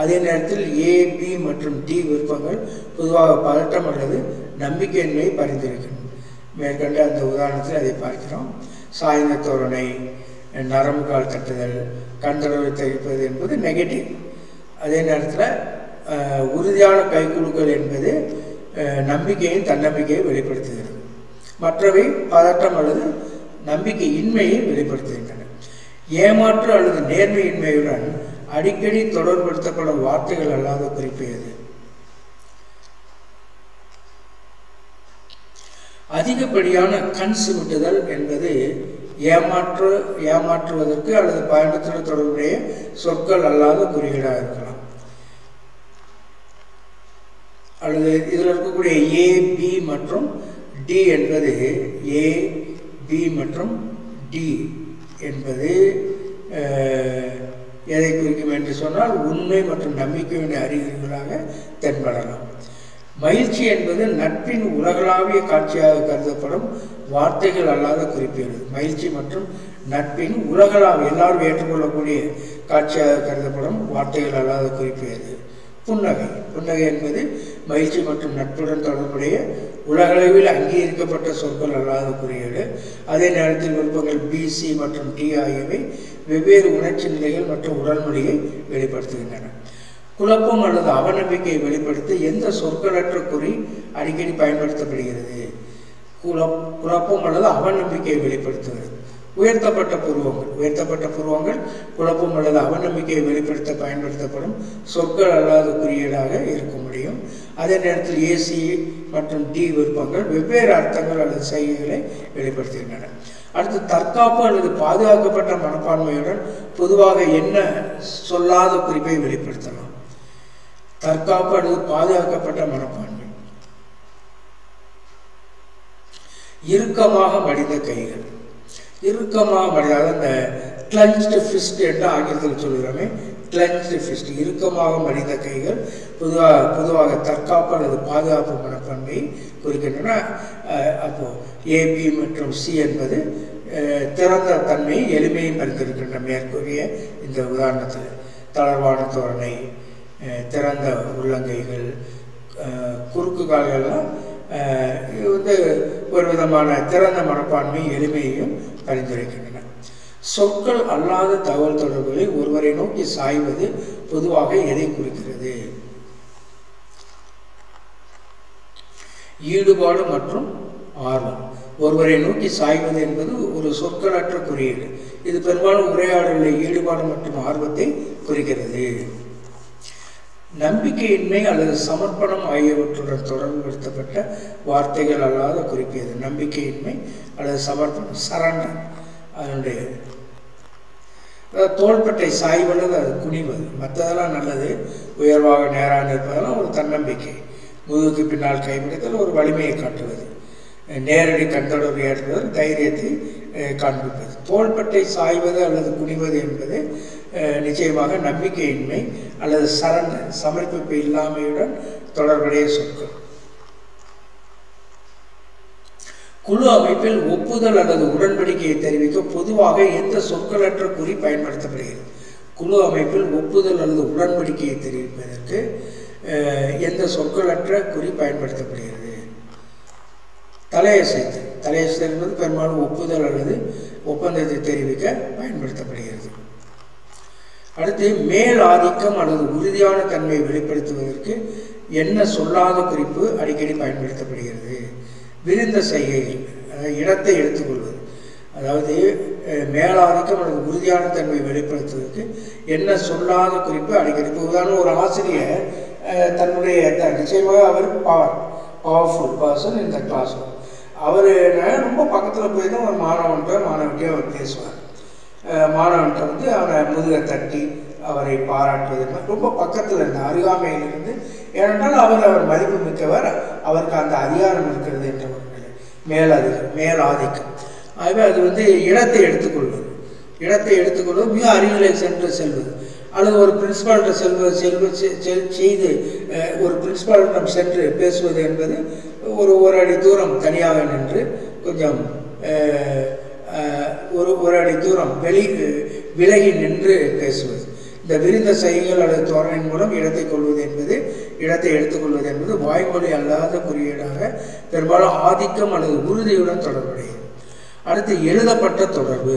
அதே நேரத்தில் ஏ பி மற்றும் டி விருப்பங்கள் பொதுவாக பதட்டம் அல்லது நம்பிக்கையின்மையை பரிந்துரைக்கின்றன. மேற்கண்ட அந்த உதாரணத்தில் அதை பார்க்கிறோம். சாய்ந்த தோரணை நரம்பு கால் தட்டுதல் கண்தளவை தவிப்பது என்பது நெகட்டிவ் அதே நேரத்தில் உறுதியான கைக்குழுக்கள் என்பது நம்பிக்கையும் தன்னம்பிக்கையை வெளிப்படுத்துகிறது. மற்றவை பதட்டம் அல்லது நம்பிக்கையின்மையை வெளிப்படுத்துகின்றன. ஏமாற்று அல்லது நேர்மையின்மையுடன் அடிக்கடி தொடர்படுத்தப்படும் வார்த்தைகள் அல்லாத குறிப்பு எது? அதிகப்படியான கண் சுருட்டுதல் என்பது ஏமாற்று ஏமாற்றுவதற்கு அல்லது பயணத்துடன் தொடர்புடைய சொற்கள் அல்லாத குறியீடாக இருக்கலாம். அல்லது இதில் இருக்கக்கூடிய ஏ பி மற்றும் டி என்பது ஏ பி மற்றும் டி. என்பது எதை குறிக்கும் என்று சொன்னால் உண்மை மற்றும் நம்பிக்கையுடைய அறிகுறிகளாக தென்படலாம் மகிழ்ச்சி என்பது நட்பின் உலகளாவிய காட்சியாக கருதப்படும் வார்த்தைகள் அல்லாத குறிப்பிடுது மகிழ்ச்சி மற்றும் நட்பின் உலகளாவிய எல்லாரும் ஏற்றுக்கொள்ளக்கூடிய காட்சியாக கருதப்படும் வார்த்தைகள் அல்லாத குறிப்பியது புன்னகை. புன்னகை என்பது மகிழ்ச்சி மற்றும் நட்புடன் தொடர்புடைய உலகளவில் அங்கீகரிக்கப்பட்ட சொற்கள் அல்லாத குறியீடு அதே நேரத்தில் விருப்பங்கள் பிசி மற்றும் டி ஆகியவை வெவ்வேறு உணர்ச்சி நிலைகள் மற்றும் உடல் மொழியை வெளிப்படுத்துகின்றன. குழப்பம் அல்லது அவநம்பிக்கையை வெளிப்படுத்த எந்த சொற்களற்ற குறி அடிக்கடி பயன்படுத்தப்படுகிறது? குழப் குழப்பம் அல்லது அவநம்பிக்கையை வெளிப்படுத்துகிறது உயர்த்தப்பட்ட புருவங்கள். உயர்த்தப்பட்ட புருவங்கள் குழப்பம் அல்லது அவநம்பிக்கையை வெளிப்படுத்த பயன்படுத்தப்படும் சொற்கள் அல்லாத குறியீடாக இருக்க முடியும். அதே நேரத்தில் ஏசி மற்றும் டி விருப்பங்கள் வெவ்வேறு அர்த்தங்கள் அல்லது செய்கைகளை வெளிப்படுத்துகின்றன. அடுத்து தற்காப்பு அல்லது பாதுகாக்கப்பட்ட மனப்பான்மையுடன் பொதுவாக என்ன சொல்லாத குறிப்பை வெளிப்படுத்தலாம்? தற்காப்பு அல்லது பாதுகாக்கப்பட்ட மனப்பான்மை. இறுக்கமாக மடிந்த கைகள். இறுக்கமாக மடிந்த அந்த கிளஞ்ச்டு ஃபிஸ்ட் என்று ஆங்கிலத்தில் சொல்கிறோமே கிளஞ்ச்டு ஃபிஸ்ட் இறுக்கமாக மடிந்த கைகள் பொதுவாக பொதுவாக தற்காப்பு அல்லது பாதுகாப்பு மனப்பான்மை குறிக்கின்றன. அப்போது ஏபி மற்றும் சி என்பது திறந்த தன்மை எளிமையை பரிந்திருக்கின்ற மேற்கூறிய இந்த உதாரணத்தில். தளர்வான தோரணை திறந்த உள்ளங்கைகள் குறுக்கு கால்கள்லாம் இது வந்து ஒரு விதமான திறந்த மனப்பான்மை எளிமையையும் பரிந்துரைக்கின்றன. சொற்கள் அல்லாத தகவல் தொடர்புகளில் ஒருவரை நோக்கி சாய்வது பொதுவாக எதை குறிக்கிறது? ஈடுபாடு மற்றும் ஆர்வம். ஒருவரை நோக்கி சாய்வது என்பது ஒரு சொற்களற்ற குறியீடு. இது பெரும்பாலும் உரையாடலில் ஈடுபாடு மற்றும் ஆர்வத்தை குறிக்கிறது. நம்பிக்கையின்மை அல்லது சமர்ப்பணம் ஆகியவற்றுடன் தொடர்புபடுத்தப்பட்ட வார்த்தைகள் அல்லாத குறிப்பியது நம்பிக்கையின்மை அல்லது சமர்ப்பணம் சரண்டர் அதனுடைய. தோள்பட்டை சாய்வது அது குனிவது. மற்றதெல்லாம் நல்லது. உயர்வாக நேராக நிற்பதெல்லாம் ஒரு தன்னம்பிக்கை. முதுகுக்கு பின்னால் கைப்பிடித்தல் ஒரு வலிமையை காட்டுவது. நேரடி கண்தொடர்பு ஏற்பது தைரியத்தை காண்பிப்பது. தோள்பட்டை சாய்வது அல்லது குனிவது என்பது நிச்சயமாக நம்பிக்கையின்மை அல்லது சரண் சமர்ப்பிப்பு இல்லாமையுடன் தொடர்புடைய சொற்கள். குழு அமைப்பில் ஒப்புதல் அல்லது உடன்படிக்கையை தெரிவிக்க பொதுவாக எந்த சொற்களற்ற குறி பயன்படுத்தப்படுகிறது? குழு அமைப்பில் ஒப்புதல் அல்லது உடன்படிக்கையை தெரிவிப்பதற்கு எந்த சொற்களற்ற குறி பயன்படுத்தப்படுகிறது? தலையசைத்து தலையசைத்தல் என்பது பெரும்பாலும் ஒப்புதல் அல்லது ஒப்பந்தத்தை தெரிவிக்க பயன்படுத்தப்படுகிறது. அடுத்து மேல் ஆதிக்கம் அல்லது உறுதியான தன்மையை வெளிப்படுத்துவதற்கு என்ன சொல்லாத குறிப்பு அடிக்கடி பயன்படுத்தப்படுகிறது. விரிந்த செய்கைகள் அதாவது இடத்தை எடுத்துக்கொள்வது. அதாவது மேலாதிக்கம் அல்லது உறுதியான தன்மையை வெளிப்படுத்துவதற்கு என்ன சொல்லாத குறிப்பு அடிக்கடி. இப்போ உதாரணம் ஒரு ஆசிரியர் தன்னுடைய த- நிச்சயமாக அவர் பவர் பவர்ஃபுல் பர்சன் இந்த கிளாஸ் அவர் ரொம்ப பக்கத்தில் போய் தான் ஒரு மாணவன்கிட்ட மாணவிட்டே அவர் பேசுவார். மாணவன்கிட்ட வந்து அவனை முதுகை தட்டி அவரை பாராட்டுவது. ரொம்ப பக்கத்தில் இருந்த அருகாமையில் இருந்து ஏனென்றால் அவர் அவர் மதிப்பு மிக்கவர் அவருக்கு அந்த அதிகாரம் இருக்கிறது என்ற ஒரு மேலதிகம் மேலாதிக்கம் ஆகவே அது வந்து இடத்தை எடுத்துக்கொள்வது. இடத்தை எடுத்துக்கொள்வது மிக அருகிலே சென்று செல்வது. அல்லது ஒரு பிரின்ஸ்பால்கிட்ட செல்வது செல்வ செ- செய்து ஒரு பிரின்சிபாலிடம் சென்று பேசுவது என்பது ஒரு ஒரு அடி தூரம் தனியாக நின்று கொஞ்சம் ஒரு ஒரு அடி தூரம் வெளி விலகி நின்று பேசுவது. இந்த விரிந்த செய்கைகள் அல்லது தோரணையின் மூலம் இடத்தை கொள்வது என்பது இடத்தை எடுத்துக்கொள்வது என்பது வாய்மொழி அல்லாத குறியீடாக பெரும்பாலும் ஆதிக்கம் அல்லது உறுதியுடன் தொடர்புடையது. அடுத்து எழுதப்பட்ட தொடர்பு.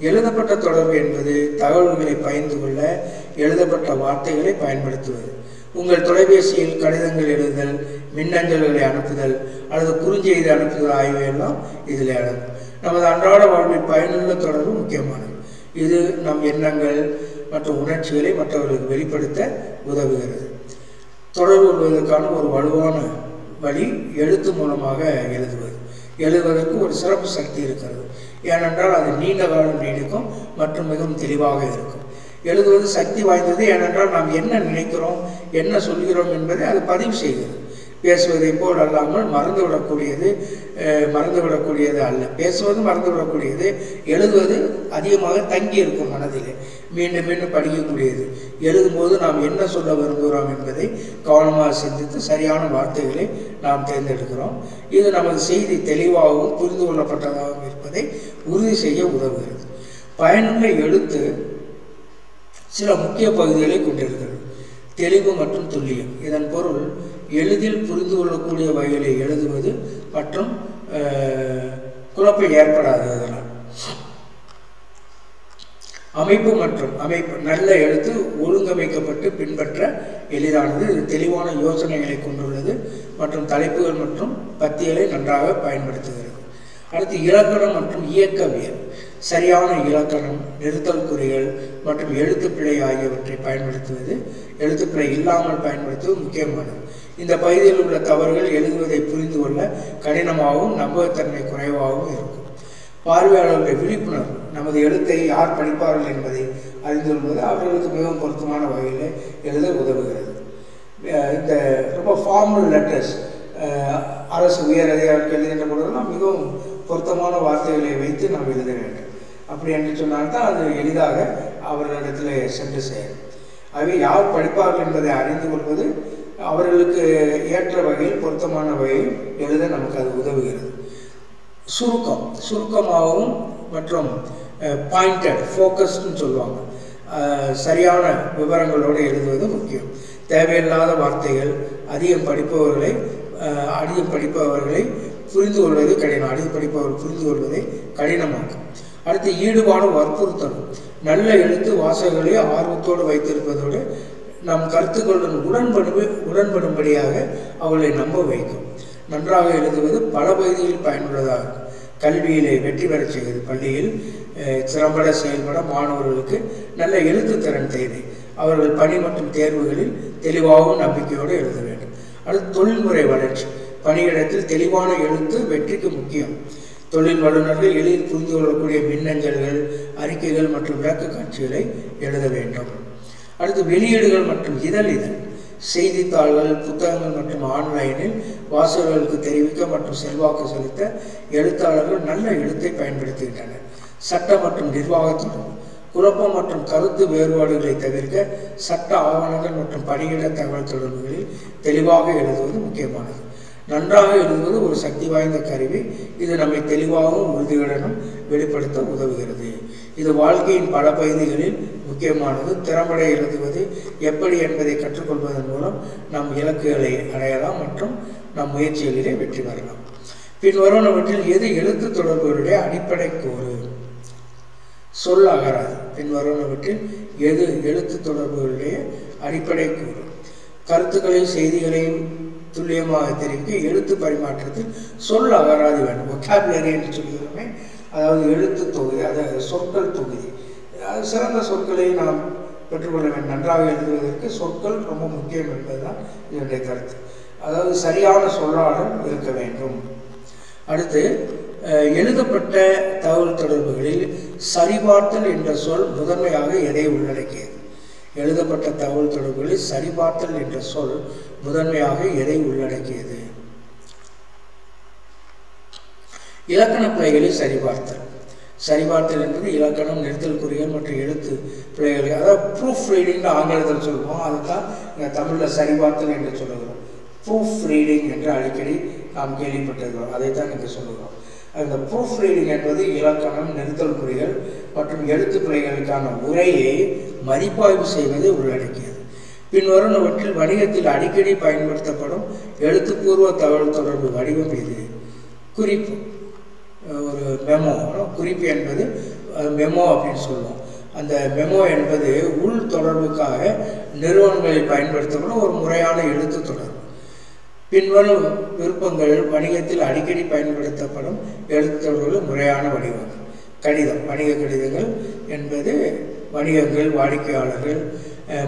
எழுதப்பட்ட தொடர்பு என்பது தகவல்களை பயந்து கொள்ள எழுதப்பட்ட வார்த்தைகளை பயன்படுத்துவது. உங்கள் தொலைபேசியில் கடிதங்கள் எழுதுதல் மின்னஞ்சல்களை அனுப்புதல் அல்லது குறுஞ்செய்தி அனுப்புதல் ஆகியவையெல்லாம் இதில் அடங்கும். நமது அன்றாட வாழ்வில் பயனுள்ள தொடர்பு முக்கியமானது. இது நம் எண்ணங்கள் மற்றும் உணர்ச்சிகளை மற்றவர்களுக்கு வெளிப்படுத்த உதவுகிறது. தொடர்பு கொள்வதற்கான ஒரு வலுவான வழி எழுத்து மூலமாக எழுதுவது. எழுதுவதற்கு ஒரு சிறப்பு சக்தி இருக்கிறது. ஏனென்றால் அது நீண்ட காலம் நீடிக்கும் மற்றும் மிகவும் தெளிவாக இருக்கும். எழுதுவது சக்தி வாய்ந்தது. ஏனென்றால் நாம் என்ன நினைக்கிறோம் என்ன சொல்கிறோம் என்பதை அது பதிவு செய்கிறது. பேசுவதை போல் அல்லாமல் மறந்துவிடக்கூடியது மறந்துவிடக்கூடியது அல்ல. பேசுவது மறந்துவிடக்கூடியது எழுதுவது அதிகமாக தங்கி இருக்கும் மனதிலே. மீண்டும் மீண்டும் படிக்கக்கூடியது. எழுதும்போது நாம் என்ன சொல்ல விரும்புகிறோம் என்பதை கவனமாக சிந்தித்து சரியான வார்த்தைகளை நாம் தேர்ந்தெடுக்கிறோம். இது நமது செய்தி தெளிவாகவும் புரிந்து கொள்ளப்பட்டதாகவும் இருப்பதை உறுதி செய்ய உதவுகிறது. பயனுள்ள எழுத்து சில முக்கிய பகுதிகளை கொண்டிருக்கிறது. தெளிவு மற்றும் துல்லியம். இதன் பொருள் எளிதில் புரிந்து கொள்ளக்கூடிய வகையிலே எழுதுவது மற்றும் குழப்பம் ஏற்படாது அதனால் அமைப்பு மற்றும் அமைப்பு நல்ல எழுத்து ஒழுங்கமைக்கப்பட்டு பின்பற்ற எளிதானது. இது தெளிவான யோசனைகளை கொண்டுள்ளது மற்றும் தலைப்புகள் மற்றும் பத்தியலை நன்றாக பயன்படுத்துகிறது. அடுத்து இலக்கணம் மற்றும் இயக்கவியல். சரியான இலக்கணம் நிறுத்தல் குறிகள் மற்றும் எழுத்துப்பிழை ஆகியவற்றை பயன்படுத்துவது. எழுத்துப்பிழை இல்லாமல் பயன்படுத்துவது முக்கியமானது. இந்த பகுதியில் உள்ள தவறுகள் எழுதுவதை புரிந்து கொள்ள கடினமாகவும் நம்பகத்தன்மை குறைவாகவும் இருக்கும். பார்வையாளர்களுடைய விழிப்புணர்வு நமது எழுத்தை யார் படிப்பார்கள் என்பதை அறிந்து கொள்வது அவர்களுக்கு மிகவும் பொருத்தமான வகையில் எழுத உதவுகிறது. இந்த ரொம்ப ஃபார்மல் லெட்டர்ஸ் அரசு உயர் அதிகாரிக்கு எழுதுகின்ற பொழுதெல்லாம் மிகவும் பொருத்தமான வார்த்தைகளை வைத்து நாம் எழுத வேண்டும். அப்படி என்று சொன்னால்தான் அது எளிதாக அவர்களிடத்தில் சென்று சேரும். அவை யார் படிப்பார்கள் என்பதை அறிந்து கொள்வது அவர்களுக்கு ஏற்ற வகையில் பொருத்தமான வகையில் எழுத நமக்கு அது உதவுகிறது. சுருக்கம் சுருக்கமாகவும் மற்றும் பாயிண்டட் ஃபோக்கஸ்ன்னு சொல்லுவாங்க. சரியான விவரங்களோடு எழுதுவது முக்கியம். தேவையில்லாத வார்த்தைகள் அதிகம் படிப்பவர்களை அதிகம் படிப்பவர்களை புரிந்து கொள்வது கடினம். அதிகம் படிப்பவர் புரிந்து கொள்வதை கடினமாக்கும். அடுத்து ஈடுபாடு வற்புறுத்தலும் நல்ல எழுத்து வாசகங்களை ஆர்வத்தோடு வைத்திருப்பதோடு நாம் கருத்துக்களுடன் உடன்படு உடன்படும்படியாக அவர்களை நம்ப வைக்கும். நன்றாக எழுதுவது பல பகுதிகளில் பயனுள்ளதாக இருக்கும். கல்வியிலே வெற்றி பெறச் செய்கிறது பள்ளியில் திறம்பட செயல்பட மாணவர்களுக்கு நல்ல எழுத்து திறன் தேவை. அவர்கள் பணி மற்றும் தேர்வுகளில் தெளிவாகவும் நம்பிக்கையோடு எழுத வேண்டும். அடுத்து தொழில்முறை வளர்ச்சி. பணியிடத்தில் தெளிவான எழுத்து வெற்றிக்கு முக்கியம். தொழில் வல்லுநர்கள் எளிதில் புரிந்து கொள்ளக்கூடிய மின்னஞ்சல்கள் அறிக்கைகள் மற்றும் விளக்க காட்சிகளை எழுத வேண்டும். அடுத்து வெளியீடுகள் மற்றும் இதழ் இதழ் செய்தித்தாள்கள் புத்தகங்கள் மற்றும் ஆன்லைனில் வாசகர்களுக்கு தெரிவிக்க மற்றும் செல்வாக்கு செலுத்த எழுத்தாளர்கள் நல்ல எழுத்தை பயன்படுத்துகின்றனர். சட்ட மற்றும் நிர்வாகத்துடன் குழப்பம் மற்றும் கருத்து வேறுபாடுகளை தவிர்க்க சட்ட ஆவணங்கள் மற்றும் பணியிட தகவல் தொடர்புகளில் தெளிவாக எழுதுவது முக்கியமானது. நன்றாக எழுதுவது ஒரு சக்தி வாய்ந்த கருவி. இது நம்மை தெளிவாகவும் உறுதியுடனும் வெளிப்படுத்த உதவுகிறது. இது வாழ்க்கையின் பல பகுதிகளில் முக்கியமானது திறம்பட எழுதுவது எப்படி என்பதை கற்றுக்கொள்வதன் மூலம் நம் இலக்குகளை அடையலாம் மற்றும் நம் முயற்சிகளிலே வெற்றி பெறலாம். பின்வருவனவற்றில் எது எழுத்து தொடர்புகளுடைய அடிப்படை கூறு? சொல் அகராது. பின்வருவனவற்றில் எது எழுத்து தொடர்புகளுடைய அடிப்படை கூறு? கருத்துக்களையும் செய்திகளையும் துல்லியமாக தெரிவிக்க எழுத்து பரிமாற்றத்தில் சொல் அகராது வேண்டும். ஒக்காபுலரி என்று சொல்கிறோமே அதாவது எழுத்து தொகுதி அதாவது சொற்கள் தொகுதி. சிறந்த சொற்களை நாம் பெற்றுக்கொள்ள வேண்டும். நன்றாக எழுதுவதற்கு சொற்கள் ரொம்ப முக்கியம் என்பதுதான் என்னுடைய கருத்து. அதாவது சரியான சொல்லாடல் இருக்க வேண்டும். அடுத்து எழுதப்பட்ட தகவல் தொடர்புகளில் சரிபார்த்தல் என்ற சொல் முதன்மையாக எதை உள்ளடக்கியது? எழுதப்பட்ட தகவல் தொடர்புகளில் சரிபார்த்தல் என்ற சொல் முதன்மையாக எதை உள்ளடக்கியது? இலக்கண பிழைகளை சரிபார்த்தல். சரிபார்த்தல் என்பது இலக்கணம் நிறுத்தல் குறிகள் மற்றும் எழுத்து பிழைகள். அதாவது ப்ரூஃப் ரீடிங்னு ஆங்கிலத்தில் சொல்லுவோம். அதுதான் இங்கே தமிழில் சரிபார்த்தல் என்று சொல்லுகிறோம். ப்ரூஃப் ரீடிங் என்று அடிக்கடி நாம் கேள்விப்பட்டிருக்கிறோம். அதை தான் இங்கே சொல்லுகிறோம். அந்த ப்ரூஃப் ரீடிங் என்பது இலக்கணம் நிறுத்தல் குறிகள் மற்றும் எழுத்து பிழைகளுக்கான உரையை மதிப்பாய்வு செய்வதை உள்ளடக்கியது. பின்வருவனவற்றில் வணிகத்தில் அடிக்கடி பயன்படுத்தப்படும் எழுத்துப்பூர்வ தகவல் தொடர்பு வடிவம் இது. குறிப்பு. ஒரு மெமோ குறிப்பு என்பது மெமோ அப்படின்னு சொல்லுவோம். அந்த மெமோ என்பது உள் தொடர்புக்காக நிறுவனங்களில் பயன்படுத்தப்படும் ஒரு முறையான எழுத்து தொடர்பு. பின்வரும் விருப்பங்கள் வணிகத்தில் அடிக்கடி பயன்படுத்தப்படும் எழுத்து தொடர்புகள் முறையான வடிவங்கள் கடிதம் வணிக கடிதங்கள் என்பது வணிகங்கள் வாடிக்கையாளர்கள்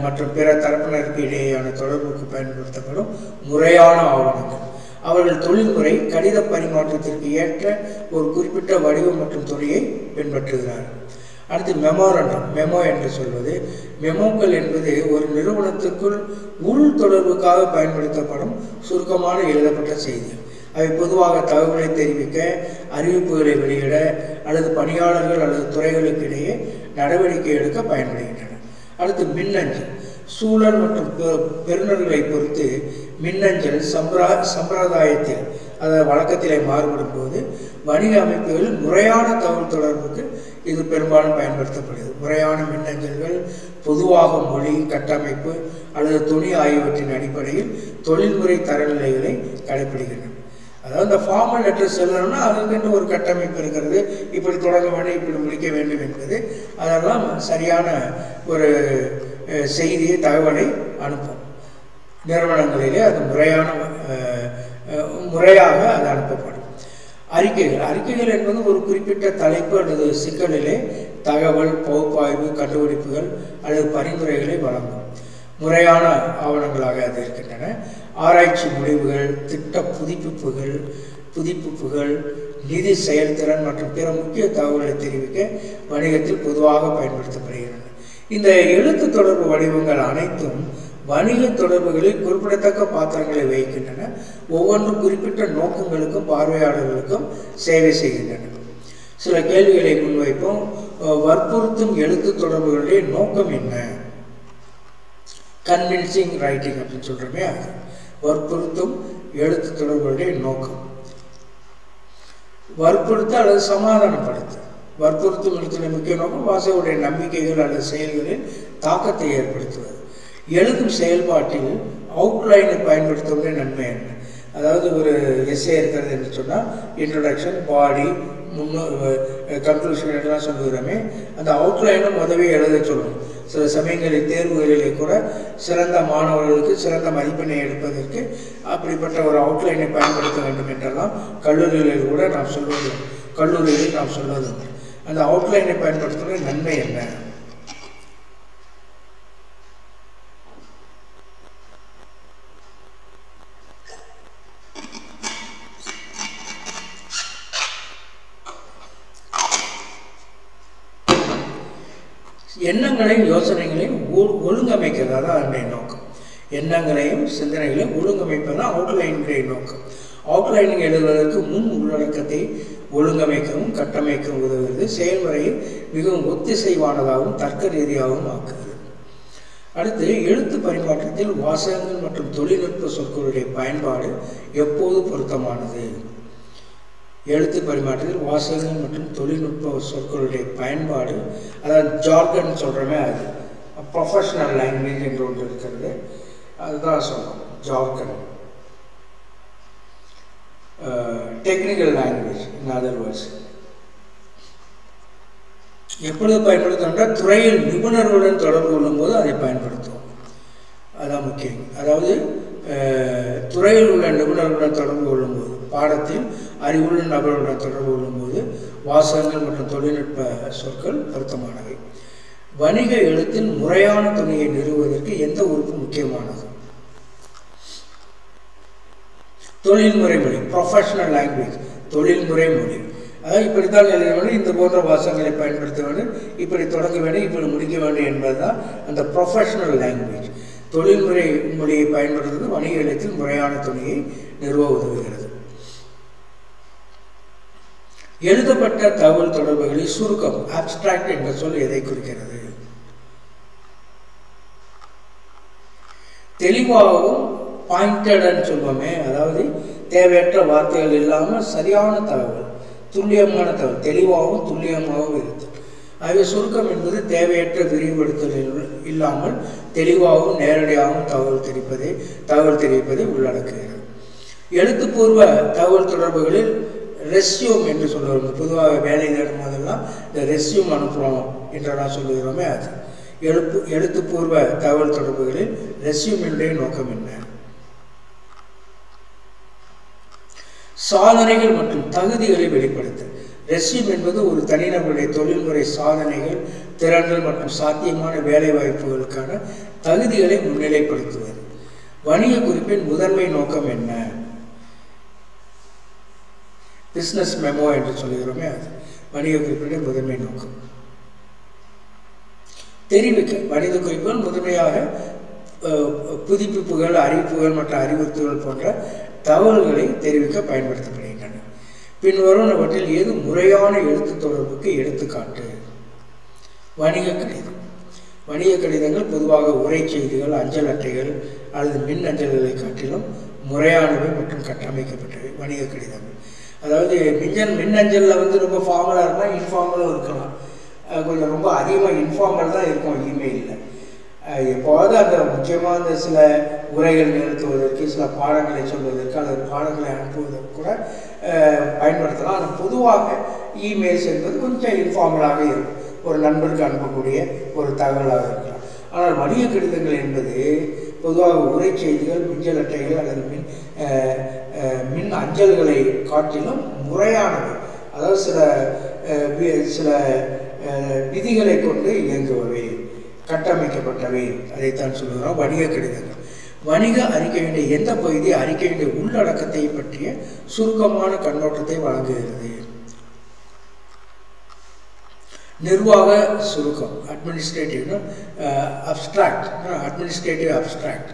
மற்றும் பிற தரப்பினருக்கு இடையேயான தொடர்புக்கு பயன்படுத்தப்படும் முறையான ஆவணங்கள். அவர்கள் தொழில்முறை கடித பரிமாற்றத்திற்கு ஏற்ற ஒரு குறிப்பிட்ட வடிவம் மற்றும் துறையை பின்பற்றுகிறார்கள் அடுத்து மெமோரண்டம் மெமோ என்று சொல்வது. மெமோக்கள் என்பது ஒரு நிறுவனத்துக்குள் உள் தொடர்புக்காக பயன்படுத்தப்படும் சுருக்கமான எழுதப்பட்ட செய்தி. அவை பொதுவாக தகவலை தெரிவிக்க அறிவிப்புகளை வெளியிட அல்லது பணியாளர்கள் அல்லது துறைகளுக்கு இடையே நடவடிக்கை எடுக்க பயன்படுகின்றன. அடுத்து மின்னஞ்சல். சூழல் மற்றும் பெ- பொறுத்து மின்னஞ்சல் சம்பிரா சம்பிரதாயத்தில் அதாவது வழக்கத்திலே மாறுபடும் போது வணிக அமைப்புகளில் முறையான தகவல் தொடர்புக்கு இது பெரும்பாலும் பயன்படுத்தப்படுகிறது. முறையான மின்னஞ்சல்கள் பொதுவாக மொழி கட்டமைப்பு அல்லது துணி ஆகியவற்றின் அடிப்படையில் தொழில்முறை தரநிலைகளை கடைபிடிக்கின்றன அதாவது இந்த ஃபார்மல் லெட்டர் செல்லணும்னா அதுக்கென்று ஒரு கட்டமைப்பு இருக்கிறது. இப்படி தொடங்க வேண்டும் இப்படி முடிக்க வேண்டும் என்பது அதெல்லாம் சரியான ஒரு செய்தியை தகவலை அனுப்பும். நிறுவனங்களிலே அது முறையான முறையாக அது அனுப்பப்படும். அறிக்கைகள். அறிக்கைகள் என்பது ஒரு குறிப்பிட்ட தலைப்பு அல்லது சிக்கலிலே தகவல் பகுப்பாய்வு கண்டுபிடிப்புகள் அல்லது பரிந்துரைகளை வழங்கும். முறையான ஆவணங்களாக அது இருக்கின்றன. ஆராய்ச்சி முடிவுகள் திட்ட புதுப்பிப்புகள் புதுப்பிப்புகள் நிதி செயல்திறன் மற்றும் பிற முக்கிய தகவல்களை தெரிவிக்க வணிகத்தில் பொதுவாக பயன்படுத்தப்படுகின்றன இந்த எழுத்து தொடர்பு வடிவங்கள் அனைத்தும் வணிக தொடர்புகளில் குறிப்பிடத்தக்க பாத்திரங்களை வகிக்கின்றன. ஒவ்வொன்றும் குறிப்பிட்ட நோக்கங்களுக்கும் பார்வையாளர்களுக்கும் சேவை செய்கின்றன. சில கேள்விகளை முன்வைப்போம். வற்புறுத்தும் எழுத்து தொடர்புகளுடைய நோக்கம் என்ன? கன்வின்சிங் ரைட்டிங் அப்படின்னு சொல்கிறோமே அது. வற்புறுத்தும் எழுத்து தொடர்புகளுடைய நோக்கம். வற்புறுத்த அல்லது சமாதானப்படுத்த. வற்புறுத்தும் எழுத்துடைய முக்கிய நோக்கம் வாசகருடைய நம்பிக்கைகள் அல்லது செயல்களில் தாக்கத்தை ஏற்படுத்துவது. எழுதும் செயல்பாட்டில் அவுட்லைனை பயன்படுத்துவதே நன்மை என்ன? அதாவது ஒரு எஸ்ஏ இருக்கிறது என்று சொன்னால் இன்ட்ரடக்ஷன் பாடி முன்னோ கன்க்ளூஷன் எல்லாம் சொல்லுகிறோமே அந்த அவுட்லைனும் முதவே எழுத சொல்லணும் சில சமயங்களில் தேர்வுகளிலே கூட சிறந்த மாணவர்களுக்கு சிறந்த மதிப்பெண்ணை எடுப்பதற்கு அப்படிப்பட்ட ஒரு அவுட்லைனை பயன்படுத்த வேண்டும் என்றெல்லாம் கல்லூரிகளில் கூட நாம் சொல்வது கல்லூரிகளில் நாம் சொல்வதுண்டு. அந்த அவுட்லைனை பயன்படுத்துவதன் நன்மை என்ன? எண்ணங்களையும் யோசனைகளையும் ஒ- ஒழுங்கமைக்கிறது தான் அதனுடைய நோக்கம். எண்ணங்களையும் சிந்தனைகளையும் ஒழுங்கமைப்பது தான் அவுட்லைனுடைய நோக்கம். அவுட்லைனிங் எழுதுவதற்கு முன் உள்ளடக்கத்தை ஒழுங்கமைக்கவும் கட்டமைக்கவும் உதவுகிறது. செயல்முறையை மிகவும் ஒத்திசைவானதாகவும் தர்க்க ரீதியாகவும் ஆக்குகிறது. அடுத்து எழுத்து பரிமாற்றத்தில் வாசகங்கள் மற்றும் தொழில்நுட்ப சொற்களுடைய பயன்பாடு எப்போது பொருத்தமானது? எழுத்து பரிமாற்றத்தில் வாசகங்கள் மற்றும் தொழில்நுட்ப சொற்களுடைய பயன்பாடு அதாவது ஜார்கன் சொல்கிறோமே அது. ப்ரொஃபஷனல் லாங்குவேஜ் என்று ஒன்று இருக்கிறது. அதுதான் சொல்கிறோம் jargon. Technical language in other words எப்பொழுது பயன்படுத்தணும்னா துறையில் நிபுணர்களுடன் தொடர்பு கொள்ளும்போது அதை பயன்படுத்துவோம். அதான் முக்கியம். அதாவது uh, துறையில் உள்ள நிபுணர்களுடன் தொடர்பு கொள்ளும்போது பாடத்தில் அறிவுள்ள நபர்களுடன் தொடர்பு கொள்ளும்போது வாசகங்கள் மற்றும் தொழில்நுட்ப சொற்கள் பொருத்தமானவை. வணிக எழுத்தில் முறையான துணியை நிறுவுவதற்கு எந்த உறுப்பு முக்கியமானது? தொழில்முறை மொழி ப்ரொஃபஷனல் லாங்குவேஜ் தொழில்முறை மொழி அதாவது இப்படித்தான் எழுத வேண்டும் இந்த போன்ற வாசகங்களை பயன்படுத்த வேண்டும் இப்படி தொடங்க வேண்டும் இப்படி முடிக்க வேண்டும் என்பதுதான் அந்த ப்ரொஃபஷனல் லாங்குவேஜ் தொழில்முறை மொழியை பயன்படுத்துவது வணிக எழுத்தில் முறையான துணியை நிறுவ உதவுகிறது. எழுதப்பட்ட தகவல் தொடர்புகளில் சுருக்கம் அப்ஸ்ட்ராக்ட் என்ற சொல் எதை குறிக்கிறது? தெளிவாகவும் பாயிண்டட்னு சொல்லுவோமே அதாவது தேவையற்ற வார்த்தைகள் இல்லாமல் சரியான தகவல் துல்லியமான தகவல் தெளிவாகவும் துல்லியமாகவும் இருக்குது ஆகவே சுருக்கம் என்பது தேவையற்ற விரிவுபடுத்தல் இல்லாமல் தெளிவாகவும் நேரடியாகவும் தகவல் தெரிவிப்பதை தகவல் தெரிவிப்பதை உள்ளடக்குகிறது. எழுத்துப்பூர்வ தகவல் தொடர்புகளில் ரெஸ்யூம் என்று சொல்லுவோம் பொதுவாக வேலை தேடும் போதெல்லாம் இந்த ரெஸ்யூம் அனுப்புகிறோம் என்றெல்லாம் சொல்லுகிறோமே அது. எழுப்பு எழுத்துப்பூர்வ தகவல் தொடர்புகளில் ரெஸ்யூமினுடைய நோக்கம் என்ன? சாதனைகள் மற்றும் தகுதிகளை வெளிப்படுத்து. ரெஸ்யூம் என்பது ஒரு தனிநபருடைய தொழில்முறை சாதனைகள் திறன்கள் மற்றும் சாத்தியமான வேலை வாய்ப்புகளுக்கான தகுதிகளை முன்னிலைப்படுத்துவது. வணிக குறிப்பின் முதன்மை நோக்கம் என்ன? பிஸ்னஸ் மெமோ என்று சொல்கிறோமே அது. வணிக குறிப்பின் முதன்மை நோக்கம். தெரிவிக்க வணிக குறிப்புகள் முதன்மையாக அஹ், புதுப்பிப்புகள் அறிவிப்புகள் மற்றும் அறிவுறுத்தல்கள் போன்ற தகவல்களை தெரிவிக்க பயன்படுத்தப்படுகின்றன. பின்வருவனவற்றில் எது முறையான எழுத்து தொடர்புக்கு எடுத்துக்காட்டு? வணிக கடிதம். வணிக கடிதங்கள் பொதுவாக உரை செய்திகள் அஞ்சல் அட்டைகள் அல்லது மின் அஞ்சல்களை காட்டிலும் முறையானவை மற்றும் கட்டமைக்கப்பட்டவை. வணிக கடிதங்கள் அதாவது மின்னல் மின்னஞ்சலில் வந்து ரொம்ப ஃபார்மலாக இருந்தால் இன்ஃபார்மலும் இருக்கலாம். கொஞ்சம் ரொம்ப அதிகமாக இன்ஃபார்மல் தான் இருக்கும் இமெயிலில் எப்போது அந்த முக்கியமாக அந்த சில உரைகள் நிறுத்துவதற்கு சில பாடங்களை சொல்வதற்கு அல்லது பாடங்களை அனுப்புவதற்கு கூட பயன்படுத்தலாம். ஆனால் பொதுவாக இமெயில்ஸ் என்பது கொஞ்சம் இன்ஃபார்மலாக இருக்கும். ஒரு நண்பருக்கு அனுப்பக்கூடிய ஒரு தகவலாக இருக்கலாம். ஆனால் வணிக கடிதங்கள் என்பது பொதுவாக உரை செய்திகள் மின்னல் அட்டைகள் அல்லது மின் மின் அஞ்சல்களை காட்டிலும் முறையானவை. அதாவது சில சில விதிகளை கொண்டு இயங்குபவை. கட்டமைக்கப்பட்டவை. அதைத்தான் சொல்லுகிறோம். வணிக கடிதங்கள். வணிக அறிக்கையினுடைய எந்த பகுதி அறிக்கையினுடைய உள்ளடக்கத்தை பற்றிய சுருக்கமான கண்ணோட்டத்தை வழங்குகிறது. நிர்வாக சுருக்கம். அட்மினிஸ்ட்ரேட்டிவ்னு அப்ஸ்ட்ராக்ட் அட்மினிஸ்ட்ரேட்டிவ் அப்ஸ்ட்ராக்ட்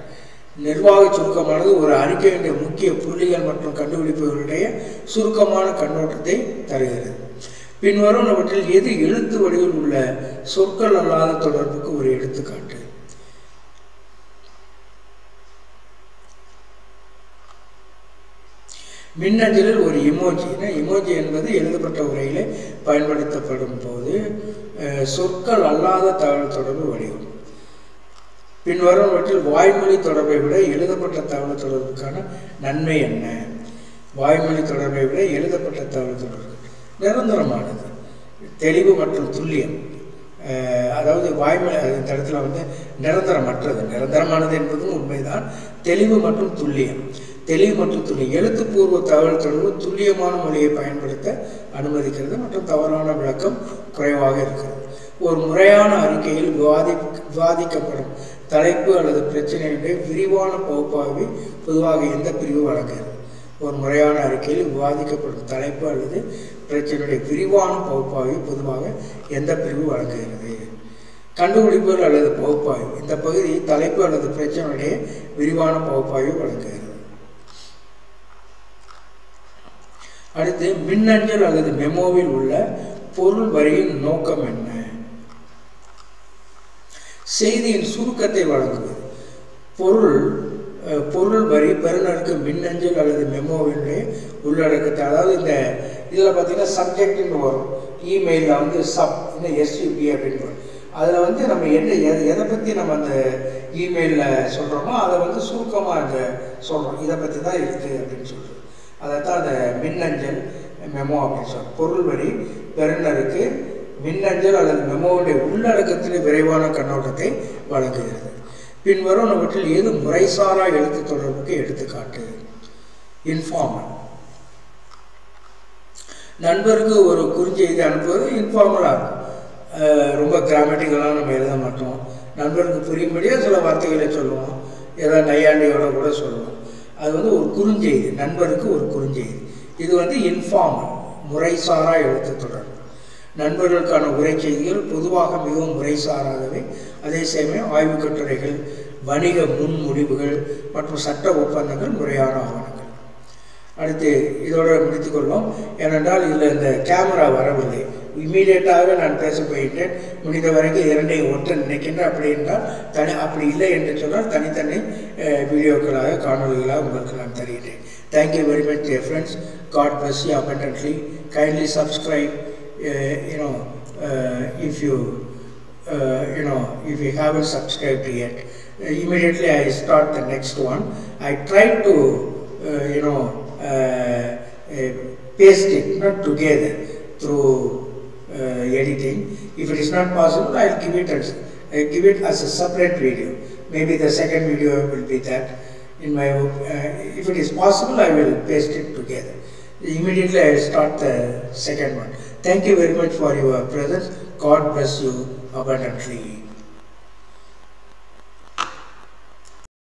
நிர்வாக சுருக்கமானது ஒரு அறிக்கையினுடைய முக்கிய புள்ளிகள் மற்றும் கண்டுபிடிப்புகளுடைய சுருக்கமான கண்ணோட்டத்தை தருகிறது. பின்வருவனவற்றில் எது எழுத்து வடிவில் உள்ள சொற்கள் அல்லாத தொடர்புக்கு ஒரு எடுத்துக்காட்டு. மின்னஞ்சலில் ஒரு இமோஜினா இமோஜி என்பது எழுதப்பட்ட உரையில் பயன்படுத்தப்படும் போது சொற்கள் அல்லாத தகவல் தொடர்பு வடிவம். பின்வருவனவற்றில் வாய்மொழி தொடர்பை விட எழுதப்பட்ட தகவல் தொடர்புக்கான நன்மை என்ன? வாய்மொழி தொடர்பை விட எழுதப்பட்ட தகவல் தொடர்பு நிரந்தரமானது. தெளிவு மற்றும் துல்லியம். அதாவது வாய்மொழி அது இடத்துல வந்து நிரந்தரமற்றது. நிரந்தரமானது என்பதும் உண்மைதான். தெளிவு மற்றும் துல்லியம். தெளிவு மற்றும் துல்லியம். எழுத்துப்பூர்வ தகவல் தொடர்பு துல்லியமான மொழியை பயன்படுத்த அனுமதிக்கிறது மற்றும் தவறான விளக்கம் குறைவாக இருக்கிறது. ஒரு முறையான அறிக்கையில் விவாதி விவாதிக்கப்படும் தலைப்பு அல்லது பிரச்சனையுடைய விரிவான பகுப்பாய்வை பொதுவாக எந்த பிரிவு வழங்குகிறது ஒரு முறையான அறிக்கையில் விவாதிக்கப்படும் தலைப்பு அல்லது பிரச்சனையுடைய விரிவான பகுப்பாய்வு பொதுவாக எந்த பிரிவு வழங்குகிறது? கண்டுபிடிப்புகள் அல்லது பகுப்பாய்வு. இந்த பகுதி தலைப்பு அல்லது பிரச்சனையுடைய விரிவான பகுப்பாய்வு வழங்குகிறது. அடுத்து மின்னஞ்சல் அல்லது மெமோவில் உள்ள பொருள் வரியின் நோக்கம் என்ன? செய்தியின் சுருக்கத்தை வழங்குவது. பொருள் பொருள் வரி பெறுநருக்கு மின்னஞ்சல் அல்லது மெமோவினுடைய உள்ளடக்கத்தை அதாவது இந்த இதில் பார்த்தீங்கன்னா சப்ஜெக்ட்னு வரும். இமெயிலில் வந்து சப் இந்த எஸ்யூபி அப்படின்னு வரும். அதில் வந்து நம்ம என்ன எதை எதை பற்றி நம்ம அந்த இமெயிலில் சொல்கிறோமோ அதை வந்து சுருக்கமாக அந்த சொல்கிறோம் இதை பற்றி தான் இருக்குது அப்படின்னு சொல்கிறோம் அதைத்தான் அந்த மின்னஞ்சல் மெமோ அப்படின்னு சொல்கிறோம் பொருள் வரி பெறுநருக்கு மின்னஞ்சல் அல்லது மெமோவுடைய உள்ளடக்கத்தில் விரைவான கண்ணோட்டத்தை வழங்குகிறது. பின்வருவனவற்றில் எது முறைசாரா எழுத்து தொடர்புக்கு எடுத்துக்காட்டு? இன்ஃபார்மல் நண்பருக்கு ஒரு குறுஞ்செய்தி அனுப்புவது இன்ஃபார்மலாக இருக்கும் ரொம்ப கிராமட்டிக்கலாக நம்ம எழுத மாட்டோம். நண்பருக்கு புரியும்படியாக சில வார்த்தைகளை சொல்லுவோம். ஏதாவது நையாண்டியோட கூட சொல்லுவோம். அது வந்து ஒரு குறுஞ்செய்தி. நண்பருக்கு ஒரு குறுஞ்செய்தி. இது வந்து இன்ஃபார்மல் முறைசாரா எழுத்து தொடர்பு. நண்பர்களுக்கான உரை செய்திகள் பொதுவாக மிகவும் முறைசாராகவே அதே சமயம் ஆய்வுக் கட்டுரைகள் வணிக முன்மொழிவுகள் மற்றும் சட்ட ஒப்பந்தங்கள் முறையான ஆவணங்கள். அடுத்து இதோட முடித்துக்கொள்வோம் ஏனென்றால் இதில் இந்த கேமரா வரவில்லை. இம்மீடியட்டாக நான் பேச போயிட்டேன். முடிந்த வரைக்கும் இரண்டையும் ஒற்ற நினைக்கின்றேன். அப்படி என்றால் தனி அப்படி இல்லை என்று சொன்னால் தனித்தனி வீடியோக்களாக காணொலிகளாக உங்களுக்கு நான் தருகிறேன். Thank you very much friends god bless you abundantly. Kindly subscribe you know if you uh, you know if you haven't subscribed yet uh, immediately I start the next one. I try to uh, you know uh, uh, paste it not together through editing. If it is not possible I'll give it as uh, give it as a separate video. Maybe the second video will be that. In my if it is possible I will paste it together. Immediately I will start the second one. Thank you very much for your presence. God bless you abundantly